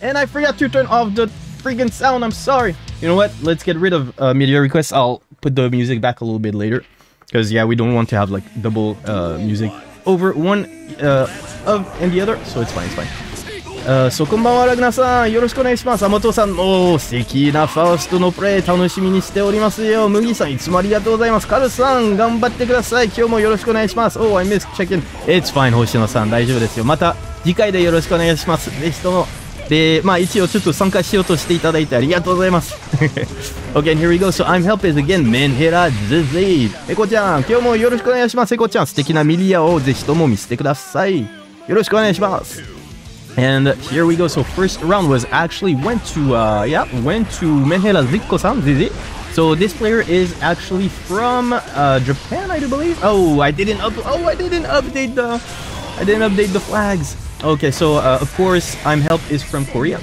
and I forgot to turn off the freaking sound. I'm sorry. You know what? Let's get rid of uh, media requests. I'll put the music back a little bit later. Because, yeah, we don't want to have, like, double uh, music over one uh, of and the other. So it's fine, it's fine. あそこんばんはラグナさんよろしくお願いしますあまとさんおー素敵なファーストのプレイ楽しみにしておりますよ麦さんいつもありがとうございますカルさん頑張ってください今日もよろしくお願いしますおー I missed check in It's fine 星野さん大丈夫ですよまた次回でよろしくお願いしますぜひとも でまあ一応ちょっと参加しようとしていただいてありがとうございます OK here we go so I'm help is again メンヘラズゼイエコちゃん今日もよろしくお願いしますエコちゃん素敵なミリアをぜひとも見せてくださいよろしくお願いします And here we go. So first round was actually went to uh yeah went to Menhela Zikko-san. Zizi. So this player is actually from uh Japan, I do believe. Oh, I didn't up. Oh, I didn't update the. I didn't update the flags. Okay, so uh, of course, I'm Help is from Korea.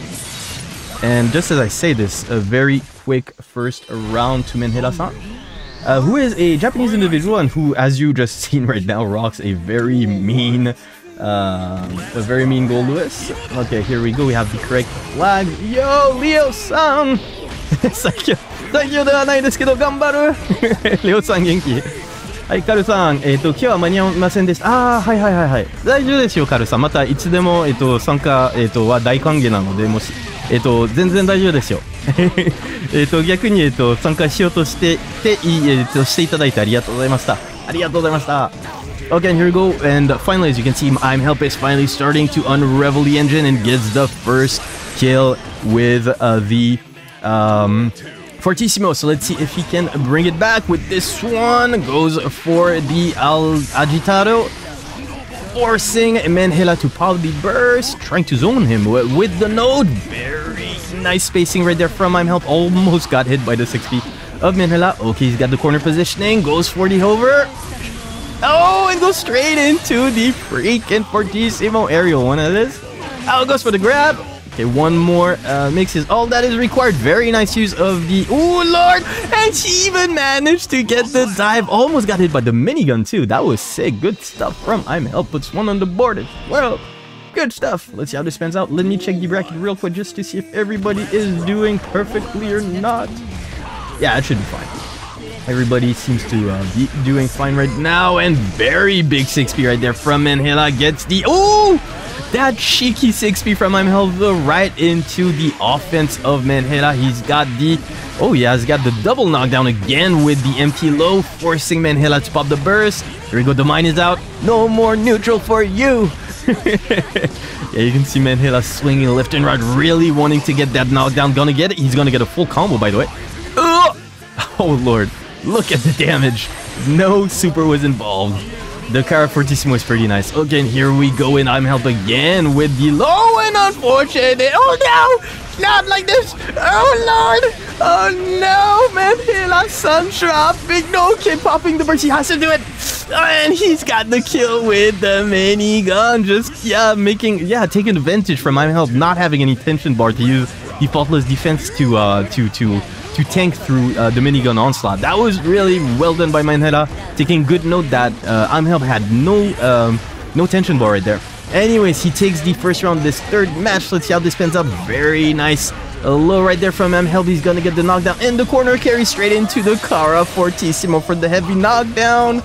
And just as I say this, a very quick first round to Menhela-san, uh, who is a Japanese individual and who, as you just seen right now, rocks a very mean, uh, a very mean Goldlewis. Okay, here we go. We have the correct flag. Yo, Leo-san! 最強、最強ではないですけど頑張るレオさん元気 はい、カルさん、えっ、ー、と、今日は間に合いませんでした。ああ、はいはいはいはい。大丈夫ですよ、カルさん。またいつでも、えっ、ー、と、参加、えっ、ー、と、は大歓迎なので、もし、えっ、と、全然大丈夫ですよ。えっと、逆に、えっ、と、参加しようとしてて、いい、えっ、と、していただいてありがとうございました。ありがとうございました。Okay, here we go. And finally, as you can see, I'm Help is finally starting to unravel the engine and gets the first kill with uh, the um, Fortissimo. So let's see if he can bring it back with this one. Goes for the Al Agitado. Forcing Menhela to probably burst. Trying to zone him with the node. Very nice spacing right there from I'm Help. Almost got hit by the 6p of Menhela. Okay, he's got the corner positioning. Goes for the hover. Oh, and goes straight into the freaking Fortissimo aerial one of this. Oh, goes for the grab. Okay, one more uh, all that is required. Very nice use of the... Oh, Lord! And she even managed to get the dive. Almost got hit by the minigun, too. That was sick. Good stuff from I'm Help. Puts one on the board as well. Good stuff. Let's see how this pans out. Let me check the bracket real quick just to see if everybody is doing perfectly or not. Yeah, it should be fine. Everybody seems to uh, be doing fine right now. And very big 6p right there from Menhela gets the... Oh! That cheeky 6p from Menhela right into the offense of Menhela. He's got the... Oh yeah, he's got the double knockdown again with the empty low, forcing Manhela to pop the burst. Here we go, the mine is out. No more neutral for you. yeah, you can see Manhela swinging left and right, really wanting to get that knockdown. Gonna get it. He's gonna get a full combo, by the way. Oh, Lord. Look at the damage. No super was involved. The Cara Fortissimo is pretty nice. Okay, and here we go, and I'm helped again with the low and unfortunate. Oh no! Not like this! Oh lord! Oh no! Man, Hila Sun dropping. No kid popping the burst. He has to do it. And he's got the kill with the minigun. Just, yeah, making, yeah, taking advantage from I'm help not having any tension bar to use the faultless defense to, uh, to, to to tank through uh, the minigun onslaught. That was really well done by Menhela, taking good note that uh, Amhelp had no um, no tension bar right there. Anyways, he takes the first round this third match. Let's see how this pans out. Very nice. Low right there from Amhelp. He's gonna get the knockdown in the corner, carry straight into the Cara Fortissimo for the heavy knockdown.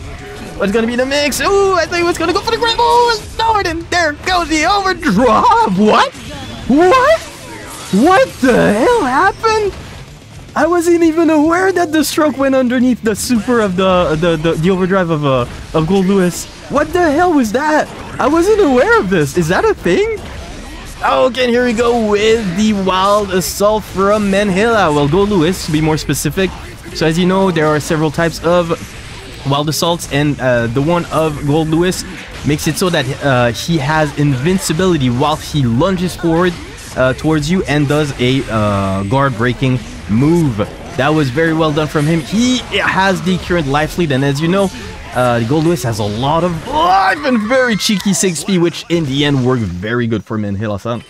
What's gonna be the mix? Ooh, I thought he was gonna go for the grab. Oh, Lord, and there goes the overdrive. What? What? What the hell happened? I wasn't even aware that the stroke went underneath the super of the the, the, the overdrive of uh of Goldlewis. What the hell was that? I wasn't aware of this. Is that a thing? Okay, here we go with the Wild Assault from Menhela. Well, Goldlewis, to be more specific. So as you know, there are several types of Wild Assaults, and uh, the one of Goldlewis makes it so that uh, he has invincibility while he lunges forward uh, towards you and does a uh, guard breaking move. That was very well done from him. He has the current life lead, and as you know, uh, Gold has a lot of life and very cheeky 6p, which in the end worked very good for Menhela-san.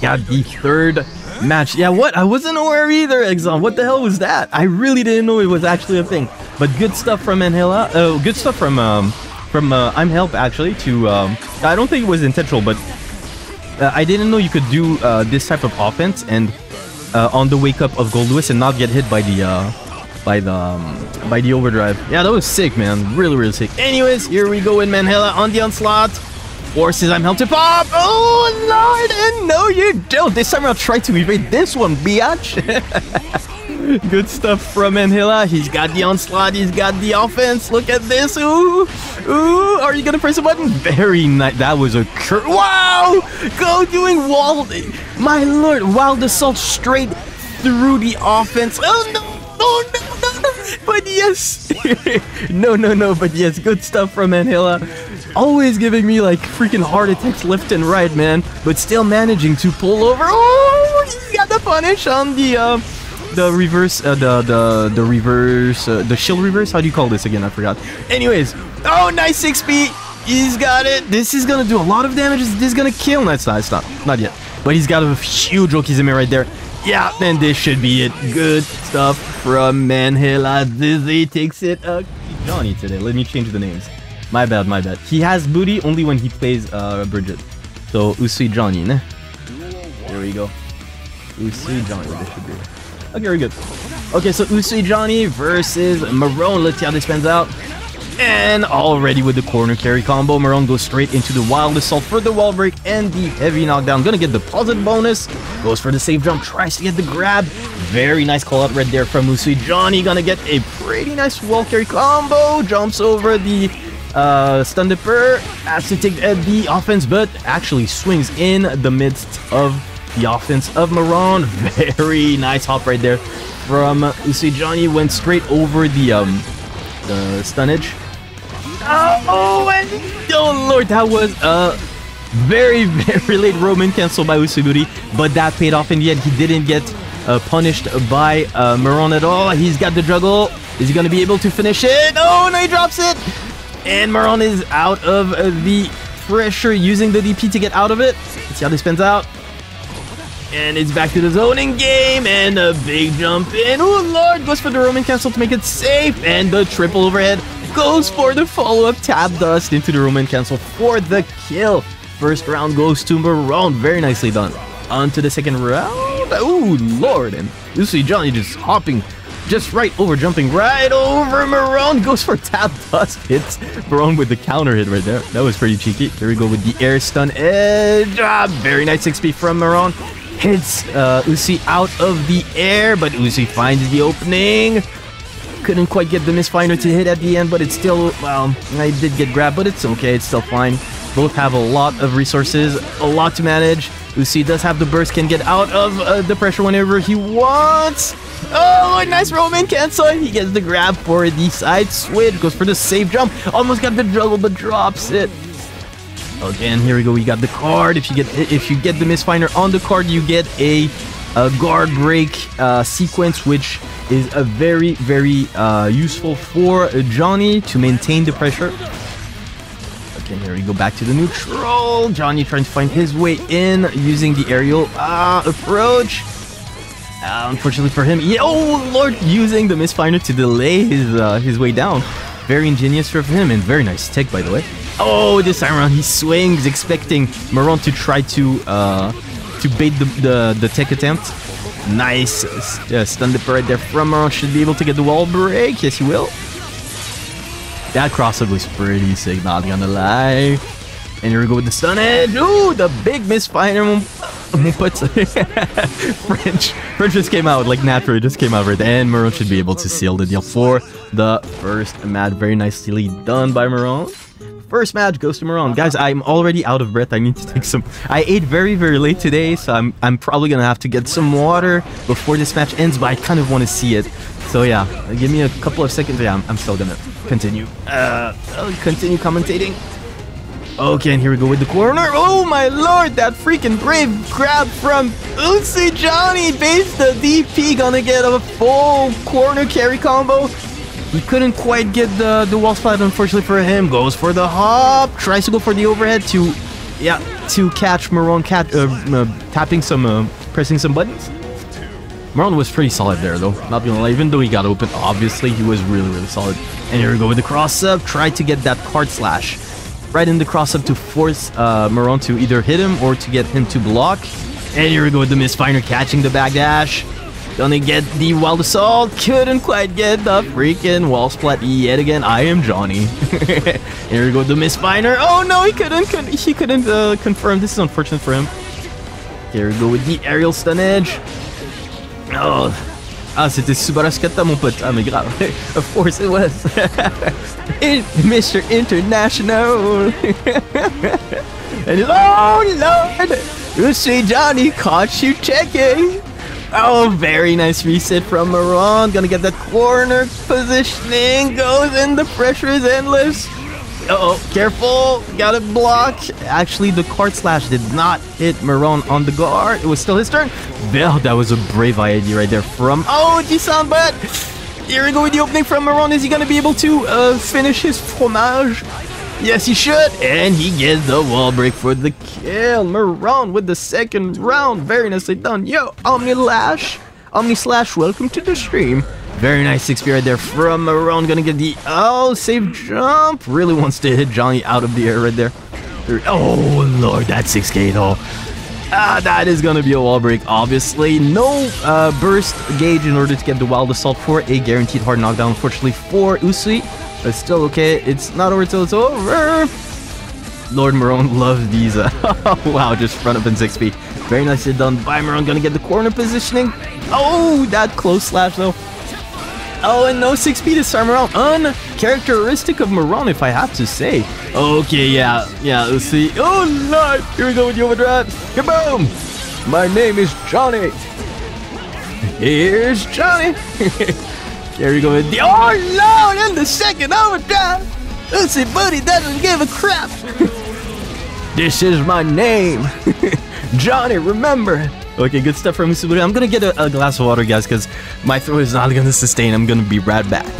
Got the third match. Yeah, what? I wasn't aware either, Exxon. What the hell was that? I really didn't know it was actually a thing. But good stuff from Menhela. Oh, uh, good stuff from um, from uh, I'm Help actually. To um, I don't think it was intentional, but uh, I didn't know you could do uh, this type of offense and uh, on the wake up of Goldlewis and not get hit by the uh, by the um, by the overdrive. Yeah, that was sick, man. Really, really sick. Anyways, here we go in Manhela on the onslaught. Forces I'm helped to pop. Oh lord, and no you don't. This time I'll try to evade this one, biatch. Good stuff from Anhila. He's got the onslaught. He's got the offense. Look at this. Ooh, ooh. Are you gonna press a button? Very nice. That was a cur- wow. Go doing wall. My lord, wild assault straight through the offense. Oh no. Oh no, no. But yes. no, no, no. But yes, good stuff from Manhila. Always giving me like freaking heart attacks left and right, man. But still managing to pull over. Oh, he got the punish on the. Uh, the reverse, uh, the the the reverse, uh, the shield reverse. How do you call this again? I forgot. Anyways, oh, nice six speed. He's got it. This is gonna do a lot of damage. This is gonna kill. That's not, it's not, not yet. But he's got a huge Okizeme right there. Yeah, then this should be it. Good stuff from Manhela. Dizzy takes it. Uh, Johnny today. Let me change the names. My bad, my bad. He has booty only when he plays uh, Bridget. So Usui Johnny, ne? There we go. Usui Johnny. This should be it. Okay, very good. Okay, so Usui Johnny versus Maron. Let's see how this pans out. And already with the corner carry combo, Maron goes straight into the wild assault for the wall break and the heavy knockdown. Gonna get the positive bonus. Goes for the safe jump, tries to get the grab. Very nice call out right there from Usui Johnny. Gonna get a pretty nice wall carry combo. Jumps over the uh, Stun Dipper. Has to take the offense, but actually swings in the midst of the offense of Maron. Very nice hop right there from Usui Johnny. Went straight over the um the stun edge. Oh, and oh lord, that was a very very late Roman cancel by Usui but that paid off in the end. He didn't get uh, punished by uh, Maron at all. He's got the juggle. Is he gonna be able to finish it? Oh, no, he drops it. And Maron is out of the pressure using the DP to get out of it. Let's see how this pans out. And it's back to the zoning game, and a big jump in. Oh lord, goes for the Roman cancel to make it safe, and the triple overhead goes for the follow-up tap dust into the Roman cancel for the kill. First round goes to Maron, very nicely done. On to the second round. Oh lord, and Usui Johnny just hopping just right over, jumping right over Maron. Goes for tap dust. Hits Maron with the counter hit right there. That was pretty cheeky. There we go with the air stun edge. Ah, very nice XP from Maron hits uh, Uzi out of the air, but Uzi finds the opening. Couldn't quite get the Mist Finer to hit at the end, but it's still, well, I did get grabbed, but it's okay, it's still fine. Both have a lot of resources, a lot to manage. Uzi does have the burst, can get out of uh, the pressure whenever he wants. Oh, nice Roman cancel. He gets the grab for the side switch, goes for the safe jump. Almost got the juggle, but drops it. Again, here we go. We got the card. If you get if you get the Mist Finer on the card, you get a, a guard break uh, sequence, which is a very very uh, useful for Johnny to maintain the pressure. Okay, here we go back to the neutral. Johnny trying to find his way in using the aerial uh, approach. Uh, unfortunately for him, yeah, oh lord, using the Mist Finer to delay his uh, his way down. Very ingenious for him and very nice tech, by the way. Oh, this time around he swings, expecting Marone to try to uh, to bait the, the, the tech attempt. Nice uh, stun dipper right there from Maron. Should be able to get the wall break. Yes, he will. That crossover was pretty sick, not gonna lie. And here we go with the stun edge. Ooh, the big misfire. French. French just came out, like naturally just came out right there. And Maron should be able to seal the deal for the first match. Very nicely done by Maron. First match goes to Maron. Guys, I'm already out of breath. I need to take some... I ate very, very late today, so I'm, I'm probably to have to get some water before this match ends, but I kind of want to see it. So yeah, give me a couple of seconds. Yeah, I'm, I'm still to continue. Uh, I'll continue commentating. Okay, and here we go with the corner. Oh my lord, that freaking brave grab from Usui Johnny base the DP. Gonna get a full corner carry combo. He couldn't quite get the, the wall splat, unfortunately for him. Goes for the hop. Tries to go for the overhead to, yeah, to catch Maron cat, uh, uh, tapping some, uh, pressing some buttons. Marone was pretty solid there, though. Not gonna lie, even though he got open, obviously, he was really, really solid. And here we go with the cross-up. Tried to get that card slash. right in the cross up to force uh, Maron to either hit him or to get him to block. And here we go with the Mist Finer catching the backdash. Gonna get the Wild Assault. Couldn't quite get the freaking wall splat yet again. I am Johnny. here we go, the Mist Finer. Oh no, he couldn't. couldn't he couldn't uh, confirm. This is unfortunate for him. Here we go with the aerial stun edge. Oh. Ah, c'était Subarascata, mon pote. Ah, mais grave. of course it was. Mr. International. and oh, Lord. You see, Johnny caught you checking. Oh, very nice reset from Maron. Gonna get the corner positioning. Goes in. The pressure is endless. Uh oh, careful. Gotta block. Actually, the card slash did not hit Maron on the guard. It was still his turn. Well, that was a brave idea right there from Oh, Jisan, but here we go with the opening from Maron. Is he gonna be able to uh, finish his fromage? Yes, he should. And he gets the wall break for the kill. Maron with the second round. Very nicely done. Yo, Omni Lash. Omni Slash, welcome to the stream. Very nice 6 right there from Maron. Gonna get the oh save jump. Really wants to hit Johnny out of the air right there. Oh lord, that 6k though. Ah, that is gonna be a wall break, obviously. No uh, burst gauge in order to get the wild assault for a guaranteed hard knockdown, unfortunately, for Usui. But still okay. It's not over till it's over. Lord Maron loves these. Uh, wow, just front up in 6 feet. Very nicely done by Maron. Gonna get the corner positioning. Oh, that close slash though. Oh, and no 6 speed is Maron. Uncharacteristic of Maron, if I have to say. Okay, yeah, yeah, let's see. Oh, Lord! Here we go with the overdrive. Kaboom! My name is Johnny. Here's Johnny. Here we go. Oh, Lord! And the second overdrive. See, buddy doesn't give a crap. this is my name. Johnny, remember. Okay, good stuff from Musuburi. I'm gonna get a, a glass of water, guys, because my throat is not gonna sustain. I'm gonna be right back.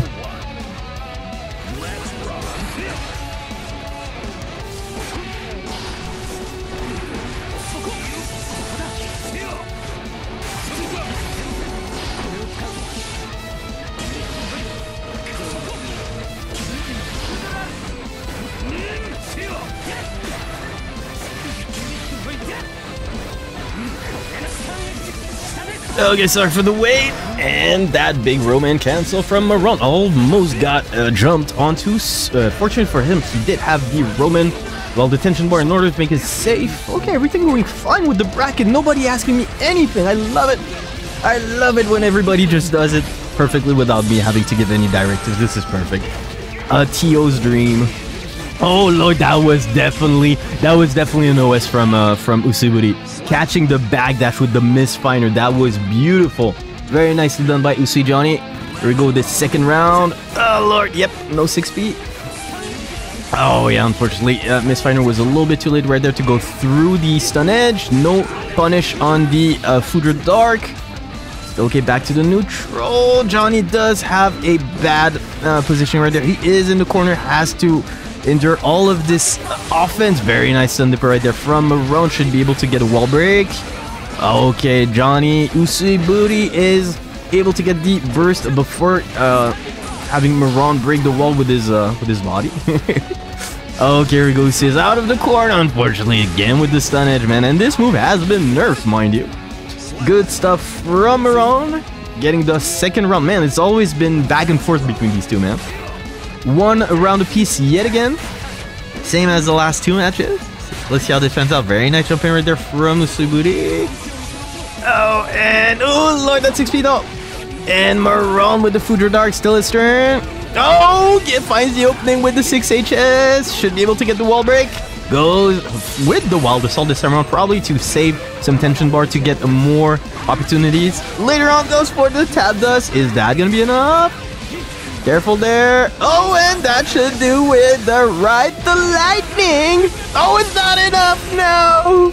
Okay, sorry for the wait. And that big Roman cancel from Maron almost got uh, jumped onto. Uh, fortunate for him, he did have the Roman well detention bar in order to make it safe. Okay, everything going fine with the bracket. Nobody asking me anything. I love it. I love it when everybody just does it perfectly without me having to give any directives. This is perfect. A TO's dream. Oh lord, that was definitely that was definitely an OS from uh, from Usuburi. Catching the backdash with the Mist Finer, that was beautiful. Very nicely done by Usi Johnny. Here we go with the second round. Oh lord, yep, no 6B. Oh yeah, unfortunately, uh, Mist Finer was a little bit too late right there to go through the stun edge. No punish on the uh, Foudre Dark. Okay, back to the neutral. Johnny does have a bad uh, position right there. He is in the corner, has to endure all of this offense. Very nice Stun Dipper right there from Maron. Should be able to get a wall break. Okay, Johnny Usui is able to get the burst before uh, having Maron break the wall with his uh, with his body. okay, here we go. Usi is out of the corner, unfortunately, again with the stun edge, man. And this move has been nerfed, mind you. Good stuff from Maron. Getting the second round. Man, it's always been back and forth between these two, man. One round apiece yet again. Same as the last two matches. Let's see how this pans out. Very nice jumping right there from Usuburi. Oh, and oh lord, that's six feet up. And Maron with the Foudre Dark, still his turn. Oh, it finds the opening with the 6HS. Should be able to get the wall break. Goes with the Wild Assault this time around, probably to save some tension bar to get more opportunities. Later on, goes for the Tap Dust. Is that going to be enough? Careful there. Oh, and that should do with the right the lightning. Oh, it's not enough. No.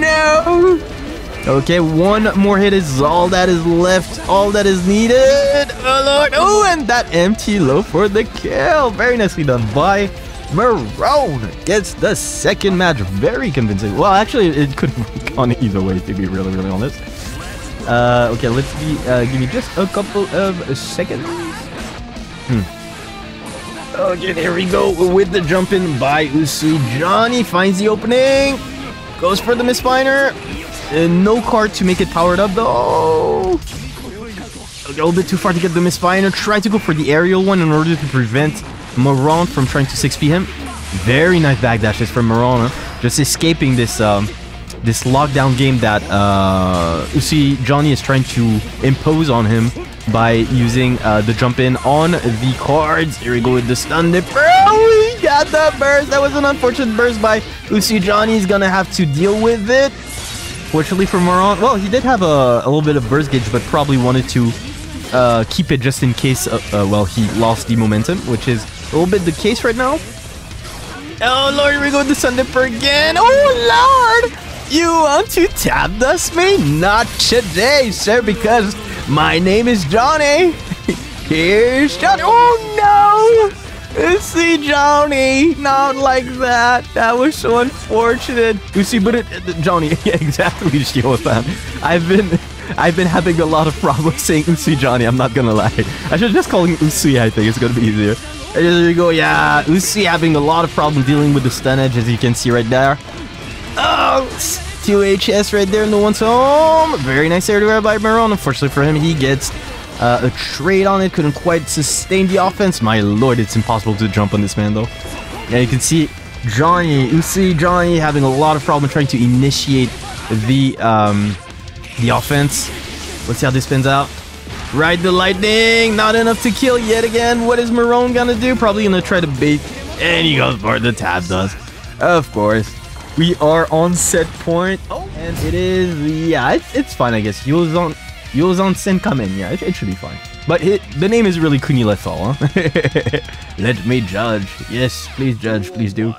No. Okay, one more hit is all that is left. All that is needed. Oh, Lord. Oh, and that empty low for the kill. Very nicely done by Maron. Gets the second match. Very convincing. Well, actually, it could have gone either way, to be really, really honest. Uh, okay, let's be, uh, give me just a couple of seconds. Hmm. Okay, there we go with the jump in by Usui. Johnny finds the opening. Goes for the Mist Finer. Uh, no card to make it powered up though. A little bit too far to get the Mist Finer. Try to go for the aerial one in order to prevent Maron from trying to 6p him. Very nice backdashes from Maron. Huh? Just escaping this um, this lockdown game that uh, Usi Johnny is trying to impose on him by using uh, the jump in on the cards. Here we go with the stun dip. Oh, we got the burst. That was an unfortunate burst by Usi Johnny. He's gonna have to deal with it. Fortunately for Maron, well, he did have a, a little bit of burst gauge, but probably wanted to uh, keep it just in case, uh, uh, well, he lost the momentum, which is a little bit the case right now. Oh, Lord, here we go with the Stun Dipper again. Oh, Lord! You want to tap dust me? Not today, sir, because my name is Johnny. Here's Johnny. Oh, no! See, Johnny, not like that. That was so unfortunate. You see, but it, Johnny, yeah, exactly, Shiosan. I've been, I've been having a lot of problems saying Usi Johnny. I'm not gonna lie. I should just call him Usi. I think it's gonna be easier. There you go. Yeah, Usi having a lot of problem dealing with the stun edge, as you can see right there. Oh, 2 HS right there, no one's home. Very nice air to air by Maron. Unfortunately for him, he gets uh, a trade on it. Couldn't quite sustain the offense. My lord, it's impossible to jump on this man though. Yeah, you can see Johnny, Usi Johnny having a lot of problem trying to initiate the um, the offense. Let's see how this spins out. Ride the lightning, not enough to kill yet again. What is Maron gonna do? Probably gonna try to bait, and he goes for the tab does. Of course. We are on set point, oh. and it is, yeah, it's, it's fine, I guess. Yuzon, Yuzon Sen Kamen, yeah, it, it, should be fine. But it, the name is really Kuni Lethal, huh? Let me judge. Yes, please judge, please do.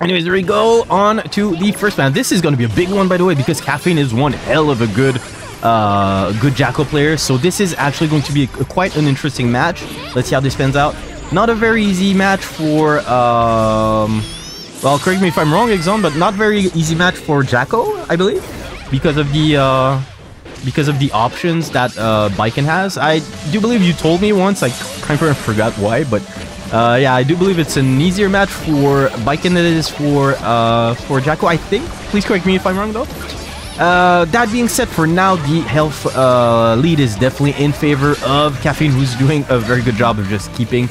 Anyways, there we go on to the first man. This is going to be a big one, by the way, because Caffeine is one hell of a good uh, good Jackal player. So this is actually going to be a, a, quite an interesting match. Let's see how this pans out. Not a very easy match for... Um, well, correct me if I'm wrong, Exxon, but not very easy match for Jacko, I believe, because of the uh, because of the options that uh, Baiken has. I do believe you told me once. I kind of forgot why, but uh, yeah, I do believe it's an easier match for Baiken than it is for uh, for Jacko. I think. Please correct me if I'm wrong, though. Uh, that being said, for now, the health uh, lead is definitely in favor of Caffeine, who's doing a very good job of just keeping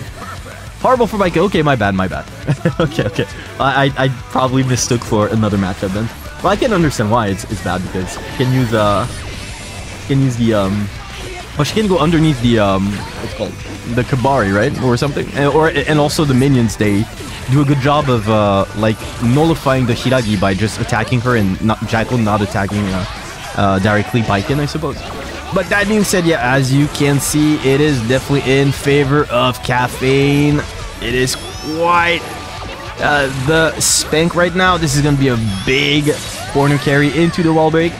Horrible for Mike. Okay, my bad, my bad. okay, okay. I, I probably mistook for another matchup then. Well, I can understand why it's, it's bad because can use uh can use the um well she can go underneath the um what's called the Kabari right or something and, or and also the minions they do a good job of uh like nullifying the Hiragi by just attacking her and not Jackal not attacking uh, uh directly Baiken I suppose. But that being said, yeah, as you can see, it is definitely in favor of caffeine. It is quite uh, the spank right now. This is going to be a big corner carry into the wall break.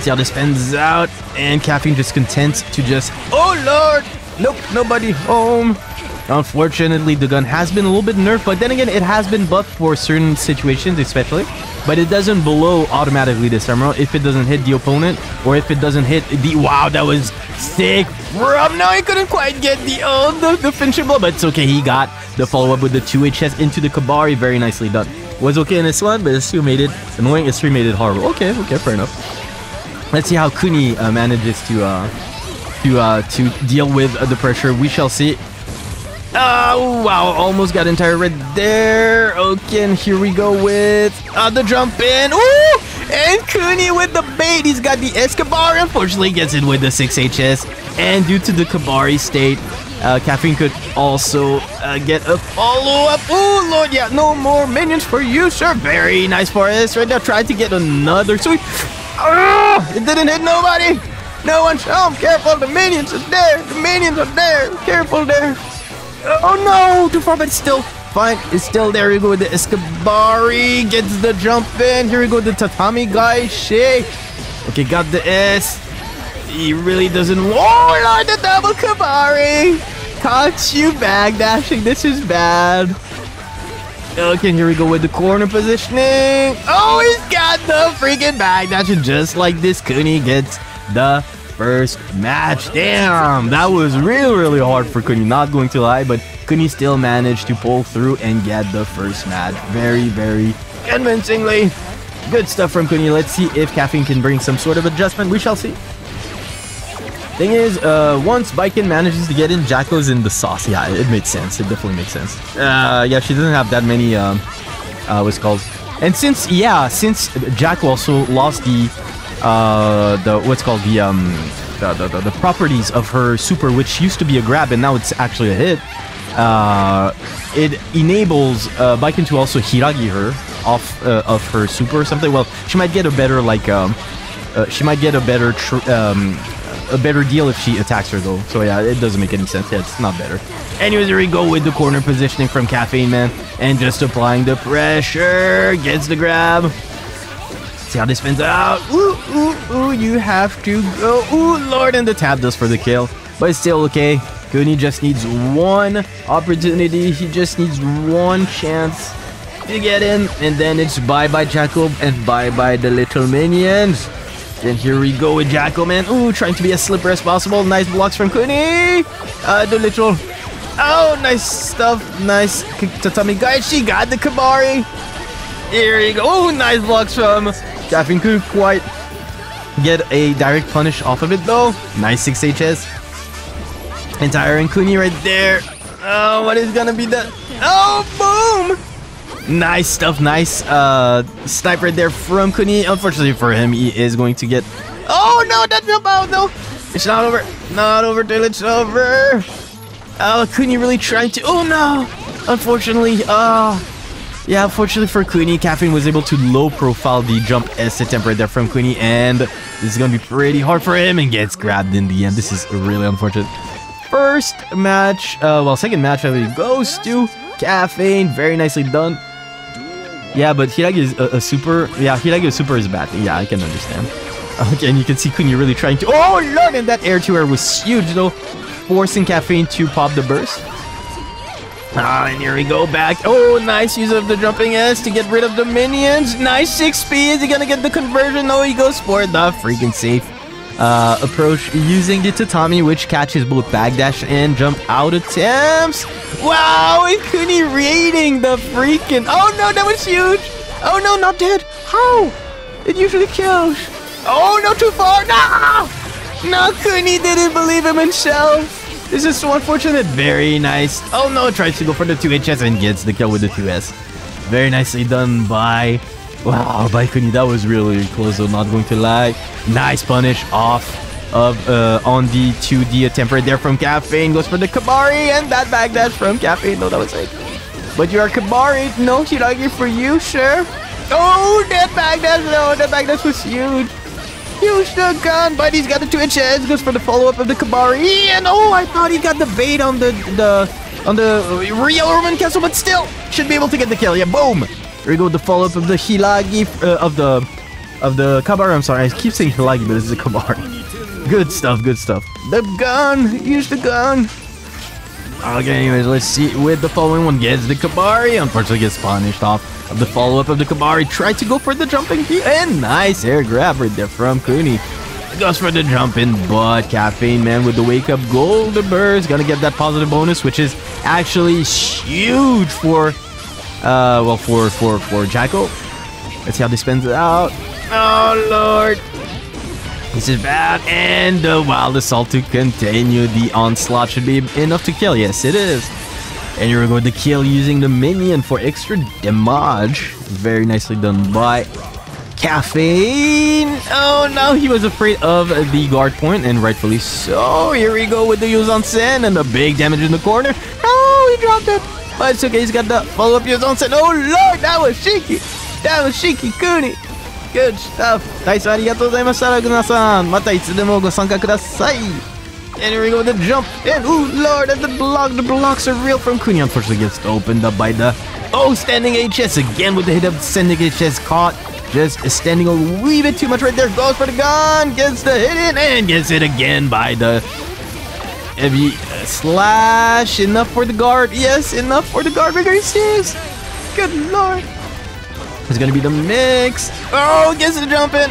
See how this spins out. And caffeine just content to just... Oh, Lord! Nope, nobody home. Unfortunately, the gun has been a little bit nerfed, but then again, it has been buffed for certain situations, especially. But it doesn't blow automatically this time around if it doesn't hit the opponent, or if it doesn't hit the... Wow, that was sick from... No, he couldn't quite get the, oh, the, the finishing blow, but it's okay. He got the follow-up with the 2 HS into the Kabari. Very nicely done. Was okay in this one, but S2 made it annoying. S3 made it horrible. Okay, okay, fair enough. Let's see how Kuni uh, manages to... Uh, to uh, to deal with uh, the pressure. We shall see. Oh, wow, almost got entire red there. Okay, and here we go with uh, the jump in. Ooh, and Kuni with the bait. He's got the Escobar. Unfortunately, gets it with the 6HS. And due to the Kabari state, uh, Caffeine could also uh, get a follow-up. Oh, Lord, yeah, no more minions for you, sir. Very nice for us right now. Tried to get another sweep. Oh, it didn't hit nobody. No one's home. Careful, the minions are there. The minions are there. Careful there. Oh no, too far, but still fine. It's still there. We go with the Escabari. Gets the jump in. Here we go with the Tatami guy. Shay. Okay, got the S. He really doesn't. Oh Lord, the double Kabari. Caught you bag dashing. This is bad. Okay, here we go with the corner positioning. Oh, he's got the freaking bag dashing just like this. Kuni gets the first match. Damn, that was really, really hard for Kuni, not going to lie, but Kuni still managed to pull through and get the first match very, very convincingly. Good stuff from Kuni. Let's see if Caffeine can bring some sort of adjustment. We shall see. Thing is, uh, once Baiken manages to get in, Jacko's in the sauce. Yeah, it makes sense. It definitely makes sense. Uh, yeah, she doesn't have that many, um, uh, what's called. And since, yeah, since Jack also lost the, uh, the, what's called, the, um, the, the, the, properties of her super, which used to be a grab and now it's actually a hit, uh, it enables, uh, Baiken to also Hiragi her off, uh, of her super or something. Well, she might get a better, like, um, uh, she might get a better, um, a better deal if she attacks her though. So yeah, it doesn't make any sense. Yeah, it's not better. Anyways, here we go with the corner positioning from Caffeine Man. And just applying the pressure. Gets the grab. See how this spins out. Ooh, ooh, ooh, you have to go. Ooh, Lord, and the tap does for the kill. But it's still okay. Kuni just needs one opportunity. He just needs one chance to get in. And then it's bye-bye Jacob and bye-bye the little minions. And here we go with Jacko, man. Ooh, trying to be as slippery as possible. Nice blocks from Kuni. Uh, the literal. Oh, nice stuff. Nice tatami guy. She got the Kabari. Here you go. Oh, nice blocks from Caffeine could quite get a direct punish off of it, though. Nice 6 HS. Entire and Kuni right there. Oh, what is gonna be the... Oh, boom! Nice stuff, nice uh, snipe right there from Kuni. Unfortunately for him, he is going to get... Oh, no, that jump out, no. It's not over. Not over till it's over. Oh, Kuni really trying to... Oh, no. Unfortunately, uh... Yeah, unfortunately for Kuni, Caffeine was able to low profile the jump S right there from Kuni, and this is going to be pretty hard for him and gets grabbed in the end. This is really unfortunate. First match, uh, well, second match, believe, goes to Caffeine. Very nicely done. Yeah, but Hiragi is a, a super. Yeah, Hiragi is super is bad. Yeah, I can understand. Okay, and you can see Kuni really trying to. Oh lord! And that air to air was huge though, forcing Caffeine to pop the burst. Ah, and here we go back. Oh, nice use of the jumping S to get rid of the minions. Nice 6 speed. Is he gonna get the conversion? No, he goes for the freaking safe uh, approach using the tatami, which catches both backdash and jump out attempts. Wow, and raiding the freaking... Oh no, that was huge. Oh no, not dead. How? It usually kills. Oh no, too far. No! No, Kuni didn't believe him himself. This is so unfortunate. Very nice. Oh no, tries to go for the 2HS and gets the kill with the 2S. Very nicely done by... Wow, by Kuni. That was really close though, not going to lie. Nice punish off of uh, on the 2D attempt right there from Caffeine. Goes for the Kabari and that backdash from Caffeine. No, that was it. But you are Kabari. No Hiragi for you, sure. Oh, that backdash. No, that backdash was huge. Huge the gun, but he's got the two HS. Goes for the follow-up of the Kabari. And oh, I thought he got the bait on the the on the Rio Roman Cancel, but still should be able to get the kill. Yeah, boom. Here we go, the follow-up of the Hilagi uh, of the of the Kabari. I'm sorry, I keep saying Hilagi, but this is a Kabari. Good stuff, good stuff. The gun, use the gun. Okay, anyways, let's see with the following one gets the Kabari. Unfortunately, gets punished off of the follow-up of the Kabari. Tried to go for the jumping and nice air grab right there from Kuni. Goes for the jumping, but Caffeine Man with the wake up golden burst gonna get that positive bonus, which is actually huge for uh well for for for Jacko. Let's see how this spins it out. Oh lord. This is bad, and the wild assault to continue. The onslaught should be enough to kill. Yes, it is. And you're going to kill using the minion for extra damage. Very nicely done by Caffeine. Oh no, he was afraid of the guard point, and rightfully so. Here we go with the use on Sen and the big damage in the corner. Oh, he dropped it. But it's okay, he's got the follow-up use on Sen. Oh lord, that was cheeky. That was cheeky, Kuni. Good stuff. 大将ありがとうございました、ラグナさん。またいつでもご参加ください。 And here we go with the jump. And ooh, lord, and the block. The blocks are real from Kuni. Unfortunately, gets opened up by the oh, standing HS again with the hit of standing HS caught. Just standing a wee bit too much right there. Goes for the gun. Gets the hit in and gets it again by the heavy slash. Enough for the guard. Yes, enough for the guard. Serious? Good lord. It's gonna be the mix. Oh, gets the jump in.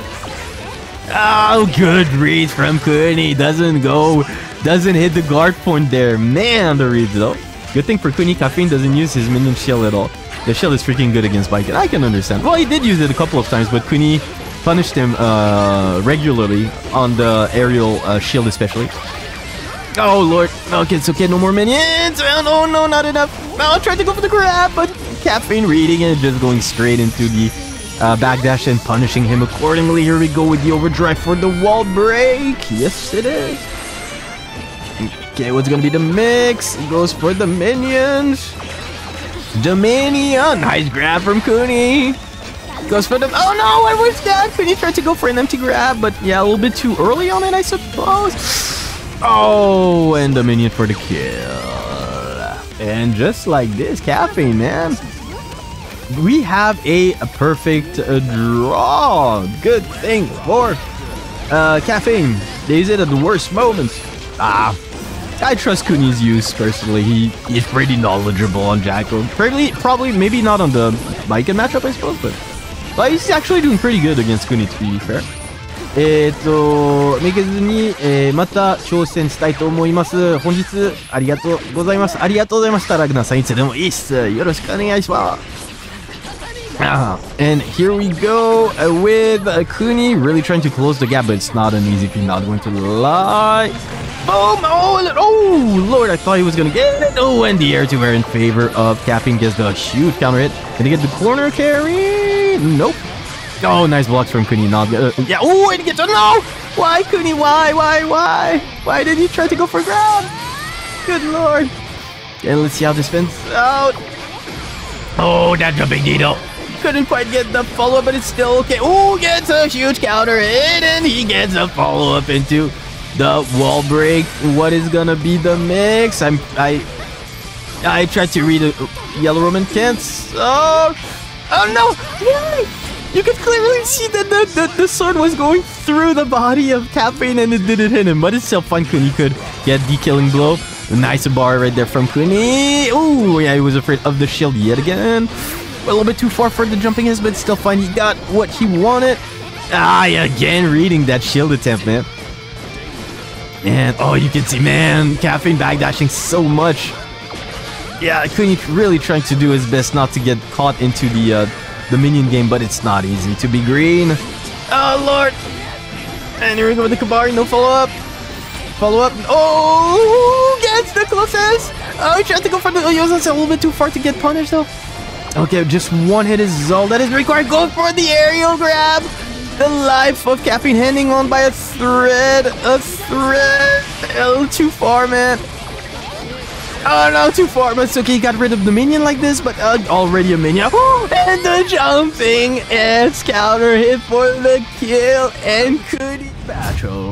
Oh, good read from Kuni. Doesn't go, doesn't hit the guard point there. Man, the read though. Good thing for Kuni, Caffeine doesn't use his minion shield at all. The shield is freaking good against Baiken. I can understand. Well, he did use it a couple of times, but Kuni punished him uh, regularly on the aerial uh, shield especially. Oh lord. Okay, it's okay, no more minions. Oh no, no, not enough. Oh, I tried to go for the grab, but Caffeine reading it, just going straight into the uh, backdash and punishing him accordingly. Here we go with the overdrive for the wall break. Yes, it is. Okay, what's gonna be the mix? Goes for the minions. Dominion. Nice grab from Kuni. Goes for the... Oh no, I was dead. Kuni tried to go for an empty grab, but yeah, a little bit too early on it, I suppose. Oh, and the minion for the kill. And just like this, Caffeine, man we have a, a perfect uh, draw. Good thing for uh, Caffeine. They use it at the worst moment. Ah, I trust Kuni's use personally. He is pretty knowledgeable on Jackal. Probably, probably, maybe not on the Baiken matchup, I suppose, but, but he's actually doing pretty good against Kuni, to be fair. えー、っと、めげずに、えー、また挑戦したいと思います。本日、ありがとうございます。ありがとうございました。ラグナさん、いつでもいいっす。よろしくお願いします。Ah, and here we go uh, with uh, Kuni really trying to close the gap, but it's not an easy feat, not going to lie. Boom! Oh, oh, Lord, I thought he was going to get it. Oh, and the air to air in favor of Capping gets the huge counter hit. Can he get the corner carry? Nope. Oh, nice blocks from Kuni. Not uh, yeah. Oh, and he gets. Oh, no! Why, Kuni? Why? Why? Why? Why did you try to go for grab? Good lord. And let's see how this spins out. Oh, that's a big needle. Couldn't quite get the follow-up, but it's still okay. Oh, gets a huge counter hit, and he gets a follow-up into the wall break. What is gonna be the mix? I'm I I tried to read a yellow Roman can't. Oh, oh no! Why? You could clearly see that the, the, the sword was going through the body of Caffeine and it didn't hit him. But it's still fun. Kuni could get the killing blow. Nice bar right there from Kuni. Oh, yeah, he was afraid of the shield yet again. A little bit too far for the jumping is, but still fine. He got what he wanted. Ah, again, reading that shield attempt, man. And, oh, you can see, man, Caffeine backdashing so much. Yeah, Kuni really trying to do his best not to get caught into the uh, the minion game, but it's not easy to be green. Oh, Lord. And here we go with the Kabari, no follow-up. Follow-up. Oh, gets the closest. Oh, he tried to go for the... He was a little bit too far to get punished, though. Okay, just one hit is all that is required. Go for the aerial grab. The life of Caffeine hanging on by a thread. A thread. A little too far, man. Oh no, too far. But okay. He got rid of the minion like this, but uh, already a minion. Oh, and the jumping is counter hit for the kill. And Kuni battle.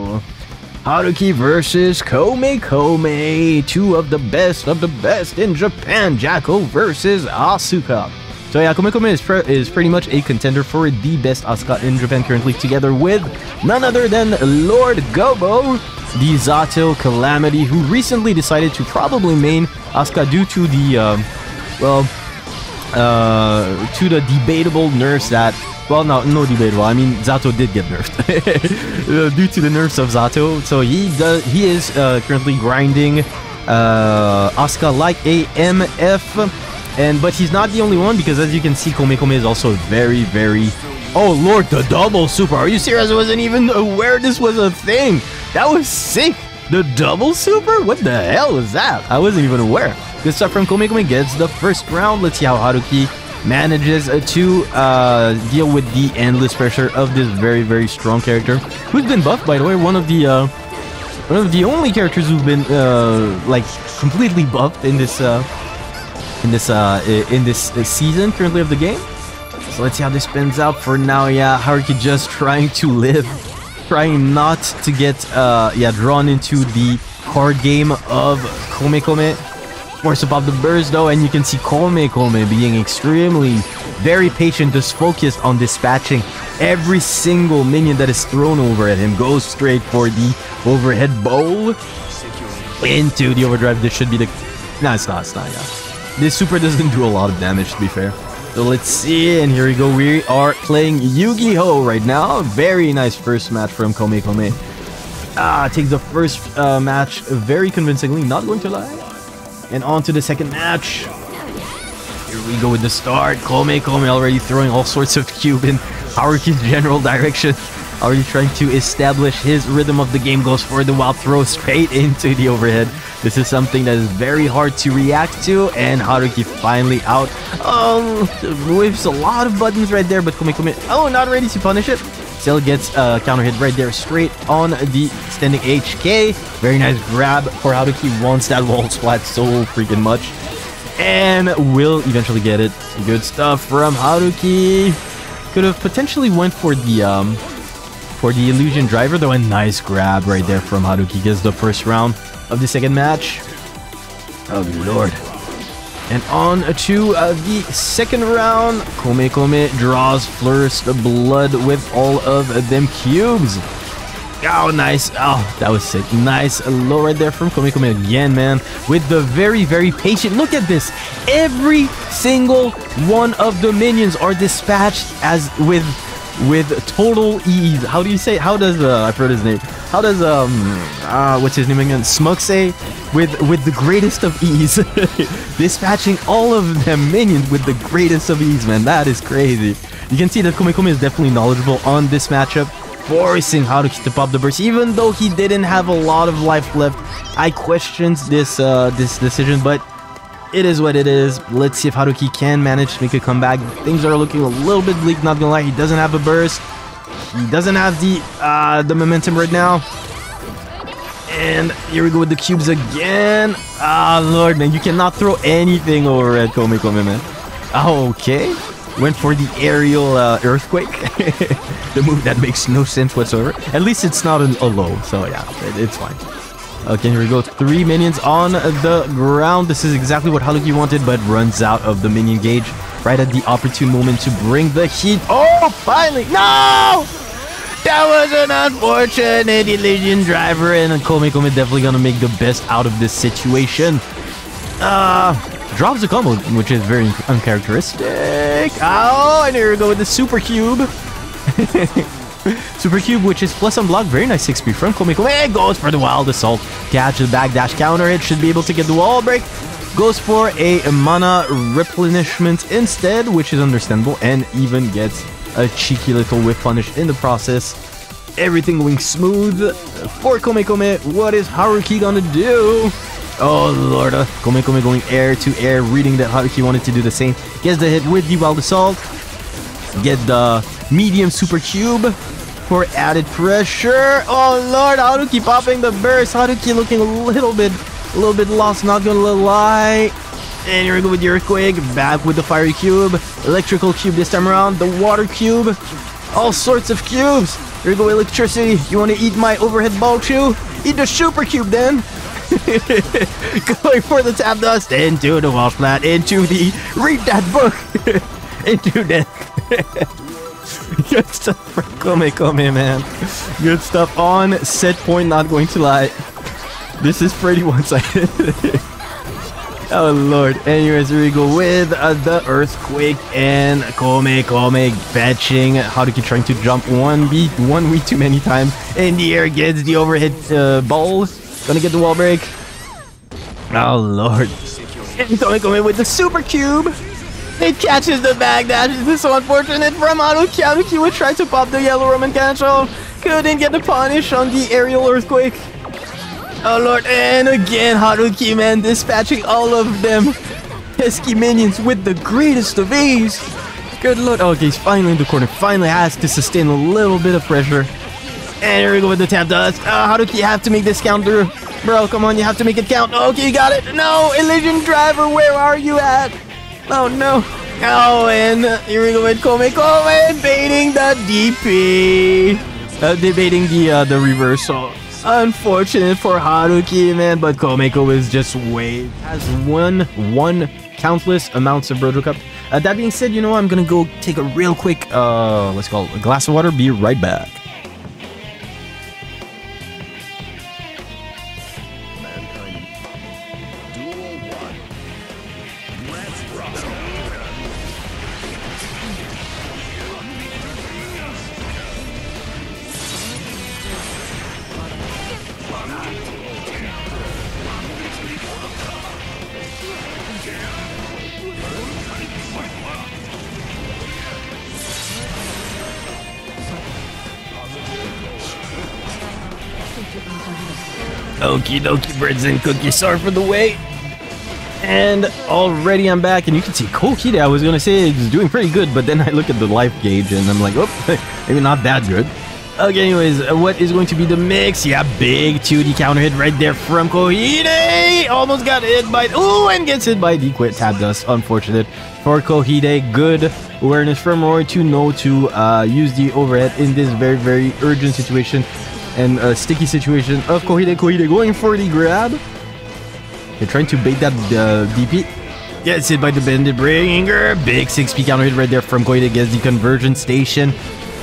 Haruki versus Kome Kome, two of the best of the best in Japan. Jackal versus Asuka. So yeah, Kome Kome is, pre is pretty much a contender for the best Asuka in Japan currently, together with none other than Lord Gobo, the Zato Calamity, who recently decided to probably main Asuka due to the, uh, well, uh, to the debatable nerfs that well, no, no debatable. I mean, Zato did get nerfed uh, due to the nerfs of Zato. So he does. He is uh, currently grinding uh, Asuka like a MF, and but he's not the only one because as you can see, Kome Kome is also very, very. Oh lord, the double super! Are you serious? I wasn't even aware this was a thing. That was sick. The double super? What the hell was that? I wasn't even aware. Good stuff from Kome Kome gets the first round. Let's see how Haruki manages to uh, deal with the endless pressure of this very, very strong character, who's been buffed, by the way. One of the uh, one of the only characters who've been uh, like completely buffed in this uh, in this uh, in this season currently of the game. So let's see how this spins out. For now, yeah, Haruki just trying to live, trying not to get uh, yeah drawn into the card game of Kome Kome Force above the burst though, and you can see Kome Kome being extremely very patient, just focused on dispatching every single minion that is thrown over at him. Goes straight for the overhead bowl into the overdrive. This should be the... No, it's not. It's not, yeah. This super doesn't do a lot of damage, to be fair. So let's see, and here we go. We are playing Yu-Gi-Oh! right now. Very nice first match from Kome Kome. Ah, takes the first uh, match very convincingly, not going to lie. And on to the second match. Here we go with the start. Kome Kome already throwing all sorts of cube in Haruki's general direction. Already trying to establish his rhythm of the game. Goes for the wild throw straight into the overhead. This is something that is very hard to react to. And Haruki finally out. Um, whips a lot of buttons right there. But Kome Kome, oh, not ready to punish it. Still gets a counter hit right there straight on the standing HK. Very nice grab for Haruki. Wants that wall splat so freaking much. And will eventually get it. Good stuff from Haruki. Could have potentially went for the um for the illusion driver though. A nice grab right there from Haruki. Gets the first round of the second match. Oh lord. And on to uh, the second round, Kome Kome draws first blood with all of them cubes. Oh, nice. Oh, that was sick. Nice low right there from Kome Kome again, man. With the very, very patient. Look at this. Every single one of the minions are dispatched as with with total ease. How do you say? How does uh, I've heard his name? How does um uh what's his name again? Smug say with with the greatest of ease, dispatching all of them minions with the greatest of ease, man. That is crazy. You can see that Kome is definitely knowledgeable on this matchup, forcing Haruki to pop the burst, even though he didn't have a lot of life left. I questioned this uh this decision, but it is what it is. Let's see if Haruki can manage to make a comeback. Things are looking a little bit bleak, not gonna lie. He doesn't have a burst. He doesn't have the uh, the momentum right now. And here we go with the cubes again. Ah, lord, man. You cannot throw anything over at Kome Kome, man. Okay. Went for the aerial uh, earthquake. the move that makes no sense whatsoever. At least it's not an, a low, so yeah, it, it's fine. Okay, here we go. Three minions on the ground. This is exactly what Haruki wanted, but runs out of the minion gauge right at the opportune moment to bring the heat. Oh, finally! No! That was an unfortunate illusion driver, and Kome Kome definitely gonna make the best out of this situation. Uh, drops the combo, which is very uncharacteristic. Oh, and here we go with the super cube. Super Cube, which is plus unblock. Very nice 6p from Kome Kome. Goes for the Wild Assault. Catch the backdash counter it Should be able to get the wall break. Goes for a mana replenishment instead, which is understandable. And even gets a cheeky little whip punish in the process. Everything going smooth for Kome Kome. What is Haruki gonna do? Oh lord, uh, Kome Kome going air to air, reading that Haruki wanted to do the same. Gets the hit with the Wild Assault. Get the medium super cube for added pressure. Oh lord, Haruki popping the burst. Haruki looking a little bit, a little bit lost, not gonna lie. And here we go with the earthquake, back with the fiery cube, electrical cube this time around, the water cube, all sorts of cubes. Here we go, electricity. You want to eat my overhead ball too? Eat the super cube then. Going for the tap dust into the wall splat, into the read that book, into death. Good stuff from Kome Kome, man. Good stuff on set point, not going to lie. This is pretty one-sided. oh lord. Anyways, here we go with uh, the Earthquake and Kome Kome fetching Haruki trying to jump one beat, one week too many times. In the air gets the overhead uh, ball. Gonna get the wall break. Oh lord. And Kome Kome with the Super Cube. It catches the backdash. This is so unfortunate from Haruki. Haruki would try to pop the yellow Roman cancel. Couldn't get the punish on the aerial earthquake. Oh lord, and again Haruki man dispatching all of them pesky minions with the greatest of ease. Good lord. Okay, he's finally in the corner. Finally has to sustain a little bit of pressure. And here we go with the tap dust. Uh, Haruki, you have to make this count through. Bro, come on, you have to make it count. Okay, you got it. No, Illusion Driver, where are you at? Oh no. Oh, and here we go with Kome Kome baiting the DP. Uh, debating the uh, the reversal. Unfortunate for Haruki, man, but Komeko is just way has won one countless amounts of Brojo Cup. Uh, that being said, you know what? I'm gonna go take a real quick, uh, let's call a glass of water. Be right back. Okie dokie, breads and cookies. Sorry for the wait. And already I'm back, and you can see Kohide, I was gonna say, is doing pretty good, but then I look at the life gauge, and I'm like, oh, maybe not that good. Okay, anyways, uh, what is going to be the mix? Yeah, big 2D counter hit right there from Kohide! Almost got hit by... Ooh, and gets hit by the quit tab dust. Unfortunate for Kohide. Good awareness from Roy to know to uh, use the overhead in this very, very urgent situation and a sticky situation of Kohide. Kohide going for the grab. They're trying to bait that uh, DP. Gets hit by the Bandit Bringer. Big 6p counter hit right there from Kohide. Gets the conversion station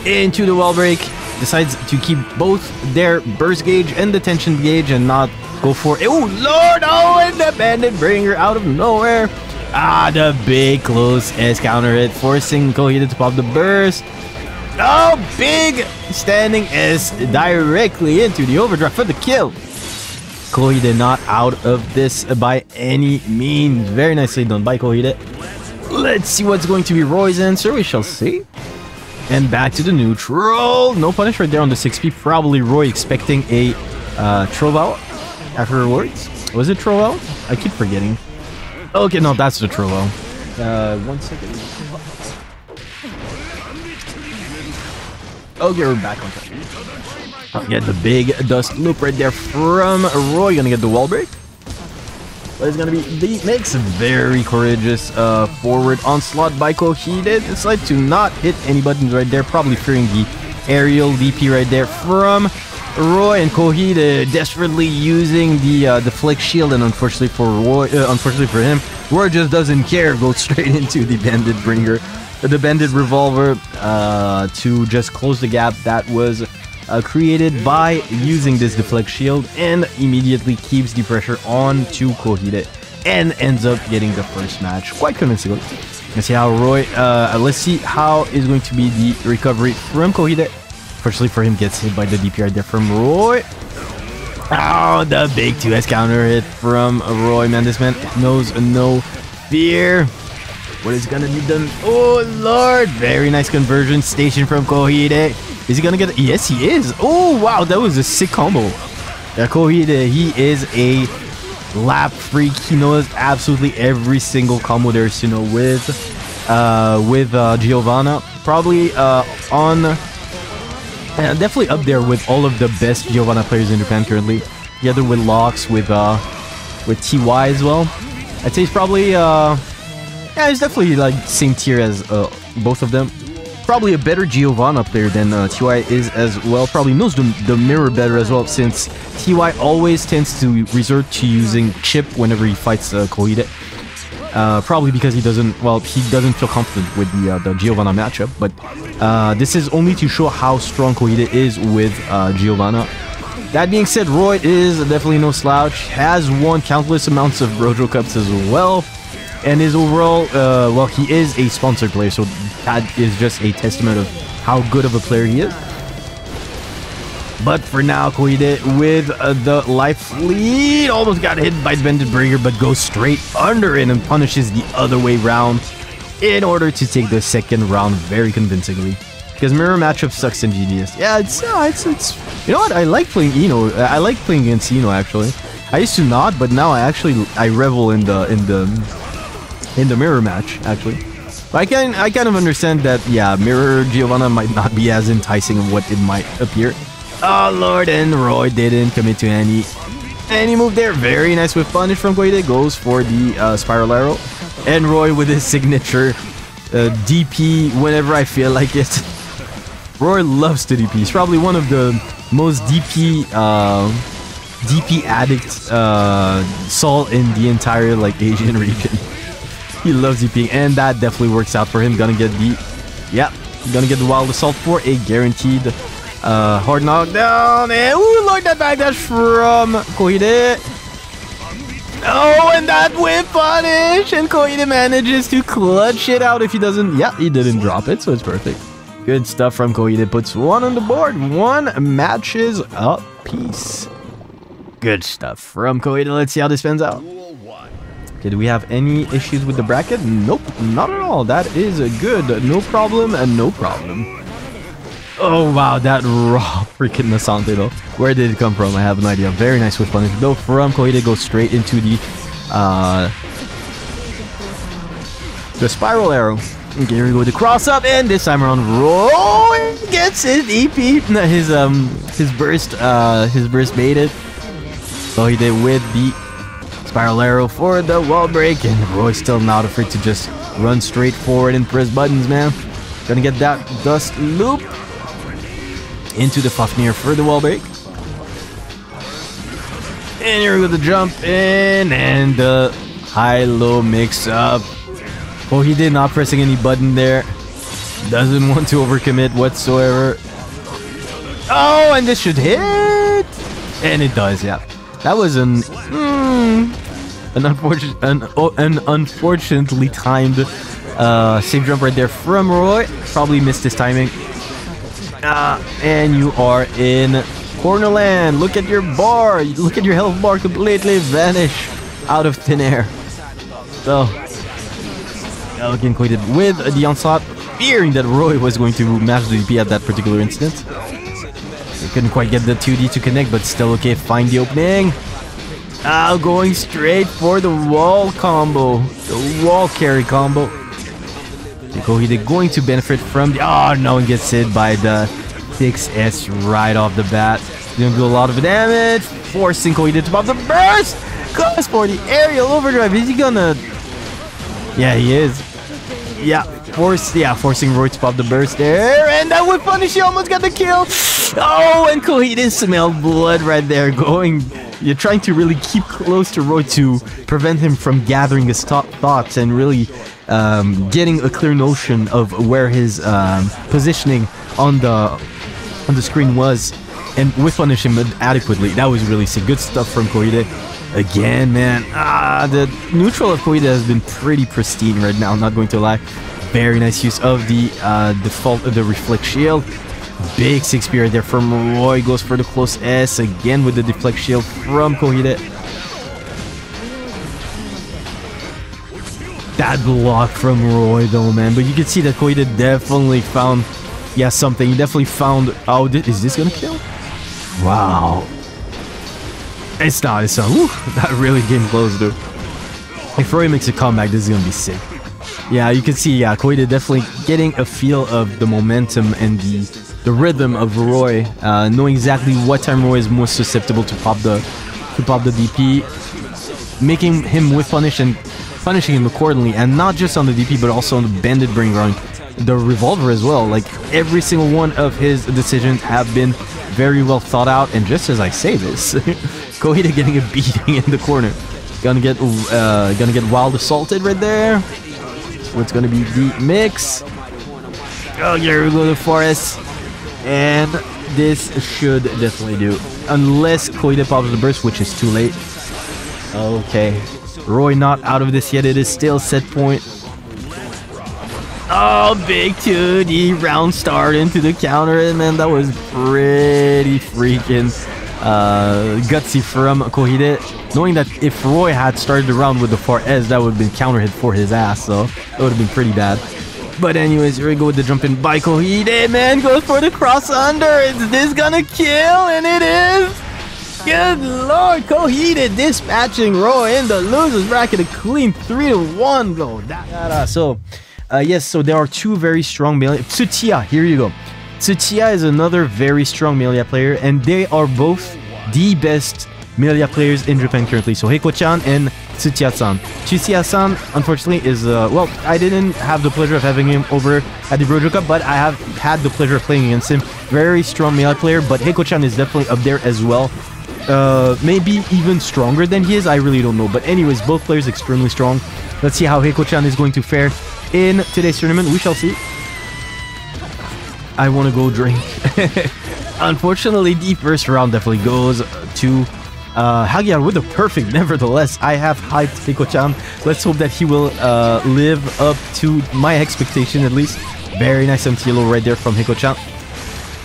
into the wall break. Decides to keep both their burst gauge and the tension gauge and not go for Oh lord! Oh, and the Bandit Bringer out of nowhere. Ah, the big close S counter hit, forcing Kohide to pop the burst. Oh, big standing S directly into the overdrive for the kill. Kohide not out of this by any means. Very nicely done by Kohide. Let's see what's going to be Roy's answer. We shall see. And back to the neutral. No punish right there on the 6p. Probably Roy expecting a uh, Trovao afterwards. Was it Trovao? I keep forgetting. Okay, no, that's the Trovao. Uh, one second. Okay, we're back on track. Get the big dust loop right there from Roy. Gonna get the wall break. But it's gonna be the mix. Very courageous uh, forward onslaught by Kohide. Decide to not hit any buttons right there. Probably fearing the aerial DP right there from Roy and Kohide desperately using the uh, the flick shield. And unfortunately for Roy, uh, unfortunately for him, Roy just doesn't care. Goes straight into the Bandit Bringer, the Bandit Revolver uh, to just close the gap that was uh, created by using this deflect shield and immediately keeps the pressure on to Kohide and ends up getting the first match quite convincingly. Let's see how Roy, uh, let's see how is going to be the recovery from Kohide. Fortunately for him, gets hit by the DPR there from Roy. Oh, the big 2S counter hit from Roy, man. This man knows no fear. What is gonna be done? Oh, Lord. Very nice conversion station from Kohide. Is he gonna get? Yes, he is. Oh, wow. That was a sick combo. Yeah, Kohide, he is a lap freak. He knows absolutely every single combo there is to know with uh, with uh, Giovanna. Probably uh, on... Uh, definitely up there with all of the best Giovanna players in Japan currently. Together with Locks, with uh, with TY as well. I'd say he's probably... Uh, yeah, he's definitely like same tier as uh, both of them probably a better Giovanna player than uh, TY is as well. Probably knows the, the mirror better as well, since TY always tends to resort to using Chipp whenever he fights uh, Kohide. Uh, probably because he doesn't, well, he doesn't feel confident with the, uh, the Giovanna matchup, but uh, this is only to show how strong Kohide is with uh, Giovanna. That being said, Roy is definitely no slouch, has won countless amounts of Brojo Cups as well, and his overall, uh, well, he is a sponsored player, so that is just a testament of how good of a player he is. But for now, Kohide with uh, the life lead almost got hit by Bandit Bringer, but goes straight under it and punishes the other way round in order to take the second round very convincingly. Because mirror matchup sucks in GDS. Yeah, it's, uh, it's, it's, you know what? I like playing I-No. I like playing against I-No actually. I used to not, but now I actually I revel in the in the in the mirror match actually. I can I kind of understand that yeah, mirror Giovanna might not be as enticing of what it might appear. Oh lord, and Roy didn't commit to any any move there. Very nice with punish from Kohide. Goes for the uh, spiral arrow, and Roy with his signature uh, DP whenever I feel like it. Roy loves to DP. He's probably one of the most DP uh, DP addict uh, Sol in the entire like Asian region. He loves DPing, and that definitely works out for him. Gonna get the, yeah, gonna get the Wild Assault for a guaranteed uh, hard knockdown. And ooh, look that backdash from Kohide. Oh, and that whip punish! And Kohide manages to clutch it out if he doesn't... Yeah, he didn't drop it, so it's perfect. Good stuff from Kohide. Puts one on the board. One matches up piece. Good stuff from Kohide. Let's see how this pans out. Do we have any issues with the bracket? Nope, not at all. That is good. No problem and no problem. Oh, wow, that raw freaking Nasante, though. Where did it come from? I have no idea. Very nice with punish. Though from Kohide goes straight into the, uh, the spiral arrow. Okay, here we go. With the cross up, and this time around, Roy gets his EP, his um, his burst, uh, his burst baited. So he did with the Spiral Arrow for the wall break, and Roy's still not afraid to just run straight forward and press buttons, man. Gonna get that dust loop into the Fafnir for the wall break. And here we go, the jump in, and the high-low mix-up. Oh, he did not pressing any button there. Doesn't want to overcommit whatsoever. Oh, and this should hit! And it does, yeah. That was an... Mm, an unfortunate, an, an unfortunately timed uh, safe jump right there from Roy. Probably missed his timing. Uh, and you are in Cornerland. Look at your bar. Look at your health bar completely vanish out of thin air. So, Elgin quitted with the onslaught, fearing that Roy was going to match the DP at that particular instant. He couldn't quite get the 2D to connect, but still okay. Find the opening. Now going straight for the wall combo. The wall carry combo. Kohide going to benefit from the... Oh, no, he gets hit by the 6S right off the bat. Gonna do a lot of damage. Forcing Kohide to pop the burst. Goes for the aerial overdrive. Is he gonna... Yeah, he is. Yeah, force, yeah, forcing Roy to pop the burst there, and that would punish. He almost got the kill. Oh, and Kohide smelled blood right there, going you're trying to really keep close to Roy to prevent him from gathering his th thoughts and really um, getting a clear notion of where his um, positioning on the on the screen was, and with punish him adequately. That was really sick. Good stuff from Kohide. Again, man, ah, the neutral of Kohide has been pretty pristine right now. Not going to lie. Very nice use of the uh, default of the reflect shield. Big six spear there from Roy. Goes for the close S again with the deflect shield from Kohide. That block from Roy though, man. But you can see that Kohide definitely found, yeah, something. He definitely found, oh, is this gonna kill? Wow. It's not, it's not. Woo, that really came close, dude. If Roy makes a comeback, this is gonna be sick. Yeah, you can see, yeah, Kohide definitely getting a feel of the momentum and the the rhythm of Roy, uh, knowing exactly what time Roy is most susceptible to pop the to pop the DP, making him with punish and punishing him accordingly, and not just on the DP but also on the banded brain run, the revolver as well. Like every single one of his decisions have been very well thought out, and just as I say this, Kohide getting a beating in the corner, gonna get uh, gonna get wild assaulted right there. What's gonna be the mix? Oh, here we go, the forest. And this should definitely do. Unless Kohide pops the burst, which is too late. Okay. Roy not out of this yet. It is still set point. Oh, big 2D round start into the counter. And man, that was pretty freaking uh, gutsy from Kohide. Knowing that if Roy had started the round with the 4S, that would have been counter hit for his ass. So that would have been pretty bad. But anyways, here we go with the jumping by Kohide. Man goes for the cross under. Is this gonna kill? And it is. Good lord, Kohide dispatching Roy in the losers bracket. A clean 3 to 1 go. So, uh, yes, so there are two very strong Millia. Tsuchiya, here you go. Tsuchiya is another very strong Millia player, and they are both the best Millia players in Japan currently. So Heqo-chan and Tsuchiya-san. Tsuchiya-san, unfortunately, is, uh, well, I didn't have the pleasure of having him over at the Brojo Cup, but I have had the pleasure of playing against him. Very strong Millia player, but Heqo-chan is definitely up there as well. Uh, maybe even stronger than he is, I really don't know. But anyways, both players extremely strong. Let's see how Heqo-chan is going to fare in today's tournament. We shall see. I want to go drink. Unfortunately, the first round definitely goes to Uh, with a perfect, nevertheless. I have hyped Heqo-chan. Let's hope that he will uh, live up to my expectation at least. Very nice empty yellow right there from Heqo-chan.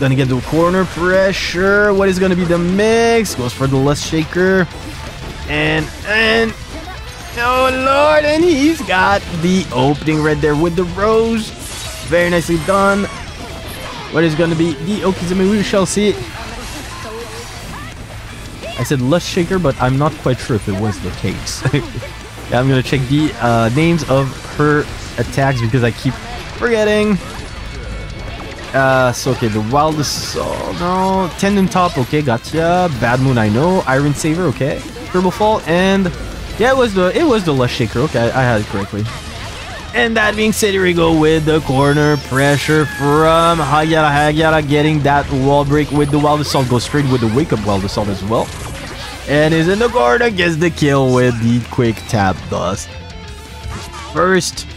Gonna get the corner pressure. What is gonna be the mix? Goes for the lust shaker. And, and, oh lord, and he's got the opening right there with the rose. Very nicely done. What is gonna be the Okizeme? We shall see. I said Lust Shaker, but I'm not quite sure if it was the case. yeah, I'm gonna check the uh, names of her attacks because I keep forgetting. Uh, so okay, the wildest, oh no, Tandem Top, okay, gotcha. Bad Moon, I know. Iron Savior, okay. Turbo Fall, and yeah, it was the it was the Lust Shaker. Okay, I, I had it correctly. And that being said, here we go with the corner pressure from Hagyara. Hagyara getting that wall break with the Wild Assault. Goes straight with the Wake Up Wild Assault as well. And is in the corner, gets the kill with the Quick Tap Dust. First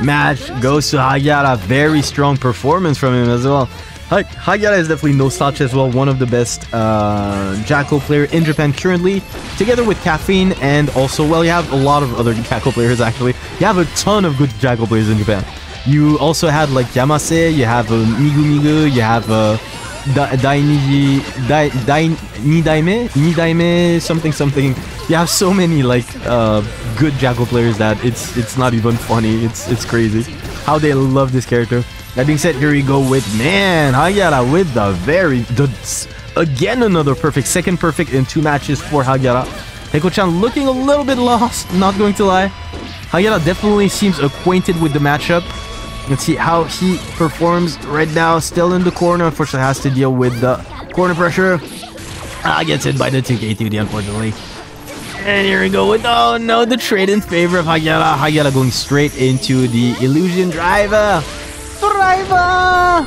match goes to Hagyara. Very strong performance from him as well. Hagyara is definitely no slouch as well, one of the best uh, Jackal player in Japan currently, together with Caffeine and also, well, you have a lot of other Jackal players actually. You have a ton of good Jackal players in Japan. You also had like Yamase, you have uh, Migu Migu, you have uh, da Dainiji, da Dai, Nidaime, Nidaime, something something. You have so many like uh, good Jackal players that it's it's not even funny. It's it's crazy how they love this character. That being said, here we go with man Hagyara with the very the again another perfect second perfect in two matches for Hagyara. Heqo-chan looking a little bit lost, not going to lie. Hagyara definitely seems acquainted with the matchup. Let's see how he performs right now. Still in the corner, unfortunately has to deal with the corner pressure. Ah, gets hit by the 2K2D, unfortunately. And here we go with, oh no, the trade in favor of Hagyara. Hagyara going straight into the illusion driver. Driver!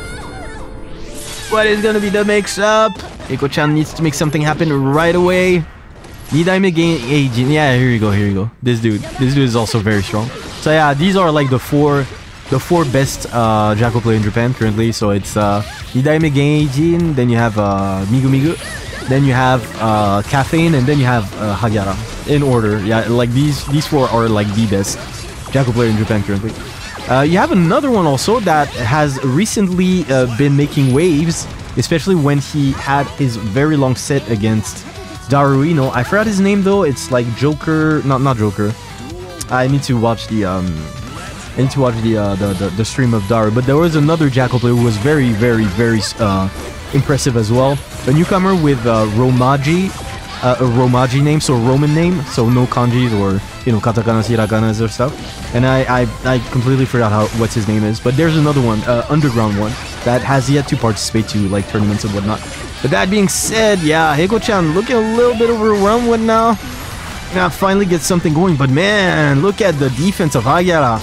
What is gonna be the mix-up? Heqo-chan needs to make something happen right away. Nidaime Genjin. Yeah, here you go, here you go. This dude. This dude is also very strong. So yeah, these are like the four the four best uh, player in Japan currently. So it's uh, Nidaime Genjin, then you have uh, Migu Migu, then you have uh, Caffeine, and then you have uh, Hagyara. In order, yeah, like these these four are like the best Jackal player in Japan currently. Uh, you have another one also that has recently uh, been making waves, especially when he had his very long set against Daru I-no. I forgot his name though. It's like Joker, not not Joker. I need to watch the um, Need to watch the uh, the, the, the stream of Daru. But there was another Jackal player who was very very very uh, impressive as well. A newcomer with uh, Romaji, uh, a Romaji name, so Roman name, so no kanjis or you know katakana, hiraganas or stuff. And I, I I completely forgot how what his name is. But there's another one, uh, underground one, that has yet to participate to like tournaments and whatnot. But that being said, yeah, Heqo-chan looking a little bit overwhelmed with now. Now finally get something going, but man, look at the defense of Hagyara.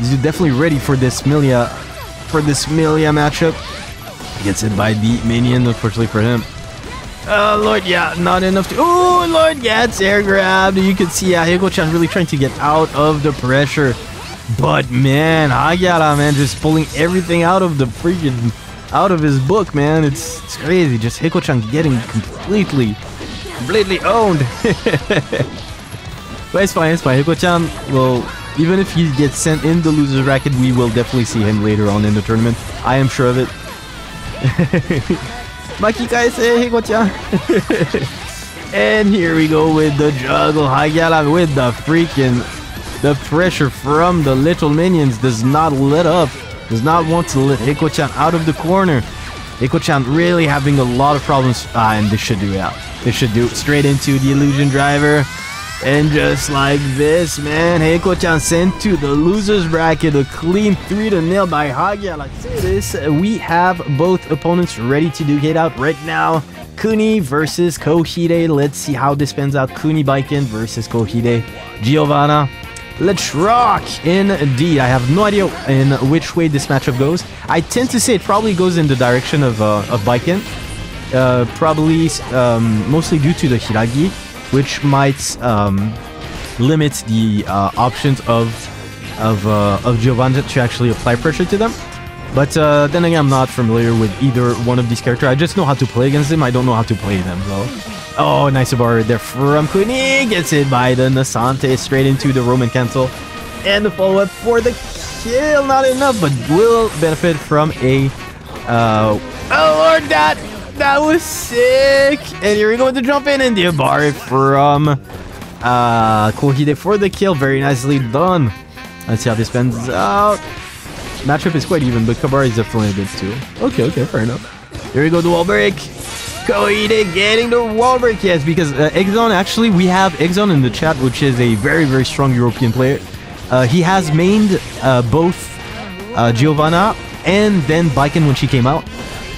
He's definitely ready for this Millia, for this Millia matchup. He Gets hit by the minion, unfortunately for him. Uh, oh, Lord, yeah, not enough to... Oh, Lord, gets air grabbed. You can see, yeah, Heqo-chan really trying to get out of the pressure. But, man, Hagyara, man, just pulling everything out of the freaking... Out of his book, man. It's, it's crazy. Just Heqo-chan getting completely, completely owned. but it's fine, it's fine. Heqo-chan will... Even if he gets sent in the loser's bracket, we will definitely see him later on in the tournament. I am sure of it. And here we go with the juggle. Hayala with the freaking... The pressure from the little minions does not let up. Does not want to let Hikochan out of the corner. Hikochan really having a lot of problems. Ah, and they should do out. They should do straight into the illusion driver. And just like this, man, Heqo-chan sent to the loser's bracket a clean 3 to nil by Hagia. Like this, we have both opponents ready to duke it out right now. Kuni versus Kohide. Let's see how this pans out. Kuni Baiken versus Kohide. Giovanna. Let's rock! Indeed, I have no idea in which way this matchup goes. I tend to say it probably goes in the direction of, uh, of Baiken. Uh, probably um, mostly due to the Hiiragi which might um, limit the uh, options of of uh, of Giovanna to actually apply pressure to them. But uh, then again, I'm not familiar with either one of these characters. I just know how to play against them. I don't know how to play them, though. Oh, nice bar there from Kuni. Gets hit by the Nasante straight into the Roman cancel. And the follow-up for the kill. Not enough, but will benefit from a... Uh, oh, Lord, that... That was sick! And here we go with the jump in and the bar from uh, Kohide for the kill. Very nicely done. Let's see how this pans out. Matchup is quite even, but Kabari is definitely a bit too. Okay, okay, fair enough. Here we go, the wall break. Kohide getting the wall break, yes, because uh, Exxon, actually, we have Exxon in the chat, which is a very, very strong European player. Uh, he has mained uh, both uh, Giovanna and then Baiken when she came out.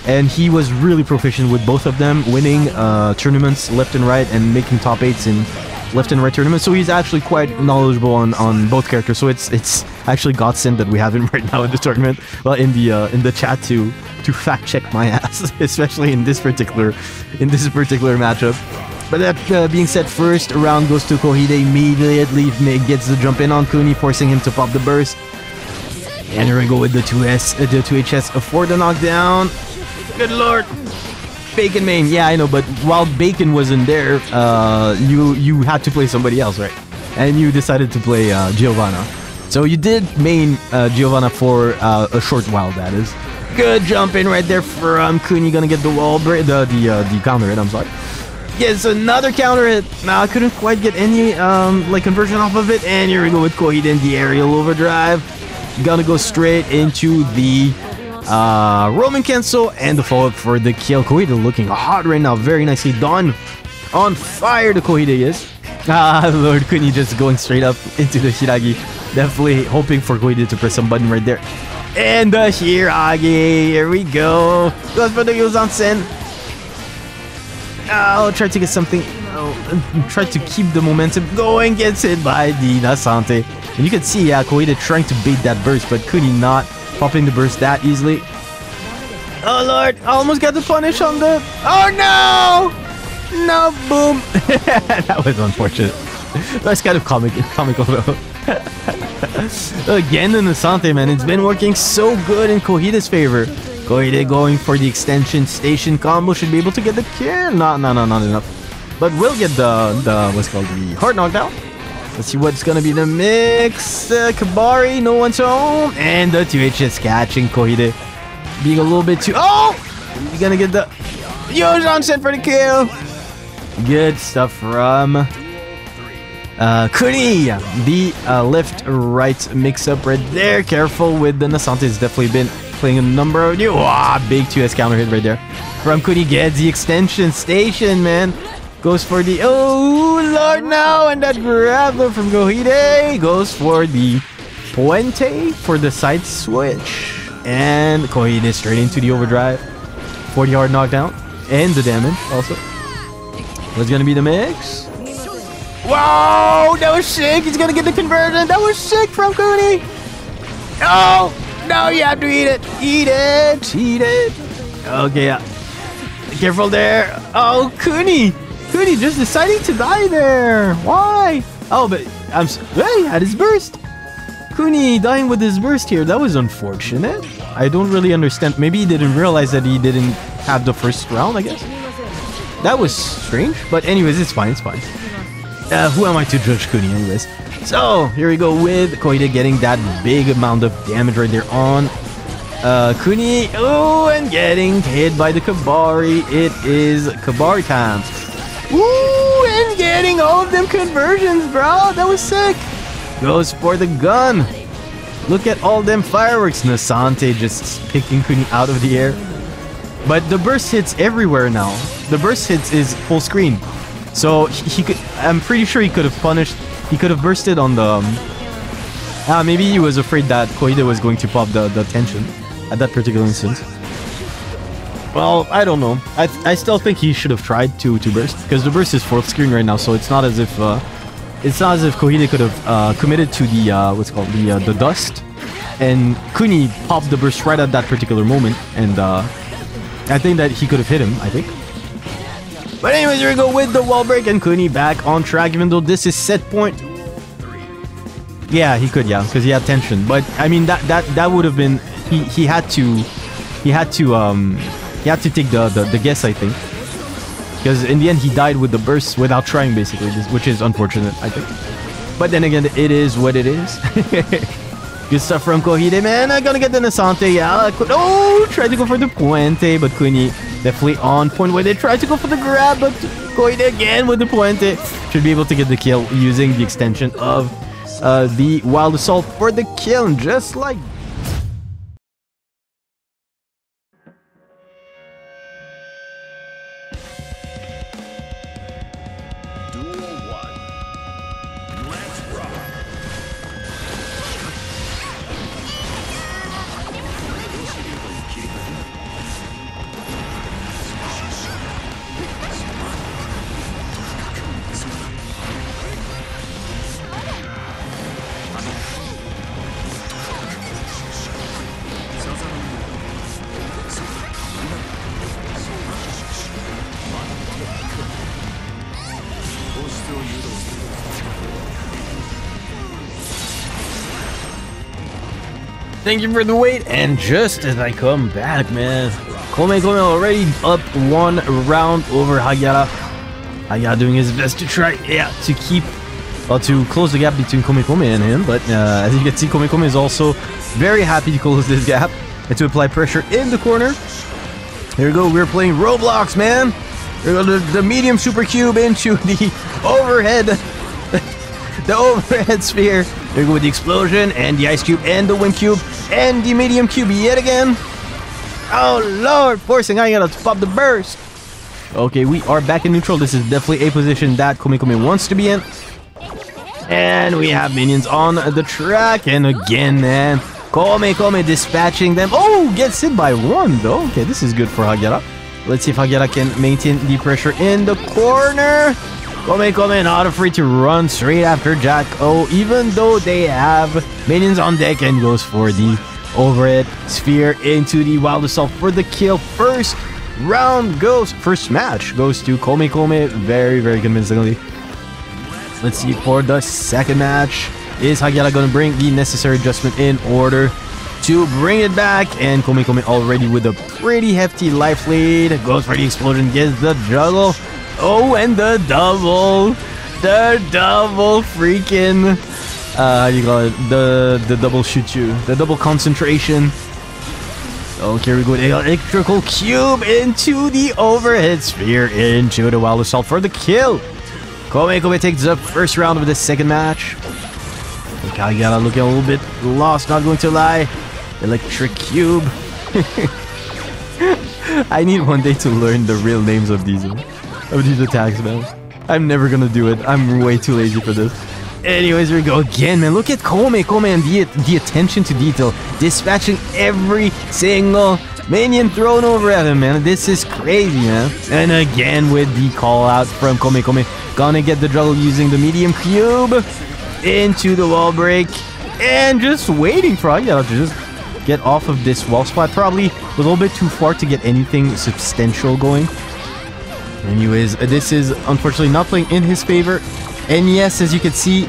And he was really proficient with both of them, winning uh, tournaments left and right and making top eights in left and right tournaments. So he's actually quite knowledgeable on, on both characters. So it's it's actually godsend that we have him right now in the tournament, well in the uh, in the chat to to fact check my ass, especially in this particular in this particular matchup. But that uh, being said, first round goes to Kohide immediately. Gets the jump in on Kuni, forcing him to pop the burst. And here we go with the 2S, uh, the 2HS for the knockdown. Good lord. Baiken main, yeah, I know, but while Baiken wasn't there, uh, you you had to play somebody else, right? And you decided to play uh, Giovanna. So you did main uh, Giovanna for uh, a short while, that is. Good jump in right there from Kuni, gonna get the wall break, the the uh, the counter hit. I'm sorry. Gets another counter hit. Now I couldn't quite get any um like conversion off of it, and here we go with Kohide in the aerial overdrive. Gonna go straight into the uh, Roman cancel and the follow-up for the kill. Kohide looking hot right now. Very nicely done. On fire, the Kohide is. Ah, Lord Kuni just going straight up into the Hiiragi. Definitely hoping for Kohide to press some button right there. And the Hiiragi. Here we go. Goes for the Yuzan-sen. Oh, try to get something. Oh, try to keep the momentum going. Gets hit by the Nasante. And you can see, yeah, trying to bait that burst, but Kuni not popping the burst that easily. Oh lord, I almost got the punish on the... Oh no! No, boom! that was unfortunate. That's kind of comic comical though. Again in the Sante, man, it's been working so good in Kohide's favor. Kohide going for the extension station combo should be able to get the kill. No, no, no, not enough. But we'll get the, the what's called the heart knockdown. Let's see what's gonna be the mix. Uh, Kabari, no one's home. And the 2HS catching Kohide. Being a little bit too... Oh! You're gonna get the... Yo, Johnson for the kill. Good stuff from... Uh, Kuni, the uh, left-right mix-up right there. Careful with the Nasante. It's definitely been playing a number of you. Ah, big 2S counter hit right there. From Kuni gets the extension station, man. Goes for the... Oh, Lord, now, And that grappler from Kohide goes for the Puente for the side switch. And Kohide straight into the overdrive. 40 hard knockdown. And the damage also. What's gonna be the mix? Wow, that was sick. He's gonna get the conversion. That was sick from Kuni. Oh, no, you have to eat it. Eat it. Eat it. Okay, yeah. Careful there. Oh, Kuni. Kuni just deciding to die there. Why? Oh, but I'm. Hey, had his burst. Kuni dying with his burst here. That was unfortunate. I don't really understand. Maybe he didn't realize that he didn't have the first round, I guess. That was strange. But anyways, it's fine. It's fine. Uh, who am I to judge Kuni anyways? So, here we go with Kohide getting that big amount of damage right there on uh, Kuni. Oh, and getting hit by the Kabari. It is Kabari time. Ooh, and getting all of them conversions, bro. That was sick. Goes for the gun. Look at all them fireworks. Nasante just picking Kuni out of the air. But the burst hits everywhere now. The burst hits is full screen. So he, could. I'm pretty sure he could have punished. He could have bursted on the. Um, ah, maybe he was afraid that Kohide was going to pop the the tension at that particular instance. Well, I don't know. I I still think he should have tried to to burst because the burst is fourth screen right now, so it's not as if uh, it's not as if Kohide could have uh, committed to the uh, what's called the uh, the dust, and Kuni popped the burst right at that particular moment, and uh, I think that he could have hit him. I think. But anyways, here we go with the wall break and Kuni back on track, even though this is set point. Yeah, he could, yeah, because he had tension. But I mean, that that that would have been he he had to he had to um he had to take the the, the guess I think. Because in the end he died with the burst without trying basically which is unfortunate I think. But then again it is what it is. Good stuff from Kohide man I'm gonna get the Nasante yeah. Oh tried to go for the Puente but Kuni definitely on point where they tried to go for the grab but Kohide again with the Puente. Should be able to get the kill using the extension of uh, the Wild Assault for the kill just like Thank you for the wait, and just as I come back, man, Kome Kome already up one round over Hagyara. Hagyara doing his best to try, yeah, to keep, well, to close the gap between Kome Kome and him, but uh, as you can see, Kome Kome is also very happy to close this gap and to apply pressure in the corner. Here we go, we're playing Roblox, man. The, the medium super cube into the overhead, the overhead sphere. There go with the explosion and the ice cube and the wind cube and the medium cube yet again. Oh lord, forcing I gotta pop the burst. Okay, we are back in neutral. This is definitely a position that Komekome wants to be in. And we have minions on the track. And again, man, Komekome dispatching them. Oh, gets hit by one though. Okay, this is good for Hagyara. Let's see if Hagyara can maintain the pressure in the corner. Kome Kome not afraid to run straight after Jack O, even though they have minions on deck and goes for the overhead sphere into the Wild Assault for the kill. First round goes, first match goes to Kome Kome very, very convincingly. Let's see for the second match. Is Hagyara going to bring the necessary adjustment in order to bring it back? And Kome Kome already with a pretty hefty life lead. Goes for the explosion, gets the juggle. Oh, and the double. The double freaking... Uh, how do you call it? The, the double shoot you. The double concentration. Okay, we go electrical cube into the overhead sphere into the wild assault for the kill. Kome Kome takes the first round of the second match. Kagana looking a little bit lost, not going to lie. Electric cube. I need one day to learn the real names of these of these attacks, man. I'm never gonna do it. I'm way too lazy for this. Anyways, here we go again, man. Look at Kome, Kome, and the, the attention to detail. Dispatching every single minion thrown over at him, man. This is crazy, man. And again with the call out from Kome, Kome. Gonna get the juggle using the medium cube into the wall break. And just waiting for Ayala to just get off of this wall spot. Probably a little bit too far to get anything substantial going. Anyways, this is unfortunately not playing in his favor. And yes, as you can see,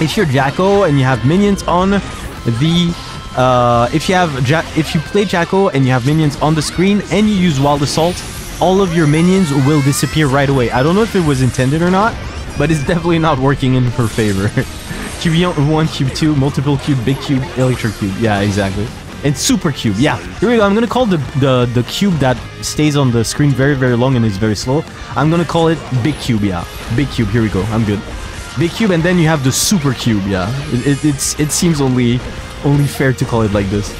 if you're Jacko and you have minions on the... Uh, if you have ja if you play Jacko and you have minions on the screen and you use Wild Assault, all of your minions will disappear right away. I don't know if it was intended or not, but it's definitely not working in her favor. cube 1, Cube 2, multiple cube, big cube, electric cube. Yeah, exactly and super cube yeah. Here we go. I'm gonna call the the the cube that stays on the screen very very long and is very slow. I'm gonna call it big cube yeah. Big cube here we go. I'm good. Big cube and then you have the super cube yeah. It, it, it's it seems only only fair to call it like this.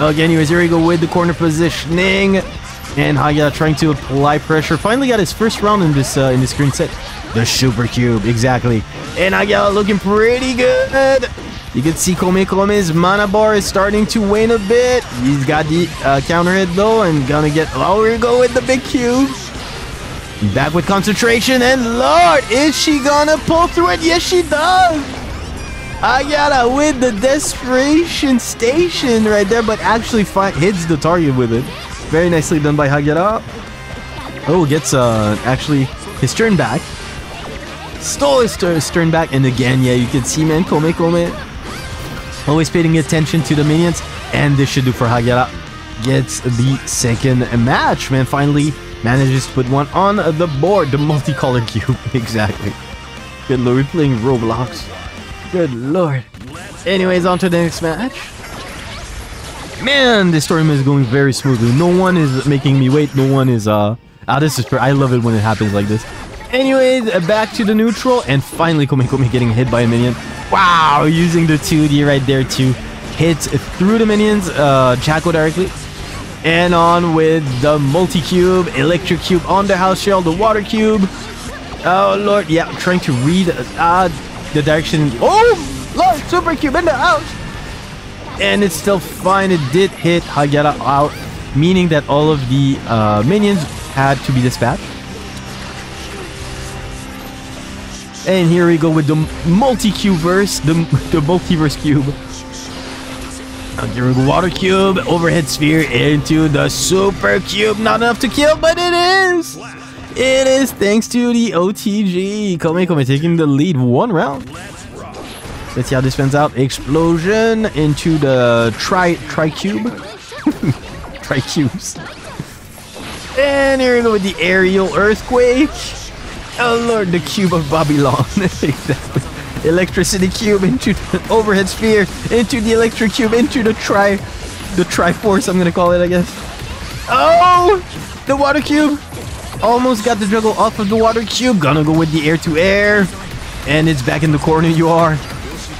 Okay anyways here we go with the corner positioning. And Haya trying to apply pressure. Finally got his first round in this uh, in this screen set. The super cube exactly. And Haya looking pretty good you can see Kome Kome's mana bar is starting to wane a bit. He's got the uh, counter hit though and gonna get... Oh, we go with the big cube. Back with concentration and Lord, is she gonna pull through it? Yes, she does. Ayala with the desperation station right there, but actually hits the target with it. Very nicely done by Hagyara. Oh, gets uh actually his turn back. Stole his turn back, and again, yeah, you can see, man, Kome Kome Always paying attention to the minions. And this should do for Hagyara. Gets the second match, man. Finally manages to put one on the board. The multicolored cube. exactly. Good lord, we're playing Roblox. Good lord. Anyways, on to the next match. Man, this tournament is going very smoothly. No one is making me wait. No one is, uh... Ah, this is... I love it when it happens like this. Anyways, back to the neutral. And finally, Komi getting hit by a minion. Wow, using the 2D right there to hit through the minions. Uh, Jack-O directly. And on with the multi-cube, electric cube on the house shell, the water cube. Oh, Lord. Yeah, trying to read uh, the direction. Oh, Lord, super cube in the house. And it's still fine. It did hit Hagyara out, meaning that all of the uh, minions had to be dispatched. And here we go with the multi-cube verse, the, the multiverse cube. Here we water cube, overhead sphere into the super cube. Not enough to kill, but it is! It is thanks to the OTG. Kome Kome taking the lead one round. Let's see how this pans out. Explosion into the tri tri cube. tri cubes. And here we go with the aerial earthquake. Oh the cube of Babylon. exactly. Electricity cube into the overhead sphere, into the electric cube, into the tri the Triforce, I'm gonna call it, I guess. Oh! The water cube! Almost got the juggle off of the water cube. Gonna go with the air to air. And it's back in the corner you are.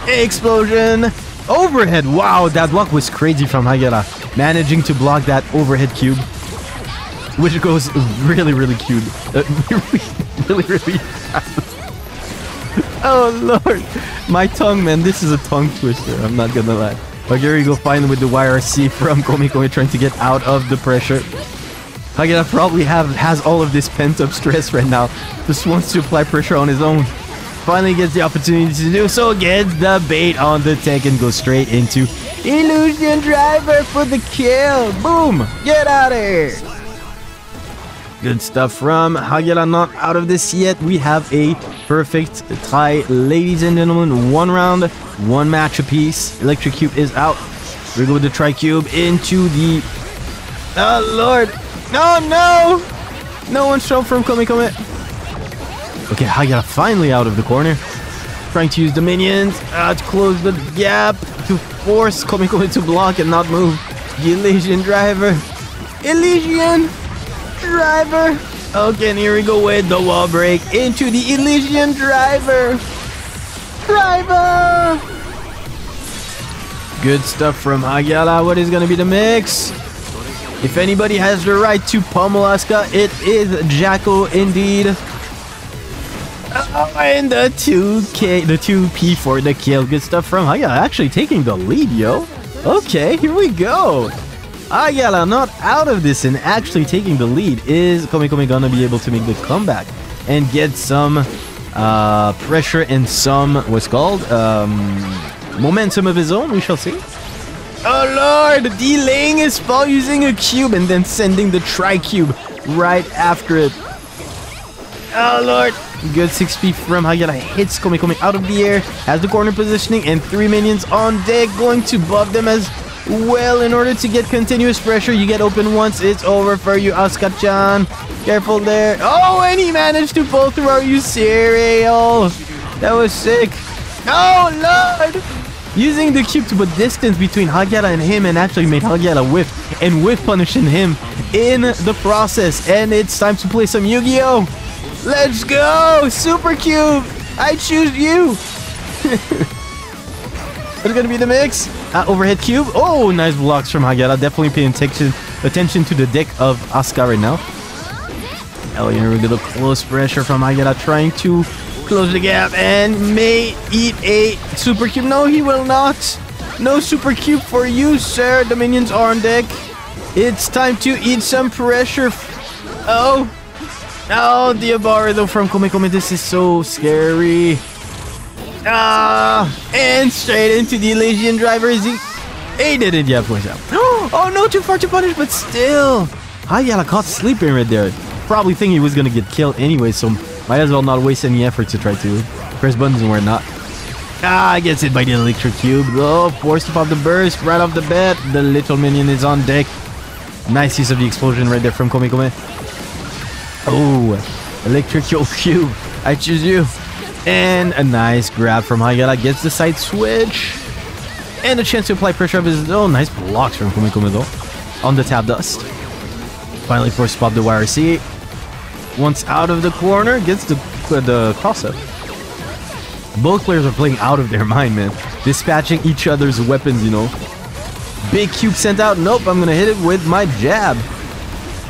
Explosion! Overhead! Wow, that block was crazy from Hagyara. Managing to block that overhead cube. Which goes really, really cute. Uh, really, really fast. Oh lord. My tongue, man. This is a tongue twister. I'm not gonna lie. But here we go finally with the YRC from Kome Kome trying to get out of the pressure. Hagyara probably have has all of this pent-up stress right now. Just wants to apply pressure on his own. Finally gets the opportunity to do so, gets the bait on the tank and goes straight into Elysion Driver for the kill. Boom! Get out of here! Good stuff from Hagyara. Not out of this yet. We have a perfect tie, ladies and gentlemen. One round, one match apiece. Electric Cube is out. We go with the Tri-Cube into the... Oh, Lord. Oh, no! No one showed from Kome Kome. Okay, Hagyara finally out of the corner. Trying to use the minions uh, to close the gap, to force Kome Kome to block and not move. The Elysion Driver. Elysion! Driver. Okay, and here we go with the wall break into the Elysion driver. Driver. Good stuff from Hagyara. What is going to be the mix? If anybody has the right to pummel Asuka, it is Jack-O indeed. Oh, and the 2K, the 2P for the kill. Good stuff from Hagyara. Actually taking the lead, yo. Okay, here we go. Hagyara not out of this and actually taking the lead. Is Kome Kome gonna be able to make the comeback and get some uh, pressure and some, what's called, um, momentum of his own? We shall see. Oh lord, delaying his fall using a cube and then sending the tri-cube right after it. Oh lord, good 6p from Hagyara hits Kome Kome out of the air, has the corner positioning and three minions on deck going to buff them as well, in order to get continuous pressure, you get open once, it's over for you, Asuka-chan. Careful there. Oh, and he managed to pull through. Are you serious? That was sick. Oh, Lord! Using the cube to put distance between Hagyara and him and actually made Hagyara whiff and whiff punishing him in the process. And it's time to play some Yu-Gi-Oh! Let's go! Super Cube! I choose you! What's gonna be the mix? Uh, overhead cube. Oh, nice blocks from Hagyara. Definitely paying attention, attention to the deck of Asuka right now. Oh, here we go. Close pressure from Hagyara trying to close the gap and may eat a super cube. No, he will not. No super cube for you, sir. The minions are on deck. It's time to eat some pressure. Oh. Oh, Diabara though from Kome. This is so scary. Ah, and straight into the Elysion driver. Is he? Did it, yeah, of course. Oh no, too far to punish, but still. Hagyara caught sleeping right there. Probably thinking he was gonna get killed anyway, so might as well not waste any effort to try to press buttons and not. Ah, gets hit by the electric cube. Oh, forced to pop the burst right off the bat. The little minion is on deck. Nice use of the explosion right there from Kome Kome. Oh, electric cube. I choose you. And a nice grab from Hagyara. Gets the side switch. And a chance to apply pressure of his... Oh, nice blocks from Kome. On the tap dust. Finally forced to pop the YRC. Once out of the corner, gets the, the cross-up. Both players are playing out of their mind, man. Dispatching each other's weapons, you know. Big cube sent out. Nope, I'm gonna hit it with my jab.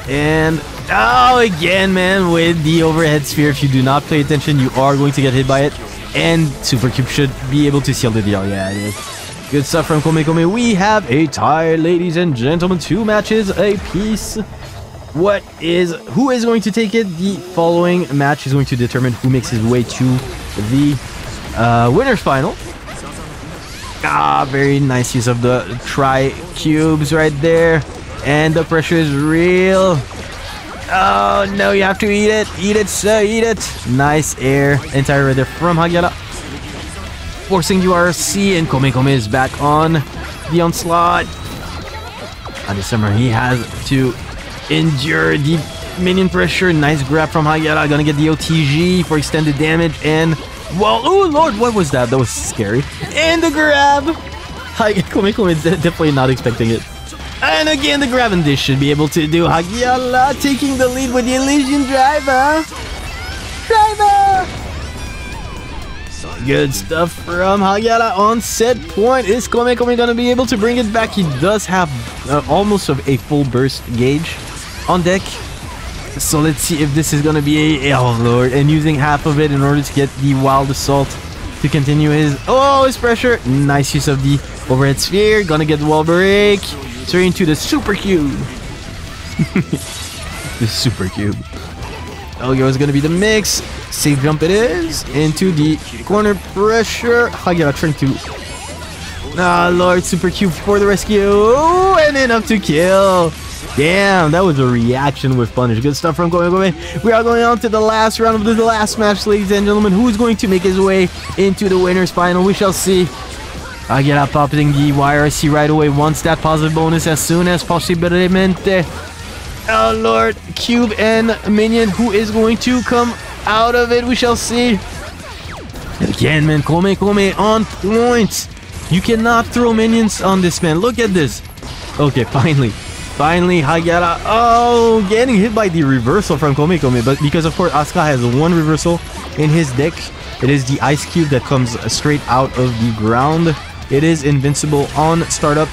And oh, again, man, with the overhead sphere. If you do not pay attention, you are going to get hit by it. And Super Cube should be able to seal the deal. Yeah, it is. Good stuff from Kome Kome. We have a tie, ladies and gentlemen. Two matches a piece. What is who is going to take it? The following match is going to determine who makes his way to the uh, winner's final. Ah, very nice use of the tri cubes right there. And the pressure is real. Oh, no, you have to eat it. Eat it, sir, eat it. Nice air. Entire there from Hagyara. Forcing URC and Kome Kome is back on the onslaught. On December, he has to endure the minion pressure. Nice grab from Hagyara. Gonna get the OTG for extended damage and well, oh lord, what was that? That was scary. And the grab! Kome Kome is definitely not expecting it. And again, the this should be able to do Hagyara taking the lead with the Elysion Driver. Driver! Some good stuff from Hagyara on set point. Is Kome Kome gonna be able to bring it back? He does have uh, almost of a full burst gauge on deck. So let's see if this is gonna be a oh lord, and using half of it in order to get the wild assault to continue his oh his pressure. Nice use of the overhead sphere. Gonna get the wall break. Straight into the super cube. the super cube. Okay, what's gonna be the mix? Safe jump it is into the corner pressure. Hagyara trying to Ah, Lord, super cube for the rescue, and enough to kill. Damn, that was a reaction with punish. Good stuff from Going Kome. We are going on to the last round of the last match, ladies and gentlemen. Who is going to make his way into the winner's final? We shall see. I get up popping the YRC right away. Wants that positive bonus as soon as possiblemente. Oh lord, Cube and Minion. Who is going to come out of it? We shall see. Again, man, Kome on point. You cannot throw minions on this man. Look at this. Okay, finally. Finally, Hagyara. Oh, getting hit by the reversal from Kome Kome. But because, of course, Asuka has one reversal in his deck. It is the Ice Cube that comes straight out of the ground. It is invincible on startup.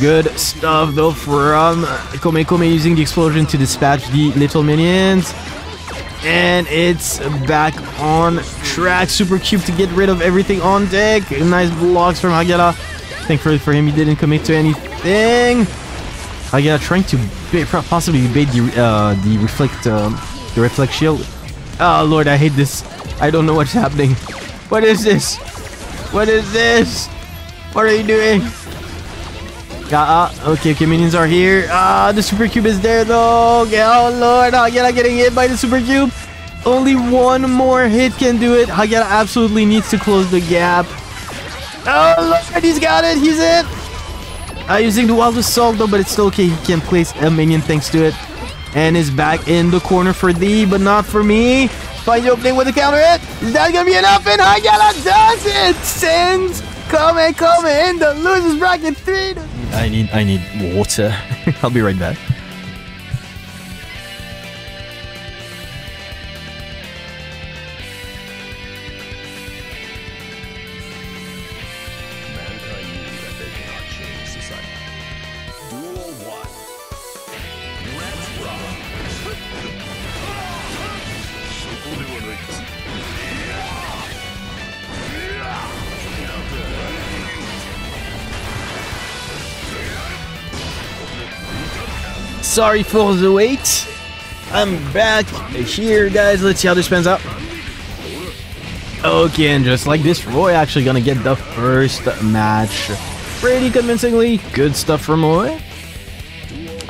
Good stuff, though, from Kome Kome using the explosion to dispatch the little minions. And it's back on track. Super Cube to get rid of everything on deck. Nice blocks from Hagyara. Thankfully for him, he didn't commit to anything. Hagyara trying to bait, possibly bait the uh, the reflect um, the reflect shield. Oh lord, I hate this. I don't know what's happening. What is this? What is this? What are you doing? Uh, okay, okay, minions are here. Ah, the super cube is there though. Oh lord, Hagyara getting hit by the super cube. Only one more hit can do it. Hagyara absolutely needs to close the gap. Oh lord, he's got it. He's in. Uh, using the wild assault though, but it's still okay. He can place a minion thanks to it. And is back in the corner for thee, but not for me. Find the opening with a counter hit. Is that gonna be enough? And Hagyara does it! Sends Kome Kome in the losers bracket 3 I need I need water. I'll be right back. Sorry for the wait. I'm back here, guys. Let's see how this pans out. Okay, and just like this, Roy actually gonna get the first match pretty convincingly. Good stuff from Roy.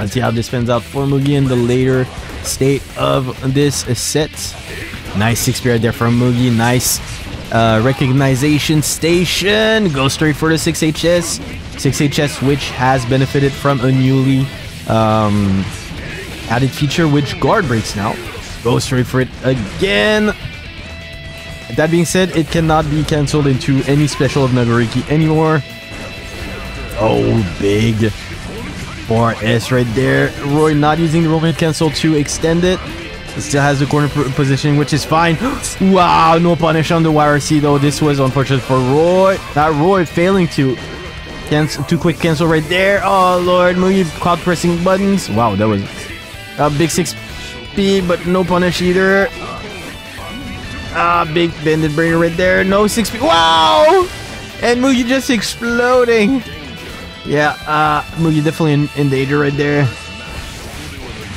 Let's see how this pans out for Mugi in the later state of this set. Nice 6 right there from Mugi. Nice uh, recognition station. Go straight for the 6HS. 6HS, which has benefited from a newly um, added feature, which guard breaks now. Go straight for it again. That being said, it cannot be cancelled into any special of Nagoriyuki anymore. Oh, big 4S right there. Roy not using the Roman cancel to extend it. It still has the corner position, which is fine. wow, no punish on the YRC though. This was unfortunate for Roy. That Roy failing to cancel, too quick cancel right there. Oh lord, Mugi cloud pressing buttons. Wow, that was a big 6P, but no punish either. Ah, big bandit bringer right there. No 6P. Wow! And Mugi just exploding. Yeah, uh, Mugi definitely in, in danger right there.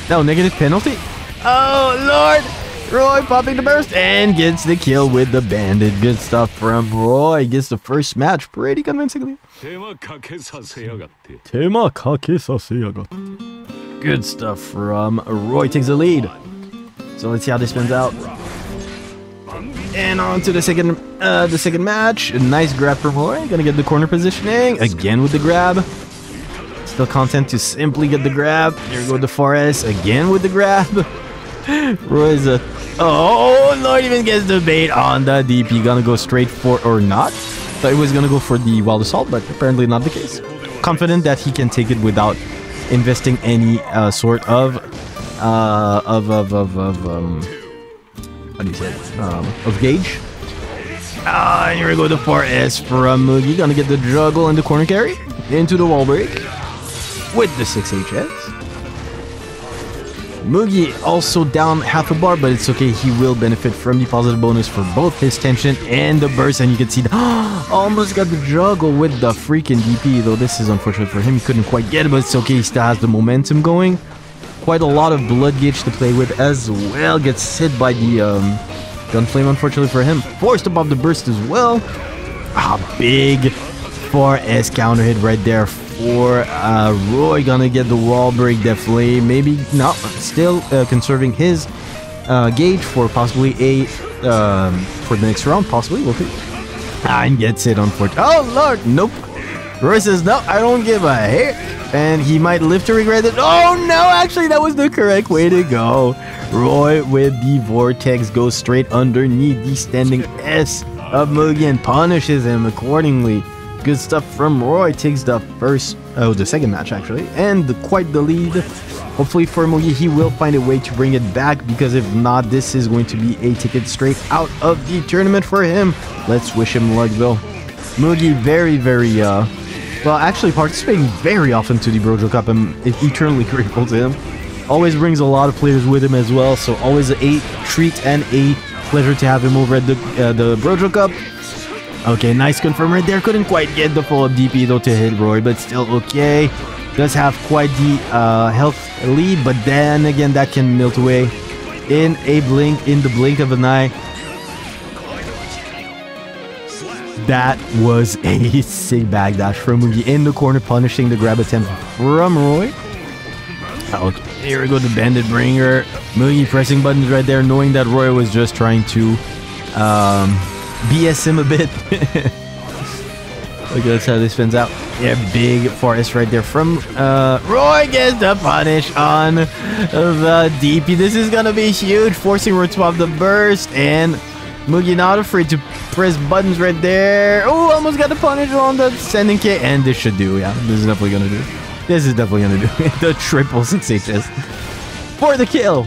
No, negative penalty? Oh, Lord! Roy popping the burst and gets the kill with the bandit. Good stuff from Roy. Gets the first match pretty convincingly. Good stuff from Roy. Takes the lead. So let's see how this spins out. And on to the second uh, the second match. A nice grab from Roy. Gonna get the corner positioning. Again with the grab. Still content to simply get the grab. Here we go the Forest. Again with the grab. Roy's a... Oh, Lord even gets the bait on the DP. Gonna go straight for... Or not. Thought he was gonna go for the Wild Assault, but apparently not the case. Confident that he can take it without investing any uh, sort of... Uh, of, of, of, of, um... How do you say it? Um, of gauge. Ah, here we go, the 4S from Mugi. Gonna get the juggle and the corner carry into the wall break with the 6HS. Mugi also down half a bar, but it's okay. He will benefit from the positive bonus for both his tension and the burst. And you can see, the, almost got the juggle with the freaking DP, though this is unfortunate for him. He couldn't quite get it, but it's okay. He still has the momentum going. Quite a lot of blood gauge to play with as well. Gets hit by the um, gunflame, unfortunately for him. Forced above the burst as well. Ah, big 4S counter hit right there for uh, Roy. Gonna get the wall break definitely. Maybe not. Still uh, conserving his uh, gauge for possibly a um, for the next round. Possibly. We'll see. And gets it unfortunately. Oh lord, nope. Roy says no. I don't give a heck. And he might live to regret it. Oh no, actually that was the correct way to go. Roy with the vortex goes straight underneath the standing S of Mugi and punishes him accordingly. Good stuff from Roy. Takes the first, oh, the second match actually, and quite the lead. Hopefully for Mugi, he will find a way to bring it back because if not, this is going to be a ticket straight out of the tournament for him. Let's wish him luck though. Mugi very, very, uh, well, actually participating very often to the Brojo Cup. I'm eternally grateful to him. Always brings a lot of players with him as well, so always a treat and a pleasure to have him over at the uh, the Brojo Cup. Okay, nice confirm right there. Couldn't quite get the full DP though to hit Roy, but still okay. Does have quite the uh, health lead, but then again, that can melt away in a blink, in the blink of an eye. That was a sick backdash from Mugi in the corner, punishing the grab attempt from Roy. Okay, here we go, the Bandit Bringer. Mugi pressing buttons right there, knowing that Roy was just trying to um, BS him a bit. Look, that's how this spins out. Yeah, big forest right there from uh, Roy gets the punish on the DP. This is gonna be huge, forcing Roy to the burst, and Mugi not afraid to press buttons right there. Oh, almost got the punish on the sending kit, and this should do. Yeah, this is definitely gonna do. This is definitely gonna do the triple 6HS for the kill.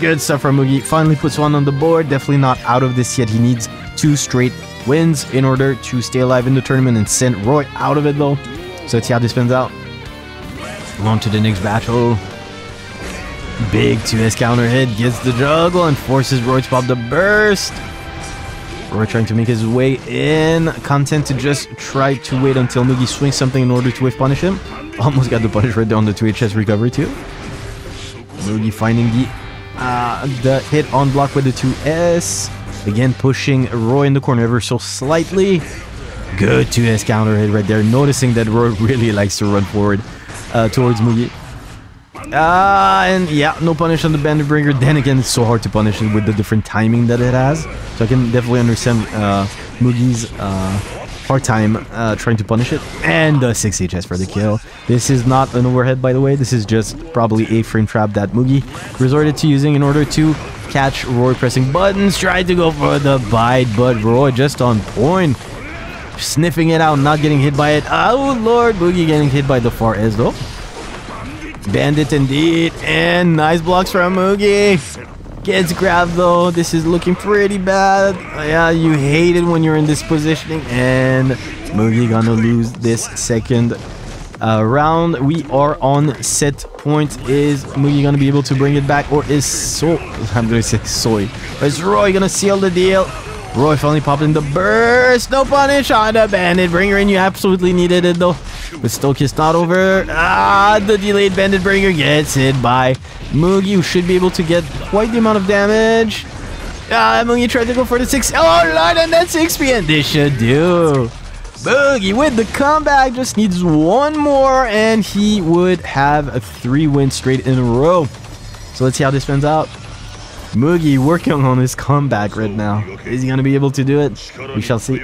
Good stuff from Mugi. Finally puts one on the board. Definitely not out of this yet. He needs two straight wins in order to stay alive in the tournament and send Roy out of it though. So let's see how this spins out. On to the next battle. Big 2S counter hit, gets the juggle and forces Roy to pop the burst. Roy trying to make his way in. Content to just try to wait until Mugi swings something in order to whiff punish him. Almost got the punish right there on the 2HS recovery too. Mugi finding the uh, the hit on block with the 2S. Again, pushing Roy in the corner ever so slightly. Good 2S counter hit right there. Noticing that Roy really likes to run forward uh, towards Mugi. Ah, and yeah, no punish on the Bandit Bringer. Then again, it's so hard to punish it with the different timing that it has. So I can definitely understand uh, Mugi's uh, hard time uh, trying to punish it. And the 6 HS for the kill. This is not an overhead, by the way. This is just probably a frame trap that Mugi resorted to using in order to catch Roy pressing buttons. Tried to go for the bite, but Roy just on point. Sniffing it out, not getting hit by it. Oh, Lord. Mugi getting hit by the far edge, though. Bandit indeed. And nice blocks from Mugi. Gets grabbed though. This is looking pretty bad. Yeah, you hate it when you're in this positioning. And Mugi gonna lose this second uh, round. We are on set point. Is Mugi gonna be able to bring it back? Or is So... I'm gonna say Soy. Is Roy gonna seal the deal? Roy finally popped in the burst. No punish on the bandit bringer, and you absolutely needed it though. But still kiss not over. Ah, the delayed bandit bringer gets hit by Mugi, who should be able to get quite the amount of damage. Ah, Mugi tried to go for the 6. Oh, Lord, and that's 6p, and this should do. Mugi with the comeback just needs one more and he would have a three win straight in a row. So let's see how this pans out. Mugi working on his comeback right now. Is he going to be able to do it? We shall see.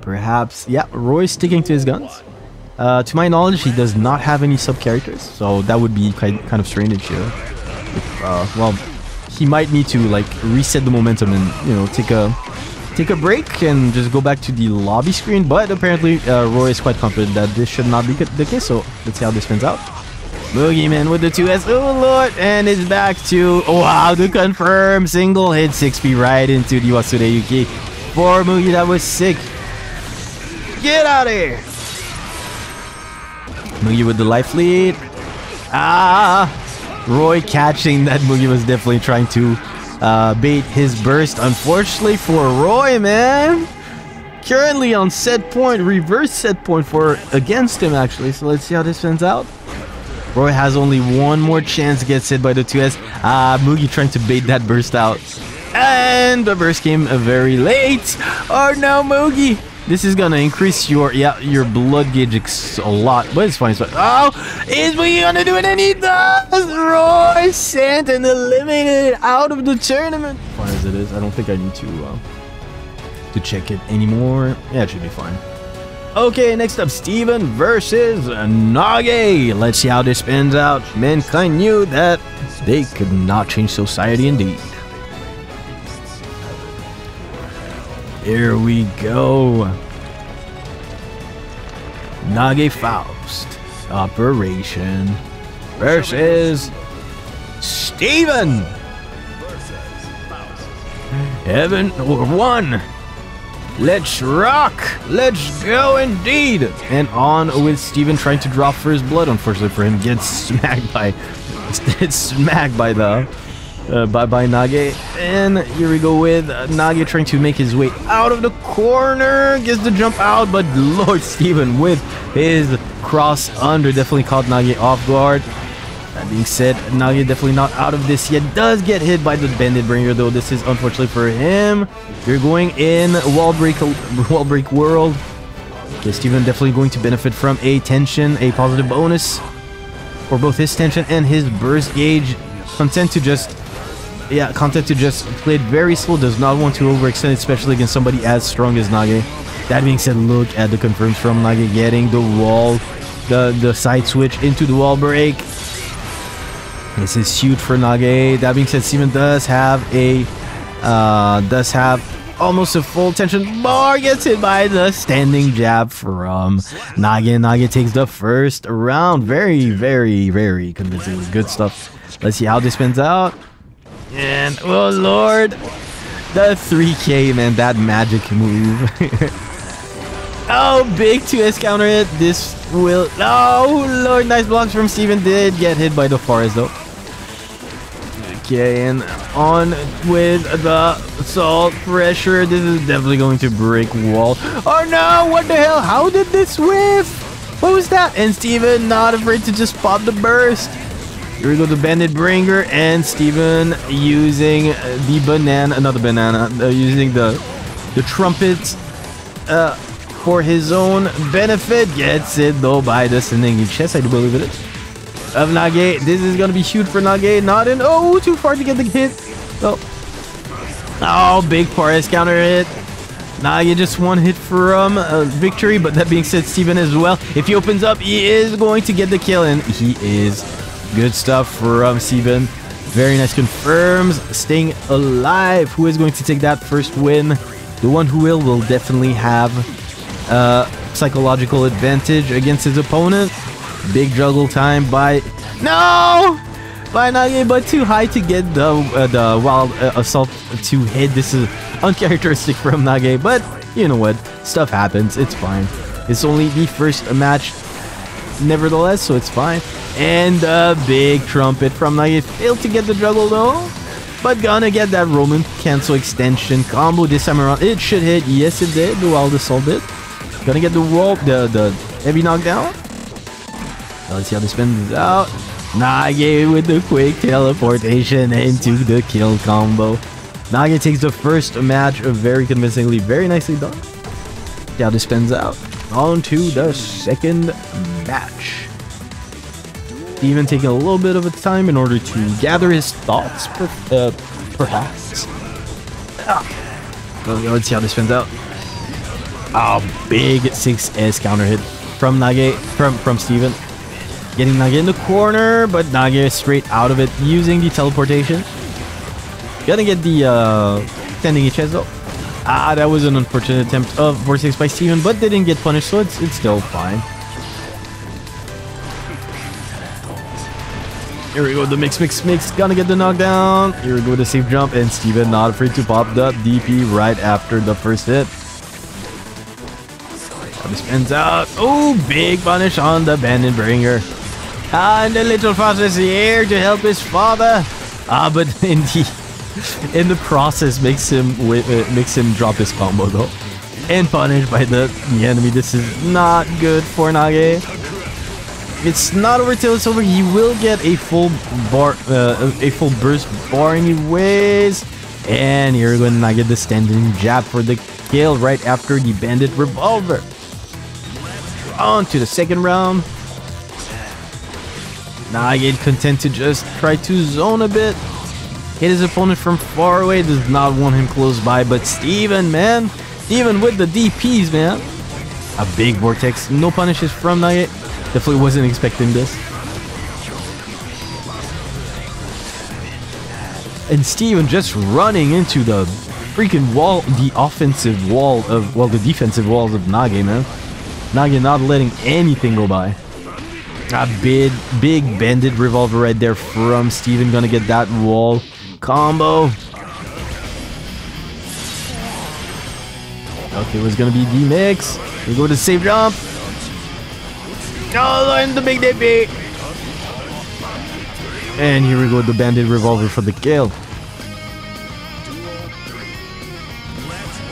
Perhaps. Yeah, Roy's sticking to his guns. Uh, to my knowledge, he does not have any sub-characters, so that would be kind, kind of strange here. If, uh, well, he might need to like reset the momentum and you know take a take a break and just go back to the lobby screen. But apparently, uh, Roy is quite confident that this should not be the case. So let's see how this pans out. Boogeyman with the 2S. Oh, Lord. And it's back to, wow, the confirm single hit 6p right into the Wasureyuki. For Mugi, that was sick. Get out of here. Mugi with the life lead. Ah. Roy catching that Mugi was definitely trying to uh, bait his burst. Unfortunately for Roy, man. Currently on set point, reverse set point for against him actually. So let's see how this turns out. Roy has only one more chance to get hit by the 2S. Ah, Mugi trying to bait that burst out. And the burst came very late. Oh no, Mugi. This is gonna increase your yeah your blood gauge a lot, but it's fine. It's fine. Oh, is Mugi gonna do it? And he does. Roy sent and eliminated out of the tournament. Fine as it is, I don't think I need to uh, to check it anymore. Yeah, it should be fine. Okay, next up, Steven versus Nage. Let's see how this pans out. Mankind knew that they could not change society indeed. Here we go. Nage Faust. Operation versus Steven. Heaven or one. Let's rock! Let's go indeed! And on with Steven trying to drop for his blood. Unfortunately for him, gets smacked by gets smacked by the uh, by by Nage. And here we go with uh, Nage trying to make his way out of the corner. Gets the jump out, but Lord Steven with his cross under definitely caught Nage off guard. That being said, Nage definitely not out of this yet. Does get hit by the Bandit Bringer though. This is unfortunately for him. You're going in wall break, wall break world. Okay, Steven definitely going to benefit from a tension, a positive bonus for both his tension and his burst gauge. Content to just, yeah, content to just play it very slow. Does not want to overextend, especially against somebody as strong as Nage. That being said, look at the confirms from Nage getting the wall, the the side switch into the wall break. This is huge for Nage. That being said, Steven does have a uh, does have almost a full tension bar gets hit by the standing jab from Nage. Nage takes the first round. Very, very, very convincing. Good stuff. Let's see how this spins out. And oh lord, the 3K man, that magic move. oh, big 2S counter hit. This will. Oh lord, nice blocks from Steven. Did get hit by the forest though. Okay, and on with the salt pressure. This is definitely going to break wall. Oh no, what the hell? How did this whiff? What was that? And Steven not afraid to just pop the burst. Here we go, the Bandit Bringer, and Steven using the banana, another banana, uh, using the the trumpet uh, for his own benefit. Gets it though by the Senengi chest, I do believe it is. of Nage. This is gonna be huge for Nage. Not in. Oh, too far to get the hit. Oh. Oh, big Forest counter hit. Nage just one hit from uh, victory, but that being said, Steven as well. If he opens up, he is going to get the kill, and he is. Good stuff from Steven. Very nice confirms. Staying alive. Who is going to take that first win? The one who will will definitely have a psychological advantage against his opponent. Big juggle time by... No! By Nage, but too high to get the uh, the wild uh, assault to hit. This is uncharacteristic from Nage, but you know what? Stuff happens. It's fine. It's only the first match, nevertheless, so it's fine. And a big trumpet from Nage. Failed to get the juggle though. But gonna get that Roman cancel extension combo this time around. It should hit. Yes, it did. The wild assault did. Gonna get the wall, the, the heavy knockdown. Let's see how this spins out. Nage with the quick teleportation into the kill combo. Nage takes the first match very convincingly, very nicely done. See how this spins out. On to the second match. Even taking a little bit of a time in order to gather his thoughts, per uh, perhaps. Ah. Let's see how this spins out. Oh, big 6S counter hit from Nage, from, from Steven. Getting Nage in the corner, but Nage straight out of it using the teleportation. Gonna get the uh, standing HS though. Ah, that was an unfortunate attempt of Vortex by Steven, but they didn't get punished, so it's, it's still fine. Here we go, the mix, mix, mix. Gonna get the knockdown. Here we go, the safe jump, and Steven not afraid to pop the DP right after the first hit. He spins out. Oh, big punish on the Bandit Bringer. And the little father is here to help his father. Ah, but in the in the process makes him uh, makes him drop his combo though, and punished by the, the enemy. This is not good for Nage. It's not over till it's over. He will get a full bar, uh, a full burst bar anyways. And here we're going to get the standing jab for the kill right after the bandit revolver. On to the second round. Nage content to just try to zone a bit. Hit his opponent from far away. Does not want him close by. But Steven, man. Steven with the DPs, man. A big vortex. No punishes from Nage. Definitely wasn't expecting this. And Steven just running into the freaking wall, the offensive wall of, well, the defensive walls of Nage, man. Nage not letting anything go by. A big, big bandit revolver right there from Steven. Gonna get that wall combo. Okay, it was gonna be the mix. We go to save jump. Oh, and the big DP. And here we go, the bandit revolver for the kill.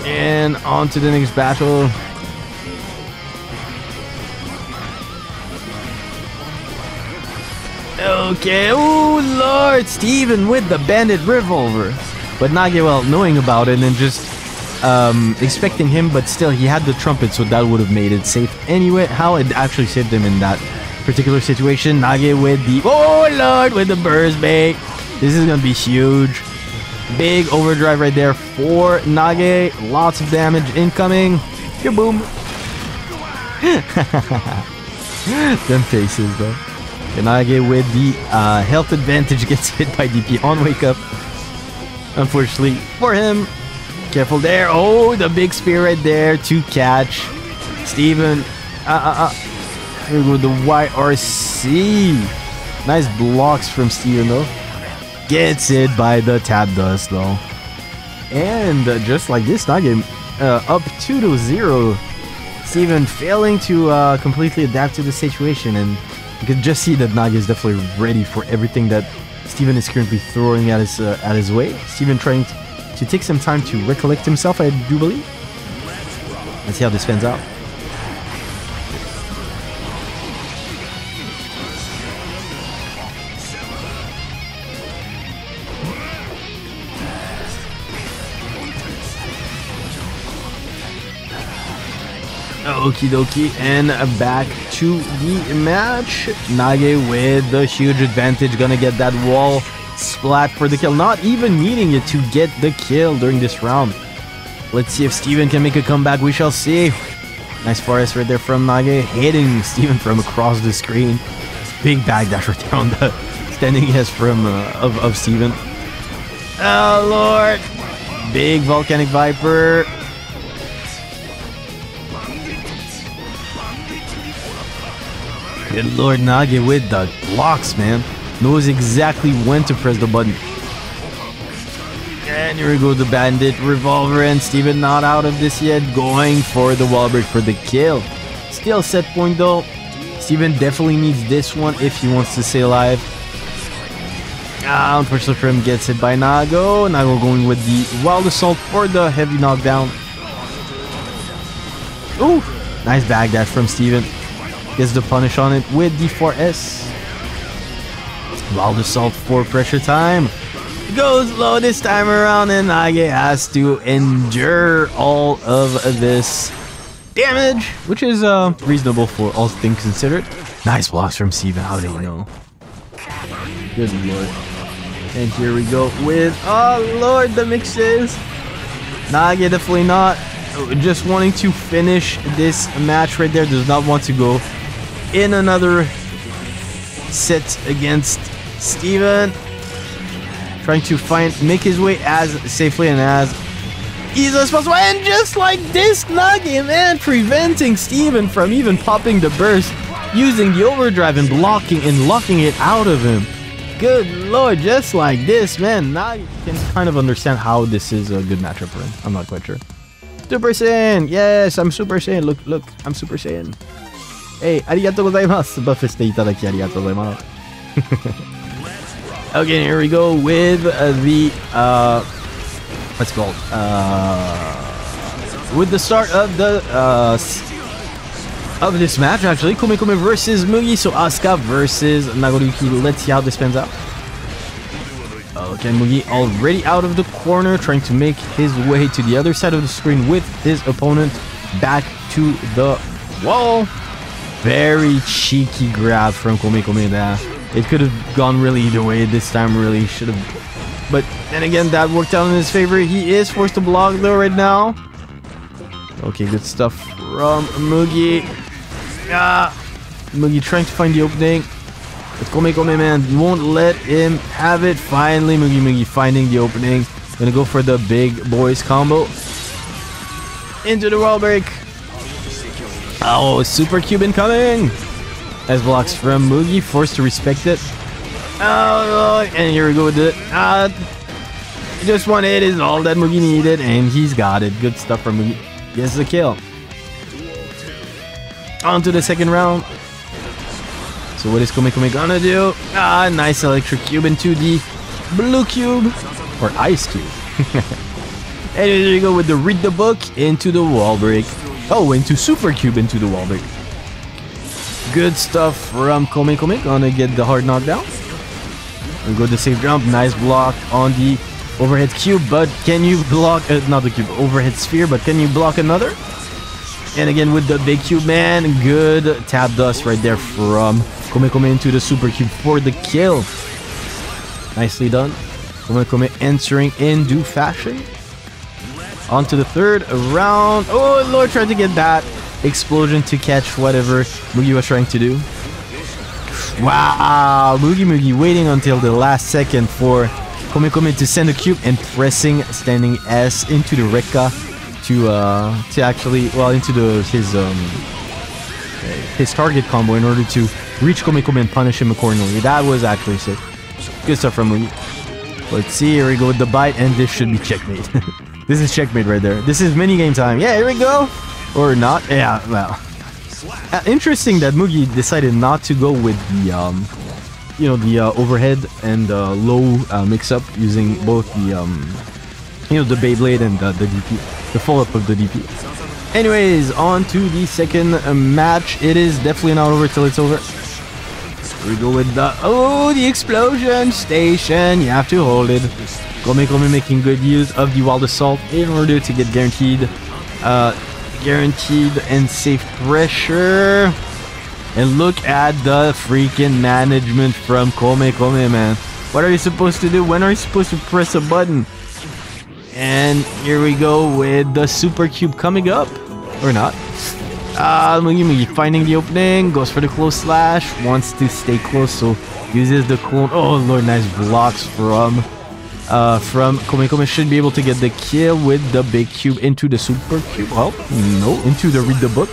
And on to the next battle. Okay, oh lord, Steven with the bandit revolver. But Nage well, knowing about it and just um, expecting him, but still he had the trumpet, so that would have made it safe. Anyway, how it actually saved him in that particular situation. Nage with the, oh lord, with the burst bait. This is gonna be huge. Big overdrive right there for Nage. Lots of damage incoming. Kaboom. Them faces though. Kanage with the uh, health advantage gets hit by DP on wake up. Unfortunately for him. Careful there. Oh, the big spear right there to catch. Steven. Uh, uh, uh. Here we go, the YRC. Nice blocks from Steven though. Gets it by the tab dust though. And uh, just like this, Nage uh, up 2 to 0. Steven failing to uh, completely adapt to the situation and you can just see that Nage is definitely ready for everything that Steven is currently throwing at his uh, at his way. Steven trying to, to take some time to recollect himself, I do believe. Let's see how this pans out. Okie dokie, and back to the match. Nage with the huge advantage, gonna get that wall splat for the kill, not even needing it to get the kill during this round. Let's see if Steven can make a comeback, we shall see. Nice forest right there from Nage, hitting Steven from across the screen. Big backdash right there on the standing S from uh, of, of Steven. Oh lord! Big volcanic viper. Good lord, Nage with the blocks, man. Knows exactly when to press the button. And here we go, the bandit revolver, and Steven not out of this yet, going for the wall break for the kill. Still set point though. Steven definitely needs this one if he wants to stay alive. Ah, unfortunately for him, gets hit by Nage. Nage going with the Wild Assault for the heavy knockdown. Ooh, nice backdash from Steven. Gets the punish on it with the 4S. Wild Assault for pressure time. Goes low this time around and Nage has to endure all of this damage, which is uh, reasonable for all things considered. Nice blocks from Steven, how do you know? Good lord. And here we go with, oh lord, the mixes. Nage definitely not. Just wanting to finish this match right there. Does not want to go in another set against Steven. Trying to find, make his way as safely and as easily as possible. And just like this, Nage, man, preventing Steven from even popping the burst, using the overdrive and blocking and locking it out of him. Good lord, just like this, man. Now you can kind of understand how this is a good matchup for him. I'm not quite sure. Super Saiyan! Yes, I'm Super Saiyan. Look, look, I'm Super Saiyan. Hey, ありがとうございます。バフしていただきありがとうございます。okay, here we go with the, uh, what's called, uh, with the start of the, uh, of this match actually. Kome Kome versus Mugi, so Asuka versus Nagoriyuki. Let's see how this pans out. Okay, Mugi already out of the corner, trying to make his way to the other side of the screen with his opponent back to the wall. Very cheeky grab from Kome Kome there. It could have gone really either way. This time really should have. But then again, that worked out in his favor. He is forced to block though right now. Okay, good stuff from Mugi. Ah, Mugi trying to find the opening. Let's go, Kome man. Won't let him have it. Finally, Mugi Mugi finding the opening. Gonna go for the big boys combo. Into the wall break. Oh, super cube incoming. As blocks from Mugi, forced to respect it. Oh, and here we go with it. Uh, just one hit is all that Mugi needed, and he's got it. Good stuff from Mugi. Gets the kill. On to the second round. So what is Kome gonna do? Ah, nice electric cube into the blue cube. Or ice cube. and there you go with the read the book into the wall break. Oh, into super cube into the wall break. Good stuff from Kome Kome. Gonna get the hard knockdown. And go the safe jump. Nice block on the overhead cube. But can you block, uh, not the cube, overhead sphere, but can you block another? And again with the big cube, man. Good tap dust right there from Kome Kome into the super cube for the kill. Nicely done. Kome Kome entering in due fashion. On to the third round. Oh, Lord tried to get that explosion to catch whatever Mugi was trying to do. Wow, Mugi Mugi waiting until the last second for Kome Kome to send a cube and pressing standing S into the Rekka to uh to actually well into the his um his target combo in order to reach Kome Kome and punish him accordingly. That was actually sick. Good stuff from Mugi. Let's see, here we go with the bite, and this should be checkmate. this is checkmate right there. This is mini game time. Yeah, here we go. Or not. Yeah, well. Uh, interesting that Mugi decided not to go with the, um, you know, the uh, overhead and uh, low uh, mix-up using both the, um, you know, the Beyblade and the DP, the follow-up of the DP. Anyways, on to the second uh, match. It is definitely not over till it's over. We go with the oh the explosion station. You have to hold it. Kome Kome making good use of the wild assault in order to get guaranteed uh, guaranteed and safe pressure. And look at the freaking management from Kome Kome, man. What are you supposed to do? When are you supposed to press a button? And here we go with the Super Cube coming up. Or not. Ah, Mugi finding the opening, goes for the close slash, wants to stay close, so uses the clone. Oh lord, nice blocks from uh, from Komekome should be able to get the kill with the big cube into the super cube. Well, no, into the read the book.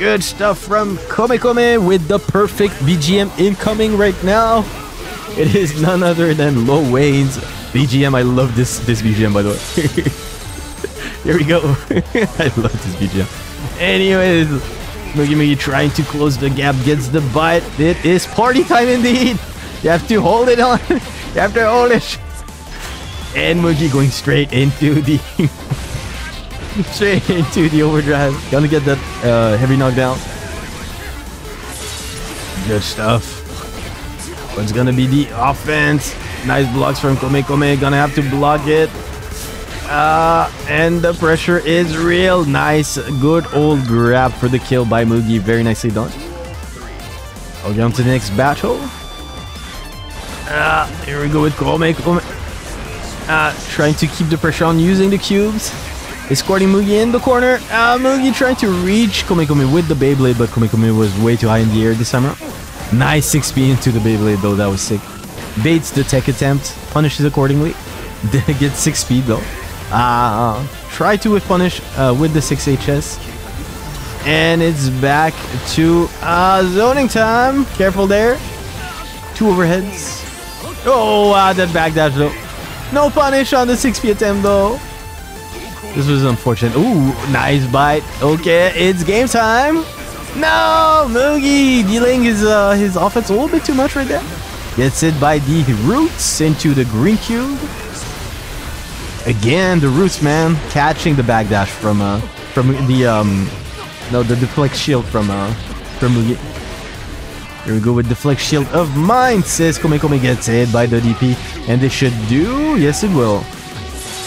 Good stuff from Komekome with the perfect BGM incoming right now. It is none other than Low Wayne's BGM. I love this this BGM by the way. Here we go. I love this BGM. Anyways, Mugi Mugi trying to close the gap, gets the bite. It is party time indeed. You have to hold it on. you have to hold it. And Mugi going straight into the... straight into the overdrive. Gonna get that uh, heavy knockdown. Good stuff. What's gonna be the offense? Nice blocks from Kome Kome. Gonna have to block it. Uh, and the pressure is real. Nice. Good old grab for the kill by Mugi. Very nicely done. I'll get on to the next battle. Ah, here we go with Kome. Ah, trying to keep the pressure on using the cubes. Escorting Mugi in the corner. Ah, Mugi trying to reach Kome Kome with the Beyblade, but Kome Kome was way too high in the air this time around. Nice 6p into the Beyblade though, that was sick. Baits the tech attempt, punishes accordingly. Gets 6 speed though. Uh, try to with punish uh, with the 6HS. And it's back to uh, zoning time. Careful there. Two overheads. Oh, wow, that backdash though. No punish on the 6p attempt though. This was unfortunate. Ooh, nice bite. Okay, it's game time. No, Mugi dealing his uh, his offense a little bit too much right there. Gets it by the roots into the green cube. Again, the roots, man, catching the backdash from uh from the um no the deflect shield from uh from. Here we go with flex shield of mine, says Kome Kome gets hit by the DP. And they should do, yes it will.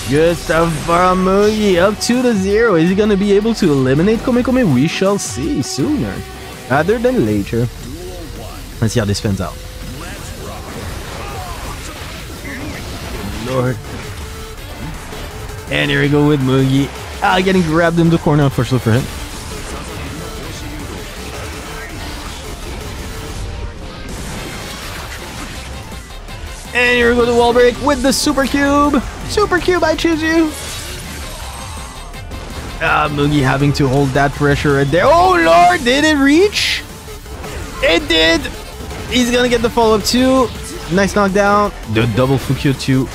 Good stuff from Mugi, up to the zero. Is he gonna be able to eliminate Kome Kome? We shall see sooner, rather than later. Let's see how this pans out. Lord. And here we go with Mugi. Ah, getting grabbed in the corner, unfortunately for him. And here we go the wall break with the Super Cube. Super Cube, I choose you. Ah, Mugi having to hold that pressure right there. Oh, Lord, did it reach? It did. He's going to get the follow-up too. Nice knockdown. The double Fukyo to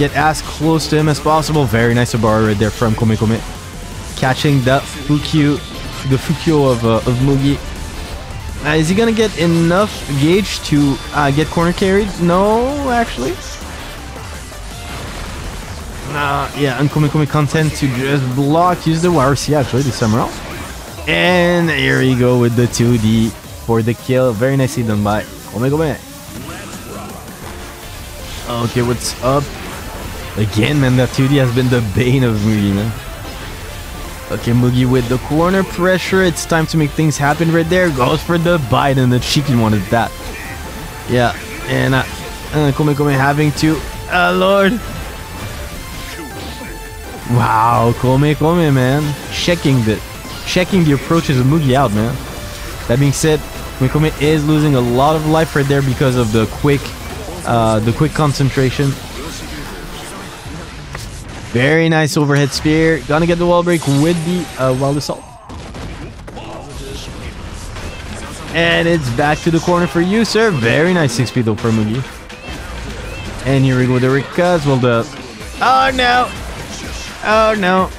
get as close to him as possible. Very nice bar right there from Kome Kome. Catching the Fukyo, the Fukyo of, uh, of Mugi. Uh, is he gonna get enough gauge to uh, get corner carried? No, actually. Uh, yeah, and Kome content to just block, use the YRC actually this time around. And here we go with the 2D for the kill. Very nicely done by Kome. Okay, what's up? Again, man, that 2D has been the bane of me, man. Okay, Mugi with the corner pressure. It's time to make things happen right there. Goes for the bite and the cheeky one at that. Yeah, and uh, uh, Kome Kome having to... Uh, Lord. Wow, Kome Kome, man. Checking the, checking the approaches of Mugi out, man. That being said, Kome Kome is losing a lot of life right there because of the quick, uh, the quick concentration. Very nice overhead spear. Gonna get the wall break with the uh, wild assault. And it's back to the corner for you, sir. Very nice 6 speed though for Mugi. And here we go with the Rick as well. The oh no, oh no.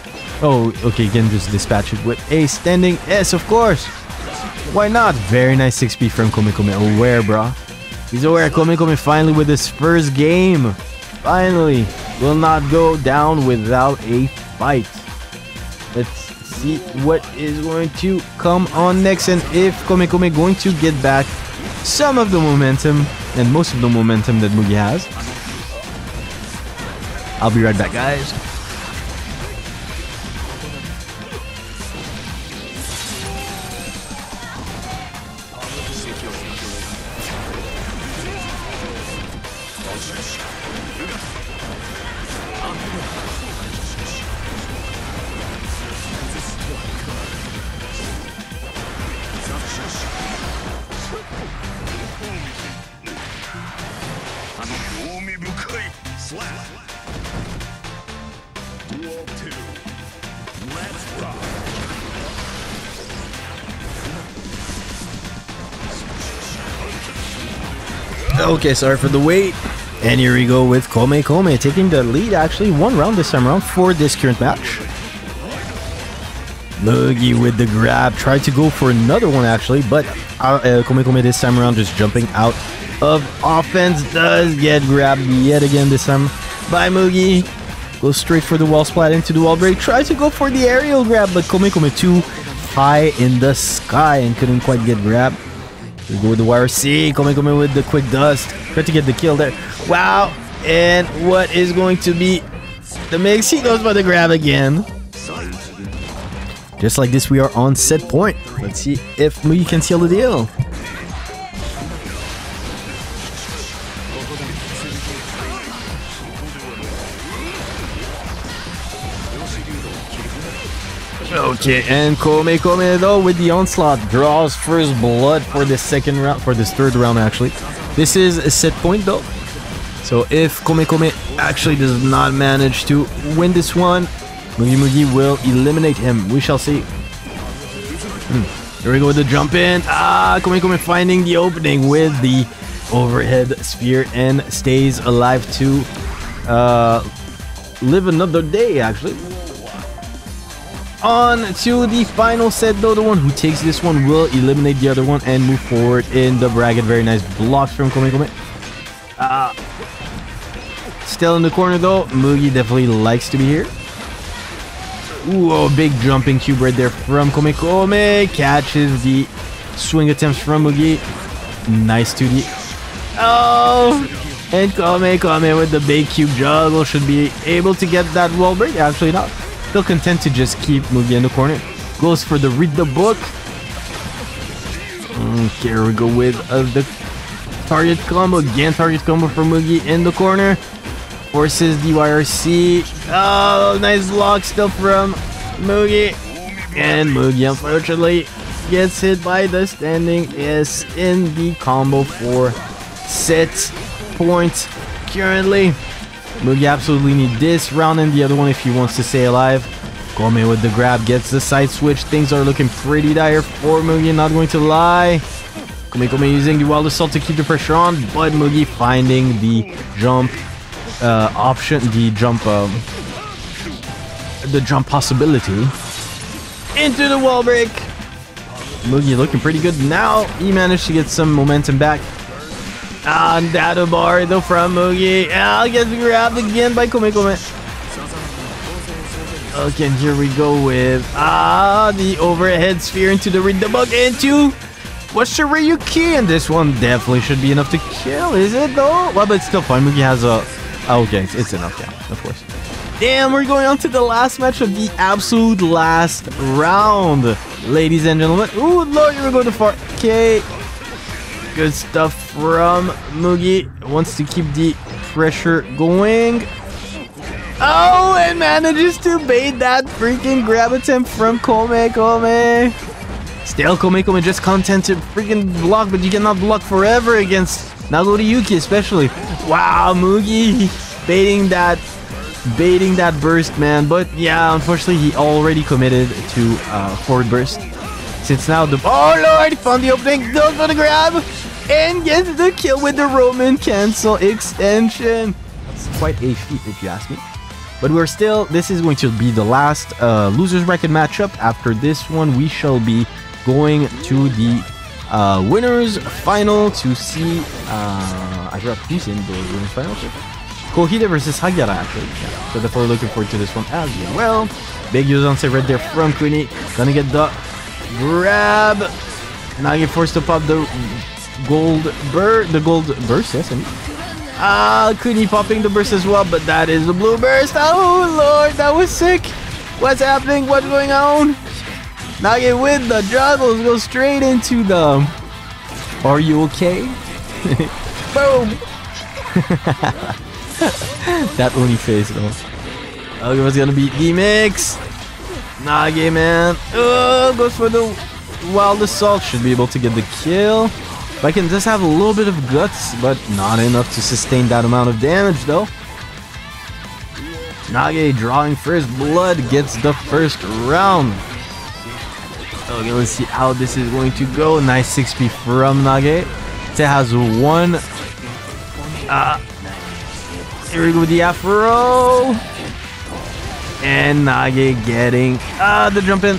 Oh, okay. Again, just dispatch it with a standing S, of course. Why not? Very nice 6 speed from Kome Kome. Aware, bro. He's aware. Kome Kome finally with his first game. Finally will not go down without a fight. Let's see what is going to come on next and if Kome Kome going to get back some of the momentum and most of the momentum that Mugi has. I'll be right back guys. Okay, sorry for the wait. And here we go with Kome Kome taking the lead actually one round this time around for this current match. Mugi with the grab, tried to go for another one actually, but uh, uh, Kome Kome this time around just jumping out of offense does get grabbed yet again this time by Mugi. Goes straight for the wall splat into the wall break, tries to go for the aerial grab, but Kome Kome too high in the sky and couldn't quite get grabbed. We go with the YRC, Kome Kome with the quick dust, try to get the kill there. Wow, and what is going to be the mix? He goes for the grab again. Just like this, we are on set point. Let's see if we can seal the deal. Okay, and Kome Kome though with the onslaught draws first blood for the second round, for this third round actually. This is a set point though. So if Kome Kome actually does not manage to win this one, Mugi Mugi will eliminate him. We shall see. Hmm. Here we go with the jump in. Ah, Kome Kome finding the opening with the overhead sphere and stays alive to uh, live another day actually. On to the final set though, the one who takes this one will eliminate the other one and move forward in the bracket. Very nice blocks from Kome. Uh, still in the corner though, Mugi definitely likes to be here. Ooh, big jumping cube right there from Kome. Catches the swing attempts from Mugi. Nice 2D. Oh! And Kome with the big cube juggle should be able to get that wall break. Actually not. Still content to just keep Mugi in the corner. Goes for the read the book. Okay, here we go with uh, the target combo. Again, target combo for Mugi in the corner. Forces DYRC. Oh, nice lock still from Mugi. And Mugi, unfortunately, gets hit by the standing S in the combo for set point currently. Mugi absolutely need this round and the other one if he wants to stay alive. Kome with the grab gets the side switch. Things are looking pretty dire for Mugi, not going to lie. Kome Kome using the wild assault to keep the pressure on, but Mugi finding the jump uh, option, the jump, um, the jump possibility into the wall break. Mugi looking pretty good now. He managed to get some momentum back. Ah, data bar though from Mugi. Ah, gets grabbed again by Kome Kome. Okay, and here we go with ah the overhead sphere into the read the bug into what's the Ryuki? And this one definitely should be enough to kill, is it though? Well, but it's still fine. Mugi has a oh, okay, it's, it's enough, yeah, of course. Damn, we're going on to the last match of the absolute last round, ladies and gentlemen. Ooh, Lord, we going to far. Okay, Good stuff from Mugi. Wants to keep the pressure going. Oh, and manages to bait that freaking grab attempt from Kome Kome. Still, Kome Kome just content to freaking block, but you cannot block forever against Nagoriyuki, especially. Wow, Mugi baiting that baiting that burst, man. But yeah, unfortunately, he already committed to uh, forward burst. Since now the oh lord, found the opening, goes for the grab, and gets the kill with the Roman cancel extension. It's quite a feat, if you ask me. But we're still, this is going to be the last uh, losers bracket matchup. After this one, we shall be going to the uh, winners final to see. Uh, I forgot who's in the winners final. Kohide versus Hagyara, actually. Yeah. So definitely looking forward to this one as well. Big Yuzanse right there from Kuni. Gonna get the grab. Now you're forced to pop the gold burst. The gold burst, yes. And ah, Kuni popping the burst as well, but that is the blue burst. Oh lord, that was sick. What's happening? What's going on? Now you with the juggles go straight into the. Are you okay? Boom. that Oni face though. Okay, what's gonna beat D-Mix? Nage, man. Goes for the Wild Assault. Should be able to get the kill. If I can just have a little bit of guts, but not enough to sustain that amount of damage, though. Nage drawing first blood gets the first round. Okay, let's see how this is going to go. Nice 6p from Nage. It has one. Uh, here we go with the Afro. And Nage getting uh, the jump in.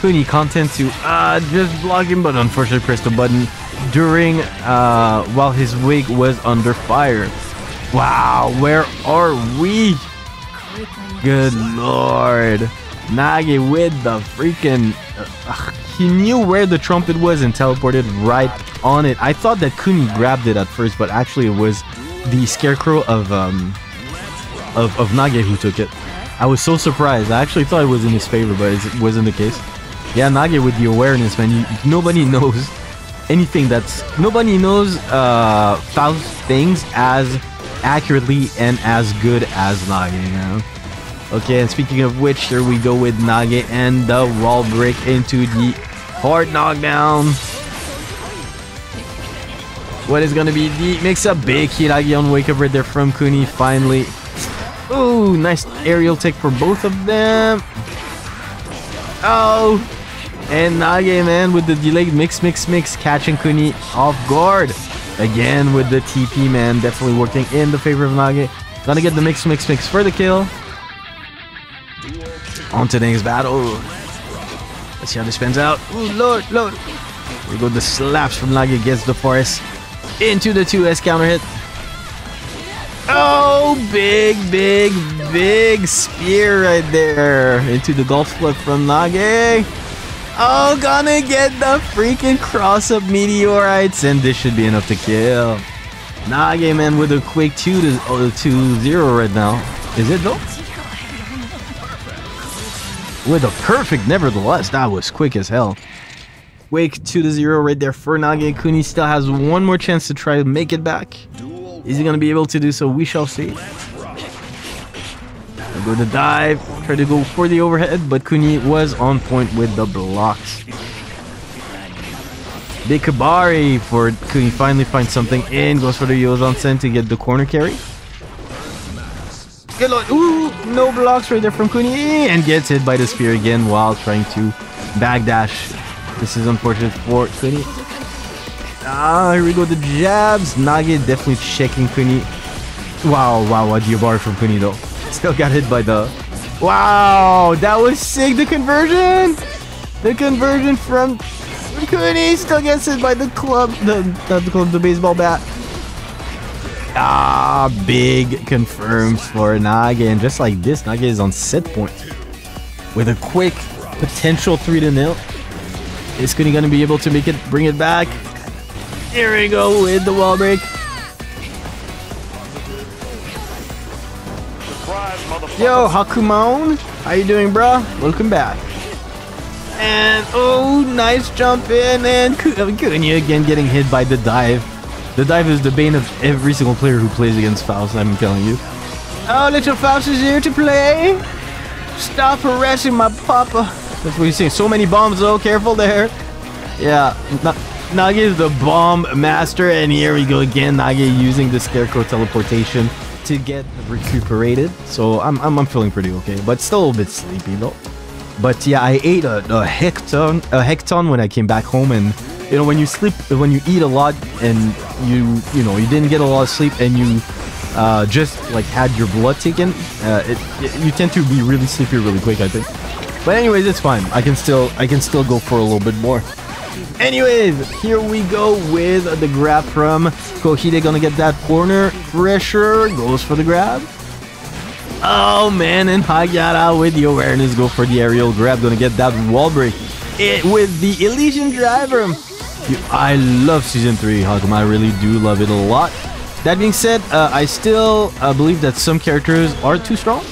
Kuni content to uh, just block him, but unfortunately pressed the button during uh, while his wig was under fire. Wow, where are we? Good lord. Nage with the freaking... Uh, he knew where the trumpet was and teleported right on it. I thought that Kuni grabbed it at first, but actually it was the scarecrow of um, of, of Nage who took it. I was so surprised. I actually thought it was in his favor, but it wasn't the case. Yeah, Nage with the awareness, man. You, nobody knows anything that's... Nobody knows uh, Faust things as accurately and as good as Nage, you know? Okay, and speaking of which, here we go with Nage and the wall break into the hard knockdown. What is gonna be the mix up big Hiiragi on wake up right there from Kuni finally. Ooh, nice aerial take for both of them. Oh, and Nage man with the delayed mix mix mix catching Kuni off guard. Again with the TP man, definitely working in the favor of Nage. Gonna get the mix mix mix for the kill. On to the next battle. Let's see how this pans out. Ooh, lord, lord. Here we go, the slaps from Nage gets the forest into the 2S counter hit. Oh, big, big, big spear right there into the golf flip from Nage. Oh, gonna get the freaking cross-up meteorites, and this should be enough to kill. Nage, man, with a quick 2 to oh, 2 0 right now. Is it though? With a perfect, nevertheless. That was quick as hell. Wake 2 to 0 right there for Nage. Kuni still has one more chance to try to make it back. Is he going to be able to do so? We shall see. I'll go to dive, try to go for the overhead, but Kuni was on point with the blocks. Big Kabari for Kuni finally finds something and goes for the Yozan Sen to get the corner carry. Good ooh, no blocks right there from Kuni, and gets hit by the spear again while trying to backdash. This is unfortunate for Kuni. Ah, here we go, the jabs. Nage definitely checking Kuni. Wow, wow, what a Diabar from Kuni though. Still got hit by the... Wow, that was sick, the conversion! The conversion from Kuni still gets hit by the club, the, not the club, the baseball bat. Ah, big confirmed for Nage, and just like this, Nage is on set point with a quick potential 3 to nil. Is Kuni gonna be able to make it, bring it back? Here we go with the wall break. Yo, Hakumon, how you doing, bro? Welcome back. And oh, nice jump in, and Kuni uh, again getting hit by the dive. The dive is the bane of every single player who plays against Faust, I'm telling you. Oh, little Faust is here to play. Stop harassing my papa. That's what he's saying. So many bombs, though. Careful there. Yeah. Nage is the bomb master, and here we go again. Nage using the Scarecrow teleportation to get recuperated. So I'm, I'm, I'm feeling pretty okay, but still a bit sleepy, though. But yeah, I ate a, a hecton, a hecton when I came back home, and you know when you sleep when you eat a lot and you you know you didn't get a lot of sleep and you uh, just like had your blood taken uh, it, it, you tend to be really sleepy really quick i think but anyways it's fine i can still i can still go for a little bit more anyways here we go with the grab from kohide gonna get that corner pressure goes for the grab oh man and Hayata with the awareness go for the aerial grab gonna get that wall break it with the Elysion driver I love Season 3 Hakum, I really do love it a lot. That being said, uh, I still uh, believe that some characters are too strong.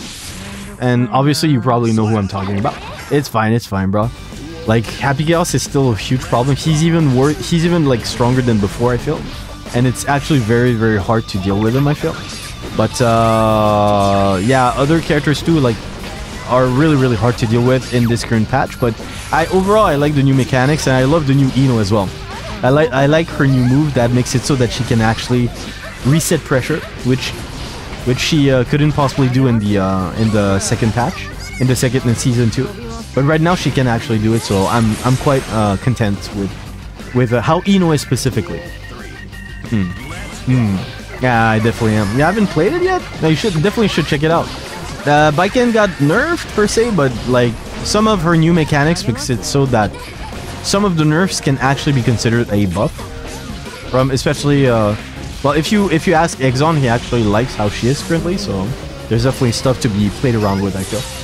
And obviously you probably know who I'm talking about. It's fine, it's fine, bro. Like, Happy Chaos is still a huge problem. He's even worse, he's even like stronger than before, I feel. and it's actually very very hard to deal with him. I feel, but uh, yeah, other characters too like are really really hard to deal with in this current patch. But I overall I like the new mechanics and I love the new I-No as well. I like I like her new move that makes it so that she can actually reset pressure, which which she uh, couldn't possibly do in the uh, in the second patch, in the second in season two. But right now she can actually do it, so I'm I'm quite uh, content with with uh, how I-No is specifically. Hmm. Hmm. Yeah, I definitely am. I haven't played it yet. No, you should definitely should check it out. Uh, Baiken got nerfed per se, but like some of her new mechanics makes it so that some of the nerfs can actually be considered a buff. From especially uh, well, if you if you ask Exon, he actually likes how she is currently, so there's definitely stuff to be played around with, I feel.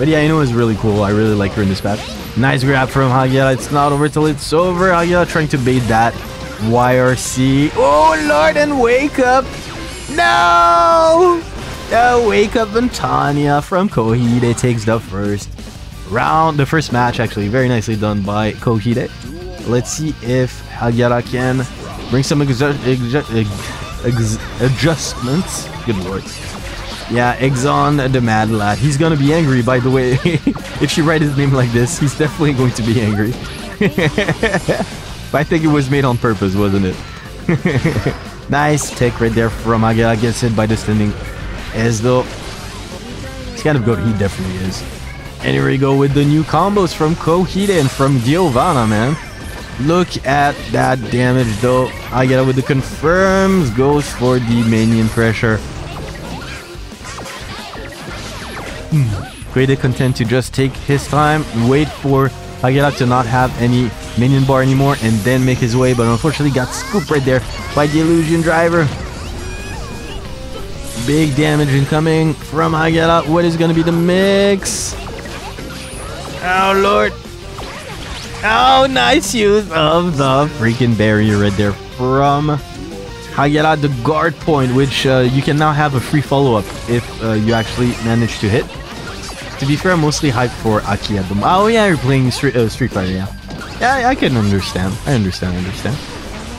But yeah, I-No is really cool. I really like her in this patch. Nice grab from Hagyara. It's not over till it's over. Hagyara trying to bait that. YRC. Oh, Lord, and wake up. No! Wake up and Tanya from Kohide takes the first round. The first match, actually. Very nicely done by Kohide. Let's see if Hagyara can bring some adjustments. Good lord. Yeah, Exxon the Mad Lad. He's gonna be angry, by the way. if you write his name like this, he's definitely going to be angry. but I think it was made on purpose, wasn't it? nice take right there from Aga. Gets hit by the standing as though he's kind of good. He definitely is. And here we go with the new combos from Kohide and from Giovanna, man. Look at that damage though. I with the confirms. Goes for the minion pressure. Created content to just take his time, wait for Hagyara to not have any minion bar anymore, and then make his way, but unfortunately got scooped right there by the Elysion driver. Big damage incoming from Hagyara. What is going to be the mix? Oh, Lord. Oh, nice use of the freaking barrier right there from Hagyara, the guard point, which uh, you can now have a free follow-up if uh, you actually manage to hit. To be fair, I'm mostly hyped for Aki at the moment. Oh yeah, you're playing Street, uh, Street Fighter, yeah. Yeah, I can understand. I understand, I understand.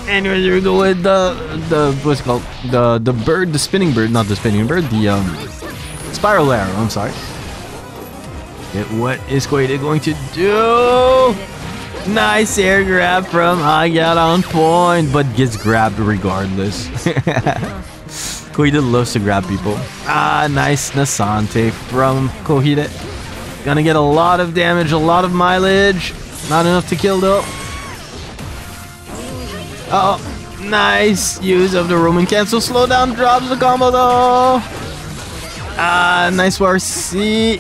Anyway, here we go with the, the, what's it called? The, the bird, the spinning bird, not the spinning bird, the, um, spiral arrow, I'm sorry. What is Kohide going to do? Nice air grab from Hayat on point, but gets grabbed regardless. Kohide loves to grab people. Ah, nice Nascente from Kohide. Gonna get a lot of damage, a lot of mileage. Not enough to kill though. Oh, nice use of the Roman cancel. Slow down, drops the combo though. Ah, nice RC.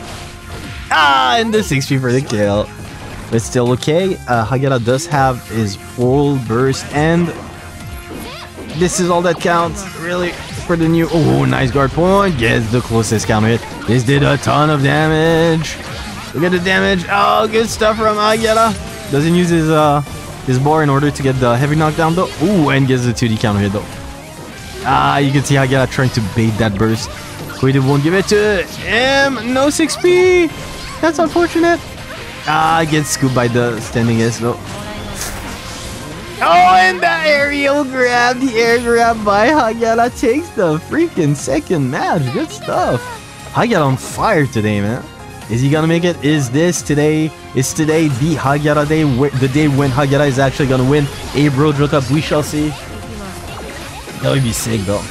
Ah, and the 6p for the kill. But still okay. Uh, Hagyara does have his full burst and this is all that counts, really, for the new... Oh, nice guard point. Gets the closest counter hit. This did a ton of damage. Look at the damage. Oh, good stuff from Hagyara. Doesn't use his uh his bar in order to get the heavy knockdown though. Ooh, and gets the 2D counter hit though. Ah, you can see Hagyara trying to bait that burst. Kohide won't give it to him. No 6p. That's unfortunate. Ah, gets scooped by the standing S though. Oh, and the aerial grab, the air grab by Hagyara takes the freaking second match. Good stuff. Hagyara on fire today, man. Is he gonna make it? Is this today? Is today the Hagyara day? The day when Hagyara is actually gonna win a Brojo Cup? We shall see. That would be sick though.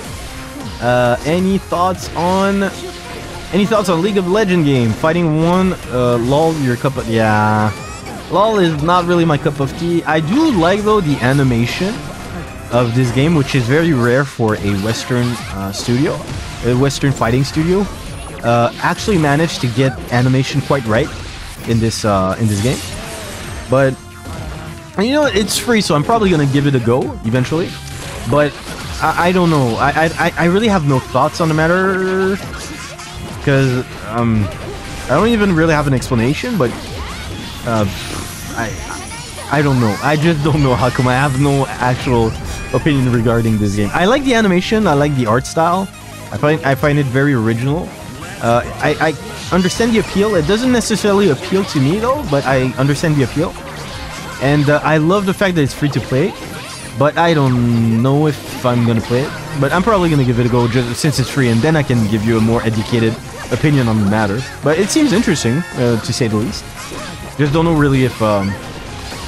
Uh, any thoughts on any thoughts on League of Legend game? Fighting one, uh, lol, your cup of... Yeah. LOL is not really my cup of tea. I do like, though, the animation of this game, which is very rare for a Western uh, studio, a Western fighting studio. Uh, actually managed to get animation quite right in this uh, in this game. But you know, it's free, so I'm probably gonna give it a go eventually. But I, I don't know. I, I I really have no thoughts on the matter because um, I don't even really have an explanation. But uh, I I don't know. I just don't know how come I have no actual opinion regarding this game. I like the animation. I like the art style. I find I find it very original. Uh, I, I understand the appeal. It doesn't necessarily appeal to me though, but I understand the appeal. And uh, I love the fact that it's free to play. but I don't know if I'm gonna play it. But I'm probably gonna give it a go just since it's free, and then I can give you a more educated opinion on the matter. But it seems interesting, uh, to say the least. Just don't know really if, um,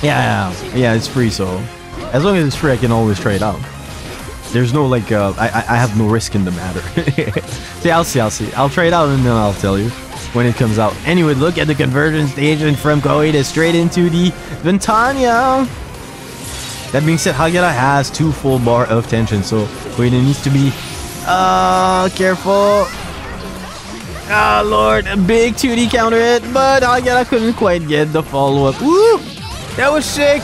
yeah, yeah, it's free, so as long as it's free, I can always try it out. There's no like, uh, I, I have no risk in the matter. see, I'll see, I'll see. I'll try it out and then I'll tell you when it comes out. Anyway, look at the conversion station from Kohide straight into the Ventania. That being said, Hagyara has two full bar of tension, so Kohide needs to be uh, careful. Oh, Lord, a big 2D counter hit, but Hagyara couldn't quite get the follow-up. Woo! That was sick!